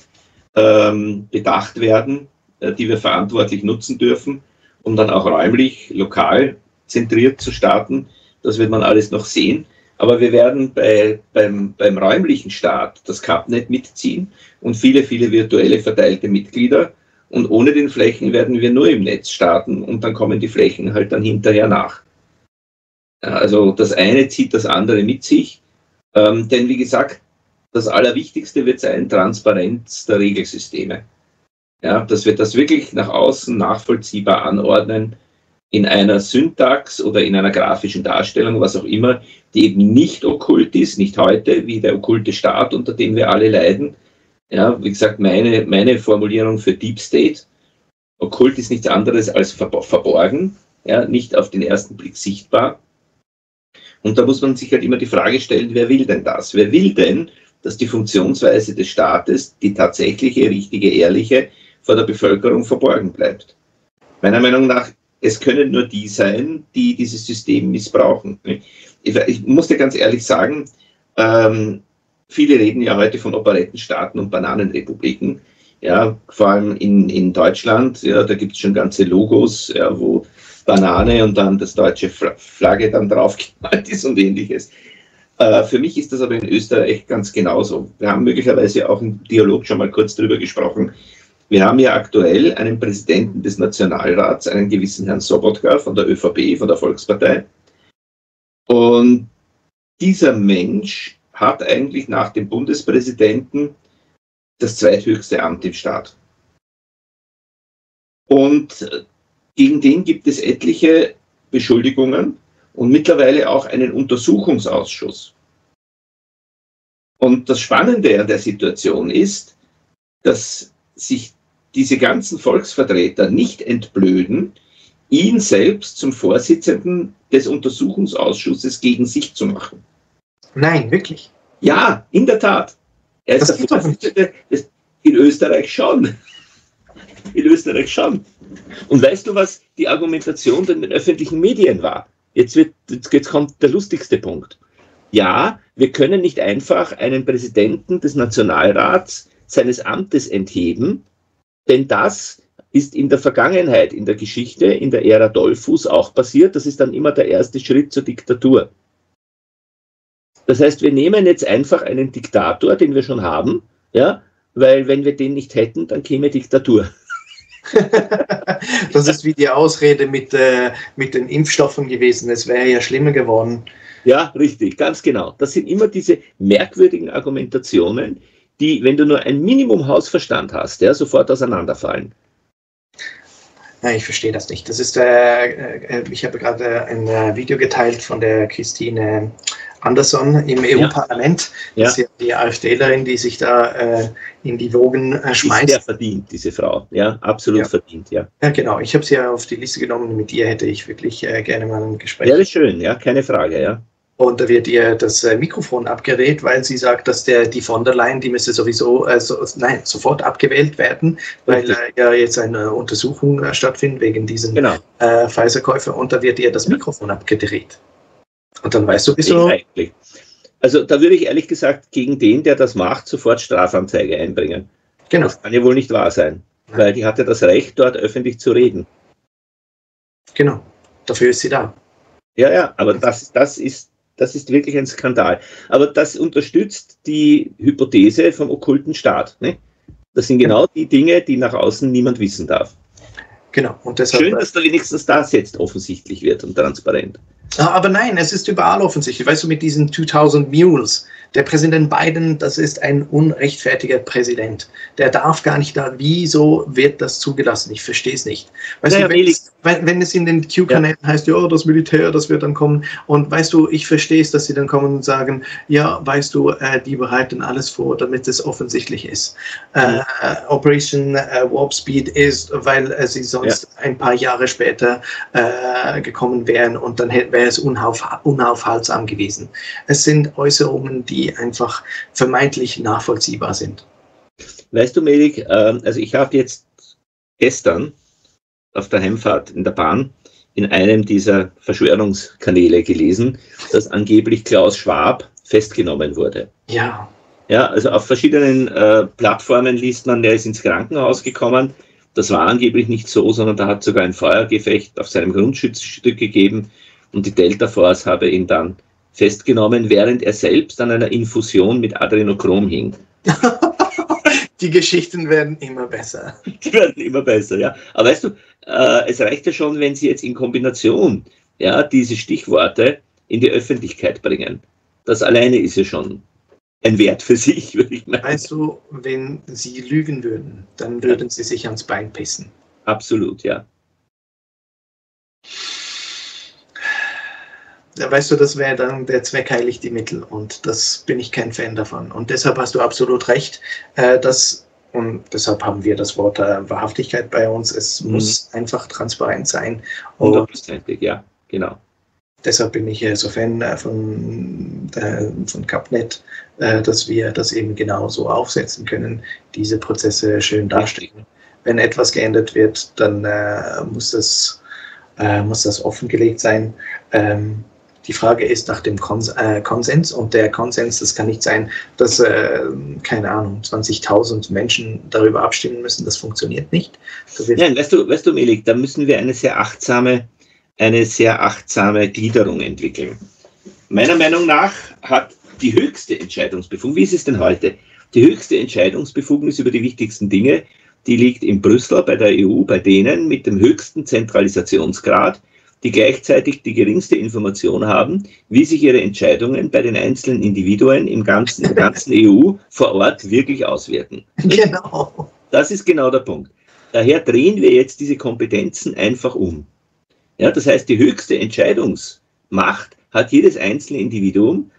ähm, bedacht werden, äh, die wir verantwortlich nutzen dürfen, um dann auch räumlich, lokal zentriert zu starten. Das wird man alles noch sehen. Aber wir werden bei, beim, beim räumlichen Start das CapNet mitziehen und viele, viele virtuelle verteilte Mitglieder. Und ohne den Flächen werden wir nur im Netz starten und dann kommen die Flächen halt dann hinterher nach. Also das eine zieht das andere mit sich. Ähm, denn wie gesagt, das Allerwichtigste wird sein Transparenz der Regelsysteme. Ja, dass wir das wirklich nach außen nachvollziehbar anordnen in einer Syntax oder in einer grafischen Darstellung, was auch immer, die eben nicht okkult ist, nicht heute, wie der okkulte Staat, unter dem wir alle leiden. Ja, wie gesagt, meine, meine Formulierung für Deep State. Okkult ist nichts anderes als verborgen, ja, nicht auf den ersten Blick sichtbar. Und da muss man sich halt immer die Frage stellen, wer will denn das? Wer will denn, dass die Funktionsweise des Staates, die tatsächliche, richtige, ehrliche, vor der Bevölkerung verborgen bleibt? Meiner Meinung nach, es können nur die sein, die dieses System missbrauchen. Ich, ich muss dir ganz ehrlich sagen, ähm, viele reden ja heute von Operettenstaaten und Bananenrepubliken. Ja, vor allem in, in Deutschland, ja, da gibt es schon ganze Logos, ja, wo Banane und dann das deutsche Flagge dann draufgemalt ist und ähnliches. Äh, für mich ist das aber in Österreich ganz genauso. Wir haben möglicherweise auch im Dialog schon mal kurz darüber gesprochen. Wir haben ja aktuell einen Präsidenten des Nationalrats, einen gewissen Herrn Sobotka von der ÖVP, von der Volkspartei. Und dieser Mensch hat eigentlich nach dem Bundespräsidenten das zweithöchste Amt im Staat. Und gegen den gibt es etliche Beschuldigungen und mittlerweile auch einen Untersuchungsausschuss. Und das Spannende an der Situation ist, dass sich diese ganzen Volksvertreter nicht entblöden, ihn selbst zum Vorsitzenden des Untersuchungsausschusses gegen sich zu machen. Nein, wirklich? Ja, in der Tat. Er ist das der Vorsitzende in Österreich schon. *laughs* In Österreich schon. Und weißt du, was die Argumentation in den öffentlichen Medien war? Jetzt, wird, jetzt kommt der lustigste Punkt. Ja, wir können nicht einfach einen Präsidenten des Nationalrats seines Amtes entheben, denn das ist in der Vergangenheit, in der Geschichte, in der Ära Dollfuß auch passiert. Das ist dann immer der erste Schritt zur Diktatur. Das heißt, wir nehmen jetzt einfach einen Diktator, den wir schon haben, ja, weil wenn wir den nicht hätten, dann käme Diktatur. *laughs* das ist wie die Ausrede mit, äh, mit den Impfstoffen gewesen. Es wäre ja schlimmer geworden. Ja, richtig, ganz genau. Das sind immer diese merkwürdigen Argumentationen, die, wenn du nur ein Minimum Hausverstand hast, ja, sofort auseinanderfallen. Ja, ich verstehe das nicht. Das ist, äh, äh ich habe gerade ein äh, Video geteilt von der Christine Anderson im EU-Parlament. Ja. Das ist ja die AfDlerin, die sich da äh, in die Wogen äh, schmeißt. Sehr verdient, diese Frau. Ja, absolut ja. verdient, ja. Ja, genau. Ich habe sie ja auf die Liste genommen. Mit ihr hätte ich wirklich äh, gerne mal ein Gespräch. Wäre schön, ja, keine Frage, ja. Und da wird ihr das äh, Mikrofon abgedreht, weil sie sagt, dass der, die von der Leyen, die müsste sowieso, äh, so, nein, sofort abgewählt werden, weil äh, ja jetzt eine Untersuchung äh, stattfindet wegen diesen genau. äh, Pfizer-Käufer und da wird ihr das Mikrofon abgedreht. Und dann weißt du, wieso. Eigentlich. Also da würde ich ehrlich gesagt gegen den, der das macht, sofort Strafanzeige einbringen. Genau. Das kann ja wohl nicht wahr sein, Nein. weil die hatte das Recht, dort öffentlich zu reden. Genau, dafür ist sie da. Ja, ja, aber das, das ist das ist wirklich ein Skandal. Aber das unterstützt die Hypothese vom okkulten Staat. Ne? Das sind genau die Dinge, die nach außen niemand wissen darf. Genau. Und deshalb, Schön, dass da wenigstens das jetzt offensichtlich wird und transparent. Ah, aber nein, es ist überall offensichtlich. Weißt du, mit diesen 2000 Mules, der Präsident Biden, das ist ein unrechtfertiger Präsident. Der darf gar nicht da. Wieso wird das zugelassen? Ich verstehe es nicht. Weißt naja, du, Felix, wenn, wenn es in den Q-Kanälen ja. heißt, ja, das Militär, das wird dann kommen. Und weißt du, ich verstehe es, dass sie dann kommen und sagen, ja, weißt du, äh, die bereiten alles vor, damit es offensichtlich ist. Äh, Operation äh, Warp Speed ist, weil äh, sie sonst ja. ein paar Jahre später äh, gekommen wären und dann wäre es unauf, unaufhaltsam gewesen. Es sind Äußerungen, die einfach vermeintlich nachvollziehbar sind. Weißt du, Melik, ähm, also ich habe jetzt gestern auf der Heimfahrt in der Bahn in einem dieser Verschwörungskanäle gelesen, dass angeblich Klaus Schwab festgenommen wurde. Ja. Ja, also auf verschiedenen äh, Plattformen liest man, der ist ins Krankenhaus gekommen. Das war angeblich nicht so, sondern da hat sogar ein Feuergefecht auf seinem Grundstück gegeben und die Delta Force habe ihn dann festgenommen, während er selbst an einer Infusion mit Adrenochrom hing. *laughs* die Geschichten werden immer besser. *laughs* Die werden immer besser, ja. Aber weißt du, äh, es reicht ja schon, wenn sie jetzt in Kombination ja, diese Stichworte in die Öffentlichkeit bringen. Das alleine ist ja schon ein Wert für sich, *laughs* würde ich meinen. Weißt du, wenn sie lügen würden, dann würden ja. sie sich ans Bein pissen. Absolut, ja. Weißt du, das wäre dann der Zweck heiligt die Mittel und das bin ich kein Fan davon. Und deshalb hast du absolut recht, äh, dass, und deshalb haben wir das Wort äh, Wahrhaftigkeit bei uns, es mhm. muss einfach transparent sein. Hundertprozentig, ja, genau. Deshalb bin ich so Fan äh, von, äh, von CapNet, äh, dass wir das eben genau so aufsetzen können, diese Prozesse schön darstellen. Wenn etwas geändert wird, dann äh, muss das muss das offengelegt sein. Ähm, die Frage ist nach dem Kons äh, Konsens und der Konsens, das kann nicht sein, dass, äh, keine Ahnung, 20.000 Menschen darüber abstimmen müssen. Das funktioniert nicht. Nein, weißt du, weißt du, Melik, da müssen wir eine sehr achtsame, eine sehr achtsame Gliederung entwickeln. Meiner Meinung nach hat die höchste Entscheidungsbefugnis, wie ist es denn heute? Die höchste Entscheidungsbefugnis über die wichtigsten Dinge, die liegt in Brüssel bei der EU, bei denen mit dem höchsten Zentralisationsgrad, die gleichzeitig die geringste Information haben, wie sich ihre Entscheidungen bei den einzelnen Individuen im ganzen, im ganzen *laughs* EU vor Ort wirklich auswirken. Genau. Das ist genau der Punkt. Daher drehen wir jetzt diese Kompetenzen einfach um. Ja, das heißt, die höchste Entscheidungsmacht hat jedes einzelne Individuum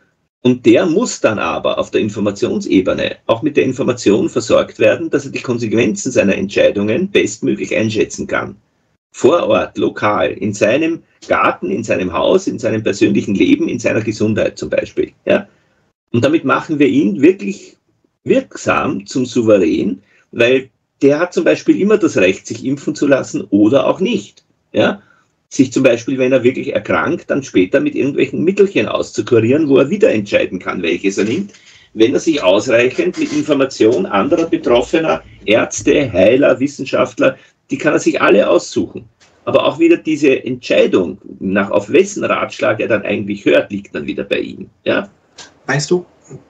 und der muss dann aber auf der Informationsebene auch mit der Information versorgt werden, dass er die Konsequenzen seiner Entscheidungen bestmöglich einschätzen kann vor Ort, lokal, in seinem Garten, in seinem Haus, in seinem persönlichen Leben, in seiner Gesundheit zum Beispiel. Ja? Und damit machen wir ihn wirklich wirksam zum Souverän, weil der hat zum Beispiel immer das Recht, sich impfen zu lassen oder auch nicht. Ja? Sich zum Beispiel, wenn er wirklich erkrankt, dann später mit irgendwelchen Mittelchen auszukurieren, wo er wieder entscheiden kann, welches er nimmt, wenn er sich ausreichend mit Information anderer Betroffener, Ärzte, Heiler, Wissenschaftler die kann er sich alle aussuchen. Aber auch wieder diese Entscheidung, nach auf wessen Ratschlag er dann eigentlich hört, liegt dann wieder bei ihm. Ja? Weißt du,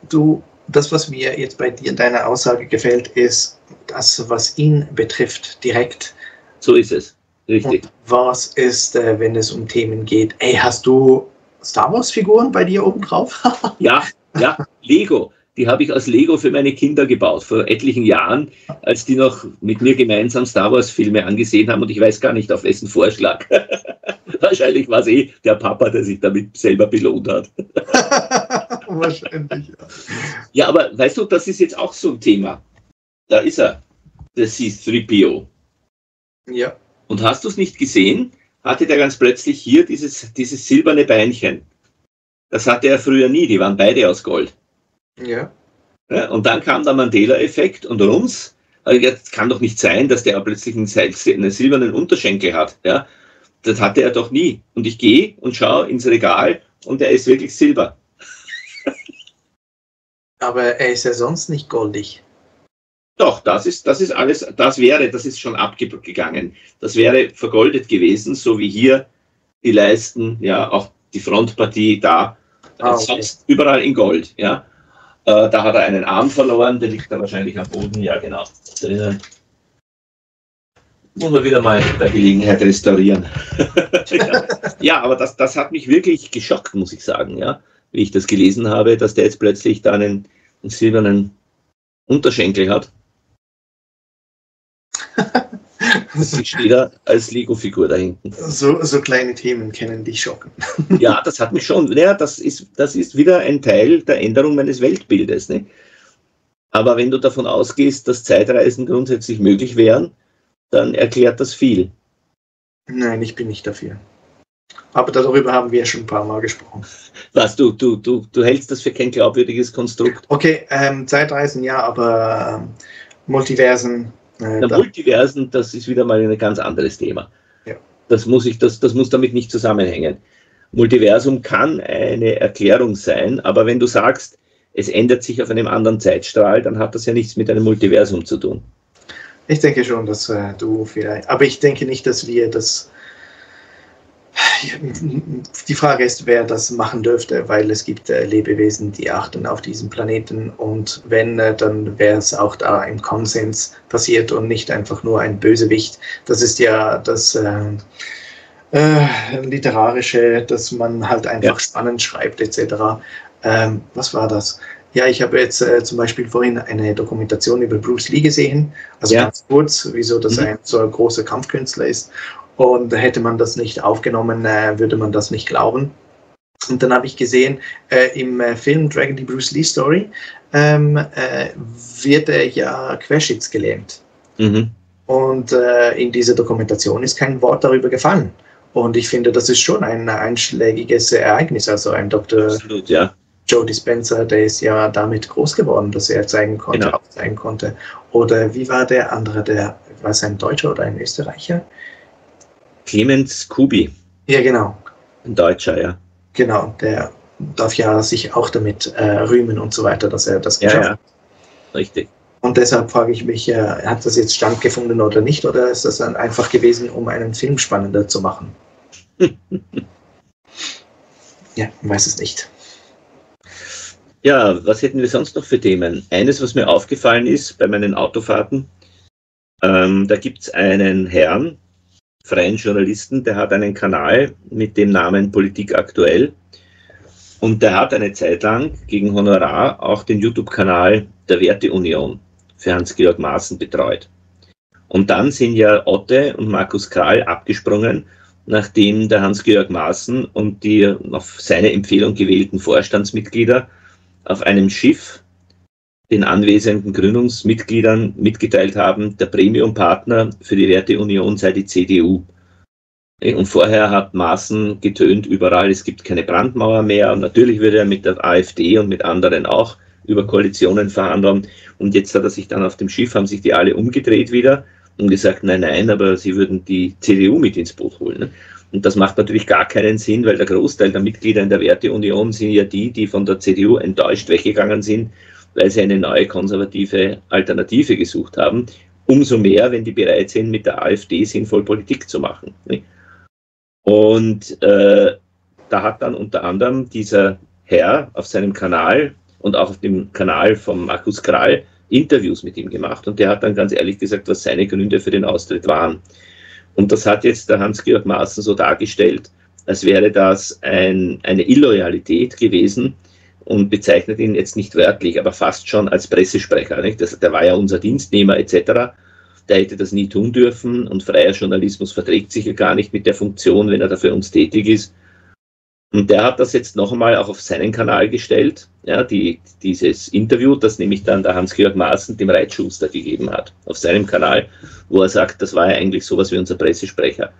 du, das, was mir jetzt bei dir in deiner Aussage gefällt, ist das, was ihn betrifft, direkt. So ist es. Richtig. Und was ist, äh, wenn es um Themen geht? Ey, hast du Star Wars-Figuren bei dir oben drauf? ja, ja, *laughs* Lego die habe ich als Lego für meine Kinder gebaut, vor etlichen Jahren, als die noch mit mir gemeinsam Star Wars-Filme angesehen haben und ich weiß gar nicht, auf wessen Vorschlag. *laughs* Wahrscheinlich war es eh der Papa, der sich damit selber belohnt hat. *laughs* Wahrscheinlich, ja. Ja, aber weißt du, das ist jetzt auch so ein Thema. Da ist er, der C3PO. Ja. Und hast du es nicht gesehen? Hatte der ganz plötzlich hier dieses, dieses silberne Beinchen. Das hatte er früher nie, die waren beide aus Gold. Ja. ja und dann kam der Mandela-Effekt und rums. Also jetzt kann doch nicht sein, dass der plötzlich einen, einen silbernen Unterschenkel hat. Ja? Das hatte er doch nie. Und ich gehe und schaue ins Regal und er ist wirklich silber. *laughs* Aber er ist ja sonst nicht goldig. Doch, das ist, das ist alles, das wäre, das ist schon abgegangen. Das wäre vergoldet gewesen, so wie hier die Leisten, ja, auch die Frontpartie da, ah, okay. sonst überall in Gold, ja. Äh, da hat er einen Arm verloren, der liegt da wahrscheinlich am Boden. Ja, genau. Drinnen. Muss man wieder mal bei Gelegenheit restaurieren. ja. *laughs* ja, aber das, das hat mich wirklich geschockt, muss ich sagen, ja. Wie ich das gelesen habe, dass der jetzt plötzlich da einen, einen silbernen Unterschenkel hat. *laughs* *laughs* ich stehe da als Lego-Figur da hinten. So, so kleine Themen kennen dich schocken. *laughs* Ja, das hat mich schon. Ja, das ist, das ist wieder ein Teil der Änderung meines Weltbildes. Ne? Aber wenn du davon ausgehst, dass Zeitreisen grundsätzlich möglich wären, dann erklärt das viel. Nein, ich bin nicht dafür. Aber darüber haben wir schon ein paar Mal gesprochen. *laughs* Was, du, du, du, du hältst das für kein glaubwürdiges Konstrukt? Okay, ähm, Zeitreisen ja, aber ähm, Multiversen. Äh, da Multiversen, das ist wieder mal ein ganz anderes Thema. Ja. Das, muss ich, das, das muss damit nicht zusammenhängen. Multiversum kann eine Erklärung sein, aber wenn du sagst, es ändert sich auf einem anderen Zeitstrahl, dann hat das ja nichts mit einem Multiversum zu tun. Ich denke schon, dass äh, du vielleicht, aber ich denke nicht, dass wir das die Frage ist, wer das machen dürfte, weil es gibt äh, Lebewesen, die achten auf diesen Planeten und wenn, äh, dann wäre es auch da im Konsens passiert und nicht einfach nur ein Bösewicht. Das ist ja das äh, äh, literarische, dass man halt einfach ja. spannend schreibt etc. Ähm, was war das? Ja, ich habe jetzt äh, zum Beispiel vorhin eine Dokumentation über Bruce Lee gesehen, also ja. ganz kurz, wieso das mhm. ein so ein großer Kampfkünstler ist. Und hätte man das nicht aufgenommen, äh, würde man das nicht glauben. Und dann habe ich gesehen, äh, im äh, Film Dragon the Bruce Lee Story ähm, äh, wird er ja querschnittsgelähmt. Mhm. Und äh, in dieser Dokumentation ist kein Wort darüber gefallen. Und ich finde, das ist schon ein einschlägiges Ereignis. Also ein Dr. Absolut, ja. Joe Dispenza, der ist ja damit groß geworden, dass er zeigen konnte, genau. aufzeigen konnte. Oder wie war der andere, der war es ein Deutscher oder ein Österreicher? Clemens Kubi. Ja, genau. Ein Deutscher, ja. Genau, der darf ja sich auch damit äh, rühmen und so weiter, dass er das geschafft ja, ja. Richtig. Und deshalb frage ich mich, äh, hat das jetzt standgefunden oder nicht, oder ist das dann einfach gewesen, um einen Film spannender zu machen? *laughs* ja, man weiß es nicht. Ja, was hätten wir sonst noch für Themen? Eines, was mir aufgefallen ist bei meinen Autofahrten, ähm, da gibt es einen Herrn, freien Journalisten, der hat einen Kanal mit dem Namen Politik aktuell. Und der hat eine Zeit lang gegen Honorar auch den YouTube-Kanal der Werteunion für Hans-Georg Maaßen betreut. Und dann sind ja Otte und Markus Kral abgesprungen, nachdem der Hans-Georg Maaßen und die auf seine Empfehlung gewählten Vorstandsmitglieder auf einem Schiff den anwesenden Gründungsmitgliedern mitgeteilt haben, der Premium-Partner für die Werteunion sei die CDU. Und vorher hat Maaßen getönt überall, es gibt keine Brandmauer mehr. Und natürlich würde er mit der AfD und mit anderen auch über Koalitionen verhandeln. Und jetzt hat er sich dann auf dem Schiff, haben sich die alle umgedreht wieder und gesagt, nein, nein, aber sie würden die CDU mit ins Boot holen. Und das macht natürlich gar keinen Sinn, weil der Großteil der Mitglieder in der Werteunion sind ja die, die von der CDU enttäuscht weggegangen sind weil sie eine neue konservative Alternative gesucht haben. Umso mehr, wenn die bereit sind, mit der AfD sinnvoll Politik zu machen. Und äh, da hat dann unter anderem dieser Herr auf seinem Kanal und auch auf dem Kanal von Markus Kral Interviews mit ihm gemacht. Und der hat dann ganz ehrlich gesagt, was seine Gründe für den Austritt waren. Und das hat jetzt der Hans-Georg Maaßen so dargestellt, als wäre das ein, eine Illoyalität gewesen, und bezeichnet ihn jetzt nicht wörtlich, aber fast schon als Pressesprecher. Nicht? Das, der war ja unser Dienstnehmer etc. Der hätte das nie tun dürfen und freier Journalismus verträgt sich ja gar nicht mit der Funktion, wenn er da für uns tätig ist. Und der hat das jetzt noch einmal auch auf seinen Kanal gestellt, ja, die, dieses Interview, das nämlich dann der Hans-Georg Maaßen dem Reitschuster gegeben hat, auf seinem Kanal, wo er sagt, das war ja eigentlich sowas wie unser Pressesprecher.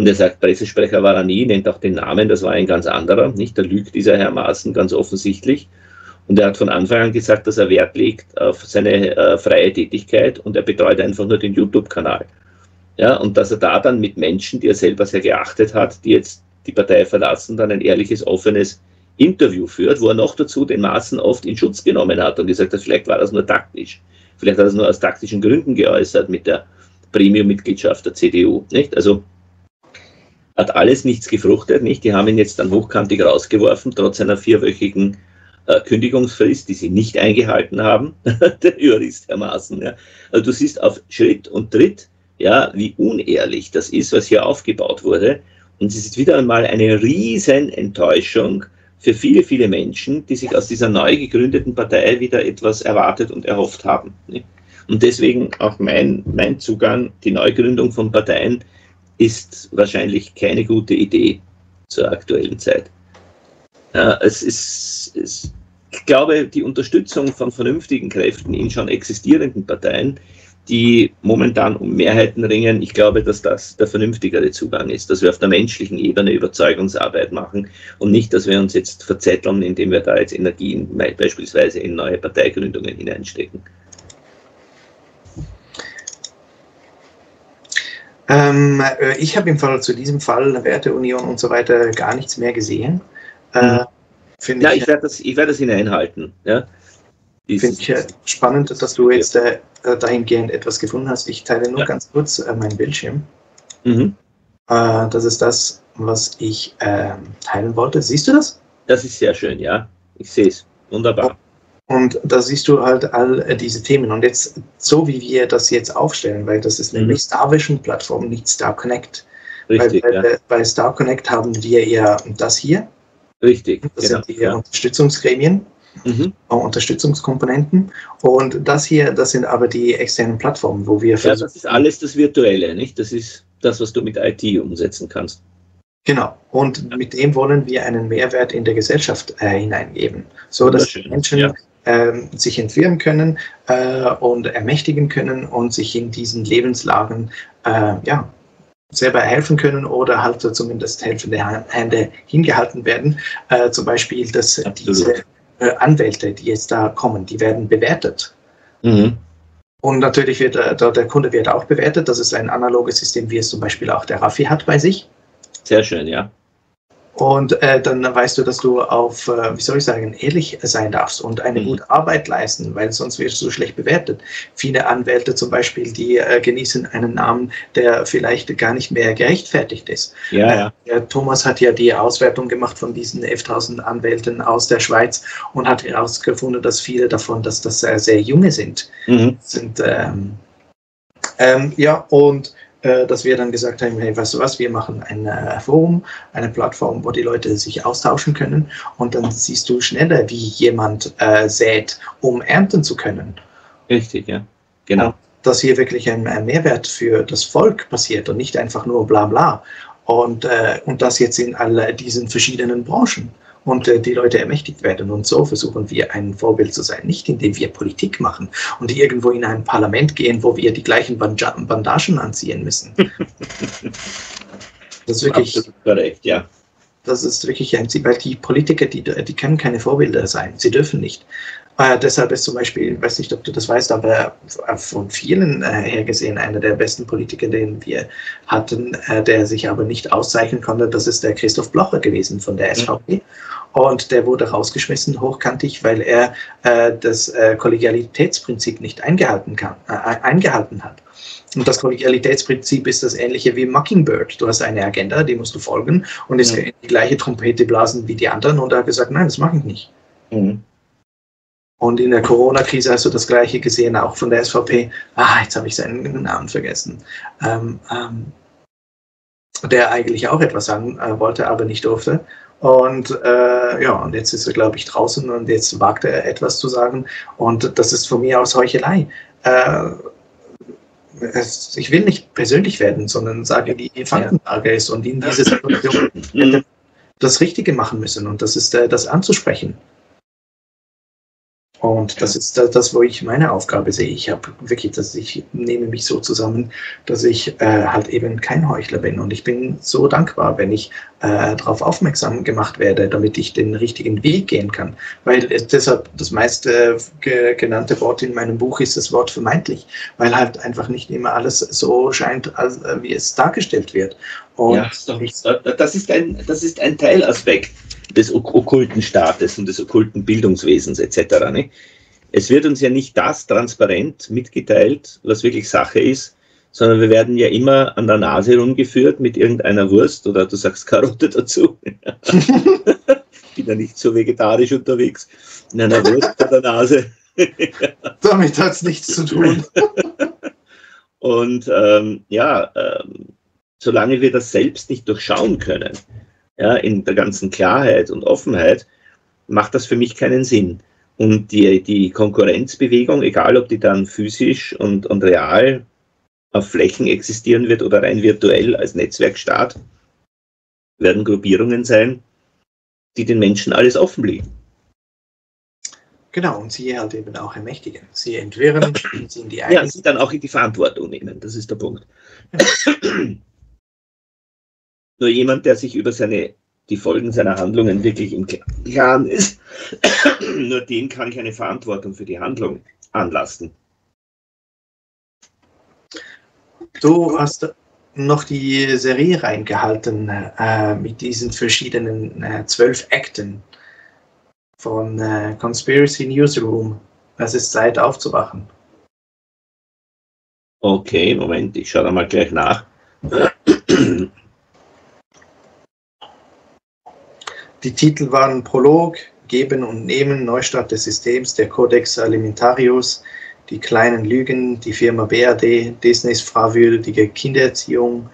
Und er sagt, Pressesprecher war er nie, nennt auch den Namen, das war ein ganz anderer. Nicht? Da lügt dieser Herr Maaßen ganz offensichtlich. Und er hat von Anfang an gesagt, dass er Wert legt auf seine äh, freie Tätigkeit und er betreut einfach nur den YouTube-Kanal. Ja, und dass er da dann mit Menschen, die er selber sehr geachtet hat, die jetzt die Partei verlassen, dann ein ehrliches, offenes Interview führt, wo er noch dazu den Maaßen oft in Schutz genommen hat und gesagt hat, vielleicht war das nur taktisch. Vielleicht hat er es nur aus taktischen Gründen geäußert mit der Premium-Mitgliedschaft der CDU. Nicht? Also hat alles nichts gefruchtet, nicht? Die haben ihn jetzt dann hochkantig rausgeworfen, trotz einer vierwöchigen äh, Kündigungsfrist, die sie nicht eingehalten haben, *laughs* der Jurist Herr Maaßen. Ja. Also du siehst auf Schritt und Tritt, ja, wie unehrlich das ist, was hier aufgebaut wurde. Und es ist wieder einmal eine riesen Enttäuschung für viele, viele Menschen, die sich aus dieser neu gegründeten Partei wieder etwas erwartet und erhofft haben. Und deswegen auch mein, mein Zugang, die Neugründung von Parteien ist wahrscheinlich keine gute Idee zur aktuellen Zeit. Es ist, es, ich glaube, die Unterstützung von vernünftigen Kräften in schon existierenden Parteien, die momentan um Mehrheiten ringen, ich glaube, dass das der vernünftigere Zugang ist, dass wir auf der menschlichen Ebene Überzeugungsarbeit machen und nicht, dass wir uns jetzt verzetteln, indem wir da jetzt Energien beispielsweise in neue Parteigründungen hineinstecken. Ähm, äh, ich habe im Fall zu diesem Fall Werteunion und so weiter gar nichts mehr gesehen. Äh, mhm. ja, ich, ich werde das, werd das hineinhalten. Ja. Finde ich äh, spannend, dass du jetzt äh, dahingehend etwas gefunden hast. Ich teile nur ja. ganz kurz äh, meinen Bildschirm. Mhm. Äh, das ist das, was ich ähm, teilen wollte. Siehst du das? Das ist sehr schön, ja. Ich sehe es. Wunderbar. Und da siehst du halt all äh, diese Themen. Und jetzt, so wie wir das jetzt aufstellen, weil das ist mhm. nämlich Starvision-Plattform, nicht Star Connect. Richtig, weil, ja. bei Star Connect haben wir ja das hier. Richtig. Das genau, sind die ja. Unterstützungsgremien, mhm. Äh, Unterstützungskomponenten. Und das hier, das sind aber die externen Plattformen, wo wir. Ja, das ist alles das Virtuelle, nicht? Das ist das, was du mit IT umsetzen kannst. Genau. Und mit dem wollen wir einen Mehrwert in der Gesellschaft äh, hineingeben, so dass Menschen ja sich entwirren können äh, und ermächtigen können und sich in diesen Lebenslagen äh, ja, selber helfen können oder halt zumindest helfende Hände hingehalten werden. Äh, zum Beispiel, dass Absolut. diese Anwälte, die jetzt da kommen, die werden bewertet. Mhm. Und natürlich wird der, der Kunde wird auch bewertet. Das ist ein analoges System, wie es zum Beispiel auch der Raffi hat bei sich. Sehr schön, ja. Und äh, dann weißt du, dass du auf, äh, wie soll ich sagen, ehrlich sein darfst und eine mhm. gute Arbeit leisten, weil sonst wirst du schlecht bewertet. Viele Anwälte zum Beispiel, die äh, genießen einen Namen, der vielleicht gar nicht mehr gerechtfertigt ist. Ja, ja. Äh, Thomas hat ja die Auswertung gemacht von diesen 11.000 Anwälten aus der Schweiz und hat herausgefunden, dass viele davon, dass das sehr, sehr junge sind. Mhm. sind ähm, ähm, ja, und äh, dass wir dann gesagt haben, hey, weißt du was, wir machen ein äh, Forum, eine Plattform, wo die Leute sich austauschen können und dann siehst du schneller, wie jemand äh, sät, um ernten zu können. Richtig, ja, genau. Und dass hier wirklich ein, ein, Mehrwert für das Volk passiert und nicht einfach nur bla bla. Und, äh, und das jetzt in all diesen verschiedenen Branchen und äh, die Leute ermächtigt werden. Und so versuchen wir ein Vorbild zu sein, nicht indem wir Politik machen und irgendwo in ein Parlament gehen, wo wir die gleichen Banda Bandagen anziehen müssen. *laughs* Das ist wirklich Absolut korrekt, ja. Das ist wirklich ein Ziel, weil die Politiker, die, die können keine Vorbilder sein. Sie dürfen nicht. Äh, deshalb ist zum Beispiel, ich weiß nicht, ob du das weißt, aber von vielen äh, her gesehen einer der besten Politiker, den wir hatten, äh, der sich aber nicht auszeichnen konnte, das ist der Christoph Blocher gewesen von der SVP. Mhm. Und der wurde rausgeschmissen, hochkantig, weil er äh, das äh, Kollegialitätsprinzip nicht eingehalten, kann, äh, eingehalten hat. Und das Kollegialitätsprinzip ist das ähnliche wie Mockingbird. Du hast eine Agenda, die musst du folgen und es mhm. die gleiche Trompete blasen wie die anderen. Und er hat gesagt, nein, das mache ich nicht. Mhm. Und in der Corona-Krise hast du das Gleiche gesehen, auch von der SVP. Ah, jetzt habe ich seinen Namen vergessen. Ähm, ähm, der eigentlich auch etwas sagen äh, wollte, aber nicht durfte. Und äh, ja, und jetzt ist er, glaube ich, draußen und jetzt wagt er etwas zu sagen. Und das ist von mir aus Heuchelei. Äh, es, ich will nicht persönlich werden, sondern sage, wie die Faktenlage ist und in dieser Situation das Richtige machen müssen. Und das ist äh, das anzusprechen. Und das ist das, wo ich meine Aufgabe sehe. Ich habe wirklich, dass ich nehme mich so zusammen, dass ich äh, halt eben kein Heuchler bin. Und ich bin so dankbar, wenn ich äh, darauf aufmerksam gemacht werde, damit ich den richtigen Weg gehen kann. Weil deshalb das meiste ge genannte Wort in meinem Buch ist das Wort vermeintlich, weil halt einfach nicht immer alles so scheint, als, äh, wie es dargestellt wird. Und ja, das ist ein, das ist ein Teilaspekt des okkulten Staates und des okkulten Bildungswesens etc. Ne? Es wird uns ja nicht das transparent mitgeteilt, was wirklich Sache ist, sondern wir werden ja immer an der Nase rumgeführt mit irgendeiner Wurst oder du sagst Karotte dazu. ich *laughs* bin ja nicht so vegetarisch unterwegs. In einer *laughs* Wurst vor der Nase. *laughs* Damit hat es nichts zu tun. Und ähm, ja, ähm, solange wir das selbst nicht durchschauen können, ja, in der ganzen Klarheit und Offenheit, macht das für mich keinen Sinn. und die, die Konkurrenzbewegung, egal ob die dann physisch und, und real auf Flächen existieren wird oder rein virtuell als Netzwerkstaat, werden Gruppierungen sein, die den Menschen alles offenlegen. Genau, und sie halt eben auch ermächtigen. Sie entwirren, sie in die eigene. Ja, sie dann auch in die Verantwortung nehmen, das ist der Punkt. Ja. *laughs* Nur jemand, der sich über seine, die Folgen seiner Handlungen wirklich im Klaren ist, *coughs* nur dem kann ich eine Verantwortung für die Handlung anlasten. Du hast noch die Serie reingehalten äh, mit diesen verschiedenen äh, zwölf Akten von äh, Conspiracy Newsroom. Es ist Zeit aufzuwachen. Okay, Moment, ich schaue da mal gleich nach. Die Titel waren Prolog, Geben und Nehmen, Neustart des Systems, der Codex Alimentarius, die kleinen Lügen, die Firma BRD, Disneys fragwürdige Kindererziehung,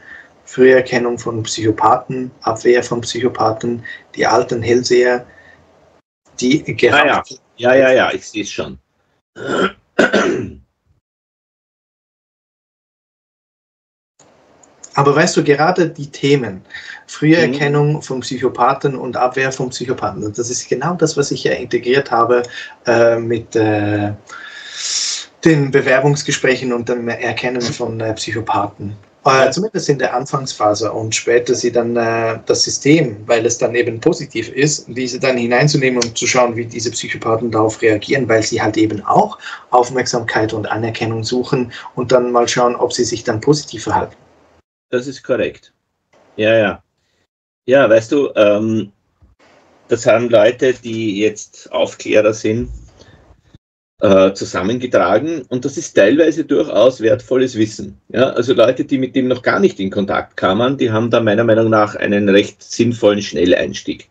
Früherkennung von Psychopathen, Abwehr von Psychopathen, die alten Hellseher, die gerade. Ah, ja. ja, ja, ja, ich sehe es schon. Aber weißt du, gerade die Themen, Früherkennung mhm. von Psychopathen und Abwehr von Psychopathen, das ist genau das, was ich ja integriert habe äh, mit äh, den Bewerbungsgesprächen und dem Erkennen von äh, Psychopathen. Äh, zumindest in der Anfangsphase und später sie dann äh, das System, weil es dann eben positiv ist, diese dann hineinzunehmen und zu schauen, wie diese Psychopathen darauf reagieren, weil sie halt eben auch Aufmerksamkeit und Anerkennung suchen und dann mal schauen, ob sie sich dann positiv verhalten. Das ist korrekt. Ja, ja. Ja, weißt du, ähm, das haben Leute, die jetzt Aufklärer sind, äh, zusammengetragen und das ist teilweise durchaus wertvolles Wissen. Ja, also Leute, die mit dem noch gar nicht in Kontakt kamen, die haben da meiner Meinung nach einen recht sinnvollen Schnelleinstieg.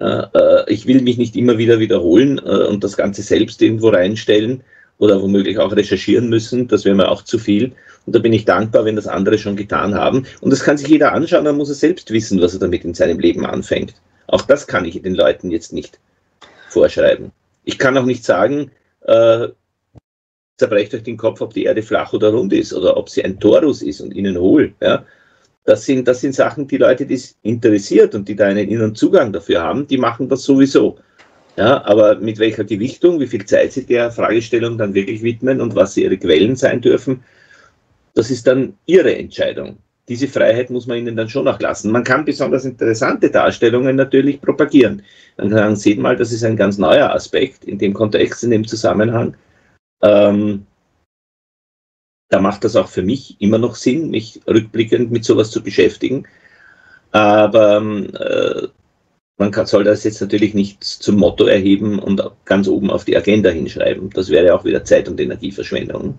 Äh, äh, ich will mich nicht immer wieder wiederholen äh, und das Ganze selbst irgendwo reinstellen oder womöglich auch recherchieren müssen. Das wäre mir auch zu viel. Und da bin ich dankbar, wenn das andere schon getan haben. Und das kann sich jeder anschauen, dann muss er selbst wissen, was er damit in seinem Leben anfängt. Auch das kann ich den Leuten jetzt nicht vorschreiben. Ich kann auch nicht sagen, äh, zerbrecht euch den Kopf, ob die Erde flach oder rund ist oder ob sie ein Torus ist und ihnen hohl. Ja? Das, sind, das sind Sachen, die Leute, die es interessiert und die da einen inneren Zugang dafür haben, die machen das sowieso. Ja, aber mit welcher Gewichtung, wie viel Zeit sie der Fragestellung dann wirklich widmen und was ihre Quellen sein dürfen, das ist dann ihre Entscheidung. Diese Freiheit muss man ihnen dann schon auch lassen. Man kann besonders interessante Darstellungen natürlich propagieren. Dann man sehen mal, das ist ein ganz neuer Aspekt in dem Kontext, in dem Zusammenhang. Ähm, da macht das auch für mich immer noch Sinn, mich rückblickend mit sowas zu beschäftigen. Aber äh, man kann, soll das jetzt natürlich nicht zum Motto erheben und ganz oben auf die Agenda hinschreiben. Das wäre auch wieder Zeit- und Energieverschwendung.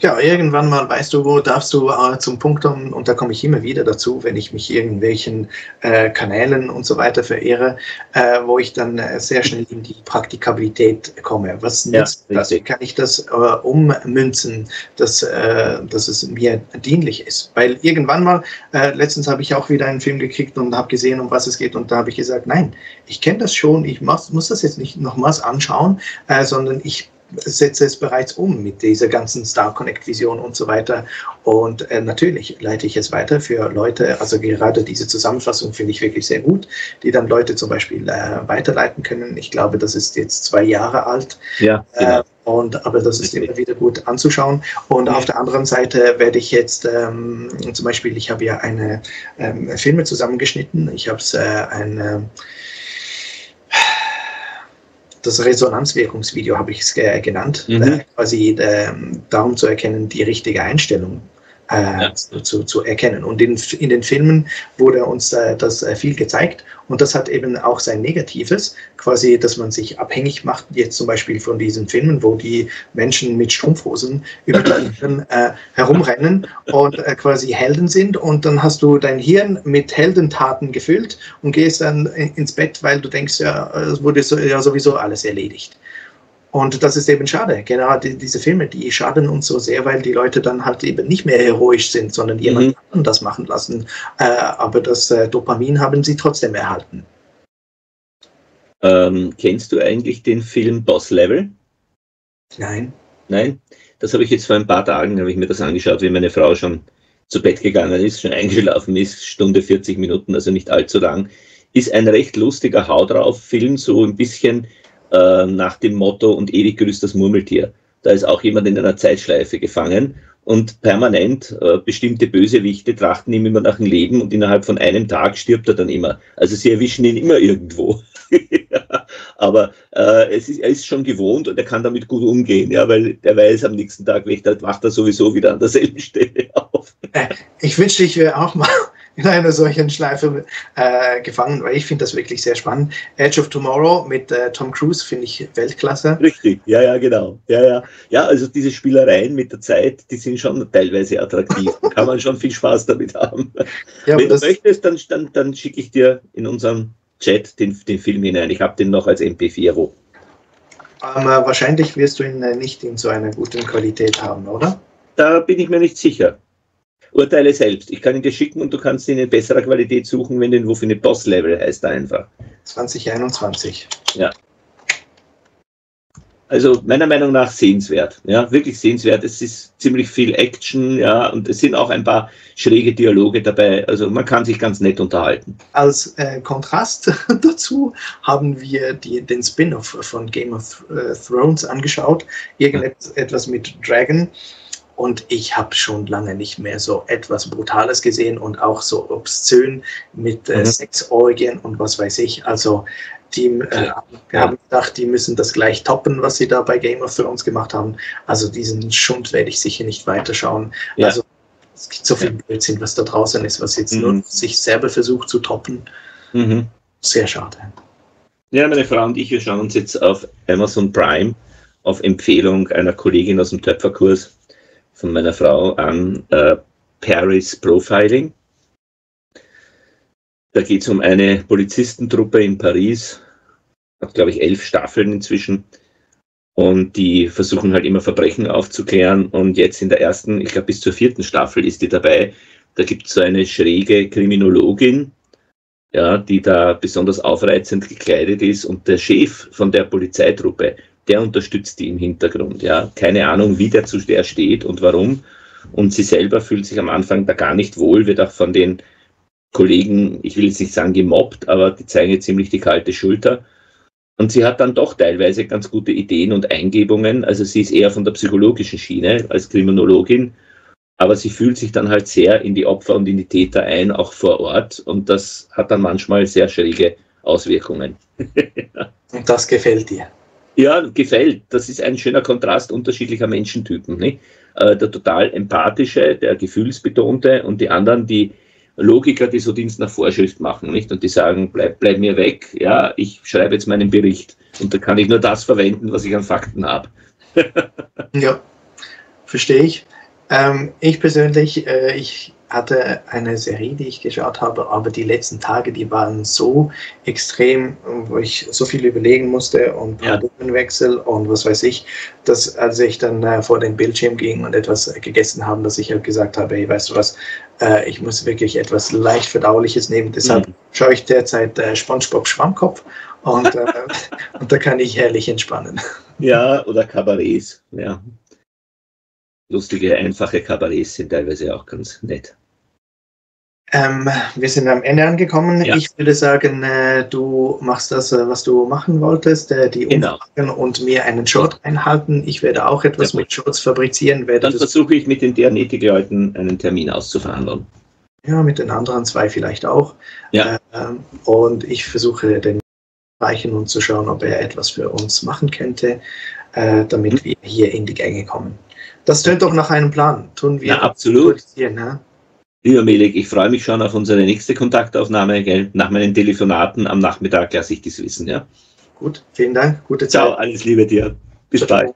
Ja, irgendwann mal weißt du, wo darfst du äh, zum Punkt kommen, und da komme ich immer wieder dazu, wenn ich mich irgendwelchen äh, Kanälen und so weiter verehre, äh, wo ich dann äh, sehr schnell in die Praktikabilität komme. Was ja, nützt das? Wie kann ich das äh, ummünzen, dass, äh, dass es mir dienlich ist? Weil irgendwann mal, letztens habe ich auch wieder einen Film gekriegt und habe gesehen, um was es geht, und da habe ich gesagt, nein, ich kenne das schon, ich muss, muss das jetzt nicht nochmals anschauen, sondern ich setze es bereits um mit dieser ganzen Star Connect Vision und so weiter. Und äh, natürlich leite ich es weiter für Leute, also gerade diese Zusammenfassung finde ich wirklich sehr gut, die dann Leute zum Beispiel äh, weiterleiten können. Ich glaube, das ist jetzt zwei Jahre alt. Ja, genau. Äh, und, aber das ist immer wieder gut anzuschauen. Und auf der anderen Seite werde ich jetzt ähm, zum Beispiel, ich habe ja eine ähm, Filme zusammengeschnitten. Ich habe es äh, eine das Resonanzwirkungsvideo habe ich es genannt, mhm. äh, quasi äh, darum zu erkennen, die richtige Einstellung äh, ja. zu, zu, erkennen. Und in, in den Filmen wurde uns äh, das äh, viel gezeigt und das hat eben auch sein Negatives, quasi, dass man sich abhängig macht, jetzt zum Beispiel von diesen Filmen, wo die Menschen mit Strumpfhosen über die *laughs* äh, herumrennen und äh, quasi Helden sind und dann hast du dein Hirn mit Heldentaten gefüllt und gehst dann ins Bett, weil du denkst, ja, es wurde so, ja sowieso alles erledigt. Und das ist eben schade. Gerade diese Filme, die schaden uns so sehr, weil die Leute dann halt eben nicht mehr heroisch sind, sondern jemand mhm. das machen lassen. Äh, aber das äh, Dopamin haben sie trotzdem erhalten. Ähm, kennst du eigentlich den Film Boss Level? Nein. Nein? Das habe ich jetzt vor ein paar Tagen, habe ich mir das angeschaut, wie meine Frau schon zu Bett gegangen ist, schon *laughs* eingeschlafen ist, Stunde 40 Minuten, also nicht allzu lang. Ist ein recht lustiger Hau drauf Film, so ein bisschen äh, nach dem Motto und ewig grüßt das Murmeltier. Da ist auch jemand in einer Zeitschleife gefangen und permanent äh, bestimmte Bösewichte trachten ihm immer nach dem Leben und innerhalb von einem Tag stirbt er dann immer. Also sie erwischen ihn immer irgendwo. *laughs* aber äh, es ist, er ist schon gewohnt und er kann damit gut umgehen, ja, weil der weiß, am nächsten Tag wacht er sowieso wieder an derselben *laughs* Stelle auf. Äh, ich wünschte, ich wäre auch mal in einer solchen Schleife äh, gefangen, weil ich finde das wirklich sehr spannend. Edge of Tomorrow mit äh, Tom Cruise finde ich Weltklasse. Richtig, ja, ja, genau. Ja, ja. ja, also diese Spielereien mit der Zeit, die sind schon teilweise attraktiv. da *laughs* kann man schon viel Spaß damit haben. Ja, Wenn du möchtest, dann, dann, dann schicke ich dir in unserem Chat den, den Film hinein. Ich habe den noch als MP4 wo. Ähm, wahrscheinlich wirst du ihn äh, nicht in so einer guten Qualität haben, oder? Da bin ich mir nicht sicher. Urteile selbst. Ich kann ihn dir schicken und du kannst ihn in besserer Qualität suchen, wenn du ihn wo für eine Boss-Level heißt einfach. 2021. Ja. Also meiner Meinung nach sehenswert. Ja, wirklich sehenswert. Es ist ziemlich viel Action, ja, und es sind auch ein paar schräge Dialoge dabei. Also man kann sich ganz nett unterhalten. Als äh, Kontrast *laughs* dazu haben wir die, den Spin-off von Game of äh, Thrones angeschaut. Irgendetwas mit Dragon. Und ich habe schon lange nicht mehr so etwas Brutales gesehen und auch so obszön mit äh, mhm. Sexorgien und was weiß ich. Also die äh, wir haben gedacht, die müssen das gleich toppen, was sie da bei Game of Thrones gemacht haben. Also diesen Schund werde ich sicher nicht weiterschauen. Ja. Also es gibt so viel Blödsinn, was da draußen ist, was jetzt mhm. nur sich selber versucht zu toppen. Mhm. Sehr schade. Ja, meine Frau und ich, wir schauen uns jetzt auf Amazon Prime auf Empfehlung einer Kollegin aus dem Töpferkurs von meiner Frau an äh, Paris Profiling. Da geht es um eine Polizistentruppe in Paris, hat glaube ich elf Staffeln inzwischen. Und die versuchen halt immer Verbrechen aufzuklären. Und jetzt in der ersten, ich glaube bis zur vierten Staffel ist die dabei. Da gibt es so eine schräge Kriminologin, ja, die da besonders aufreizend gekleidet ist. Und der Chef von der Polizeitruppe, der unterstützt die im Hintergrund. Ja, keine Ahnung, wie der zu der steht und warum. Und sie selber fühlt sich am Anfang da gar nicht wohl, wird auch von den Kollegen, ich will jetzt nicht sagen gemobbt, aber die zeigen jetzt ziemlich die kalte Schulter. Und sie hat dann doch teilweise ganz gute Ideen und Eingebungen. Also sie ist eher von der psychologischen Schiene als Kriminologin, aber sie fühlt sich dann halt sehr in die Opfer und in die Täter ein, auch vor Ort. Und das hat dann manchmal sehr schräge Auswirkungen. *laughs* und das gefällt dir. Ja, gefällt. Das ist ein schöner Kontrast unterschiedlicher Menschentypen. Äh, der total empathische, der gefühlsbetonte und die anderen, die Logiker, die so Dienst nach Vorschrift machen, nicht? Und die sagen, bleib, bleib mir weg, ja, ich schreibe jetzt meinen Bericht und da kann ich nur das verwenden, was ich an Fakten habe. *laughs* ja, verstehe ich. Ähm, ich persönlich, äh, ich hatte eine Serie, die ich geschaut habe, aber die letzten Tage, die waren so extrem, wo ich so viel überlegen musste und Paradigmenwechsel ja. und was weiß ich, dass als ich dann äh, vor den Bildschirm ging und etwas gegessen habe, dass ich halt gesagt habe, hey, weißt du was, äh, ich muss wirklich etwas leicht verdauliches nehmen, deshalb mhm. schaue ich derzeit äh, SpongeBob Schwammkopf und, äh, *laughs* und da kann ich herrlich entspannen. Ja, oder Kabarets, ja lustige, einfache Kabarets sind teilweise auch ganz nett. Ähm, wir sind am Ende angekommen. Ja. Ich würde sagen, äh, du machst das, äh, was du machen wolltest, äh, die genau. Umfragen und mir einen Short einhalten. Ich werde auch etwas ja, mit Shorts fabrizieren. Dann versuche ich mit den Dianetik-Leuten einen Termin auszuverhandeln. Ja, mit den anderen zwei vielleicht auch. Ja. Ähm, und ich versuche den reichen und zu schauen, ob er etwas für uns machen könnte, äh, damit mhm. wir hier in die Gänge kommen. Das tönt doch nach einem Plan. Tun wir. Ja, absolut. Ne? Lieber Melik, ich freue mich schon auf unsere nächste Kontaktaufnahme. Gell? Nach meinen Telefonaten am Nachmittag lasse ich dies wissen. Ja? Gut, vielen Dank. Gute Zeit. Ciao, alles Liebe dir. Bis Ciao. bald.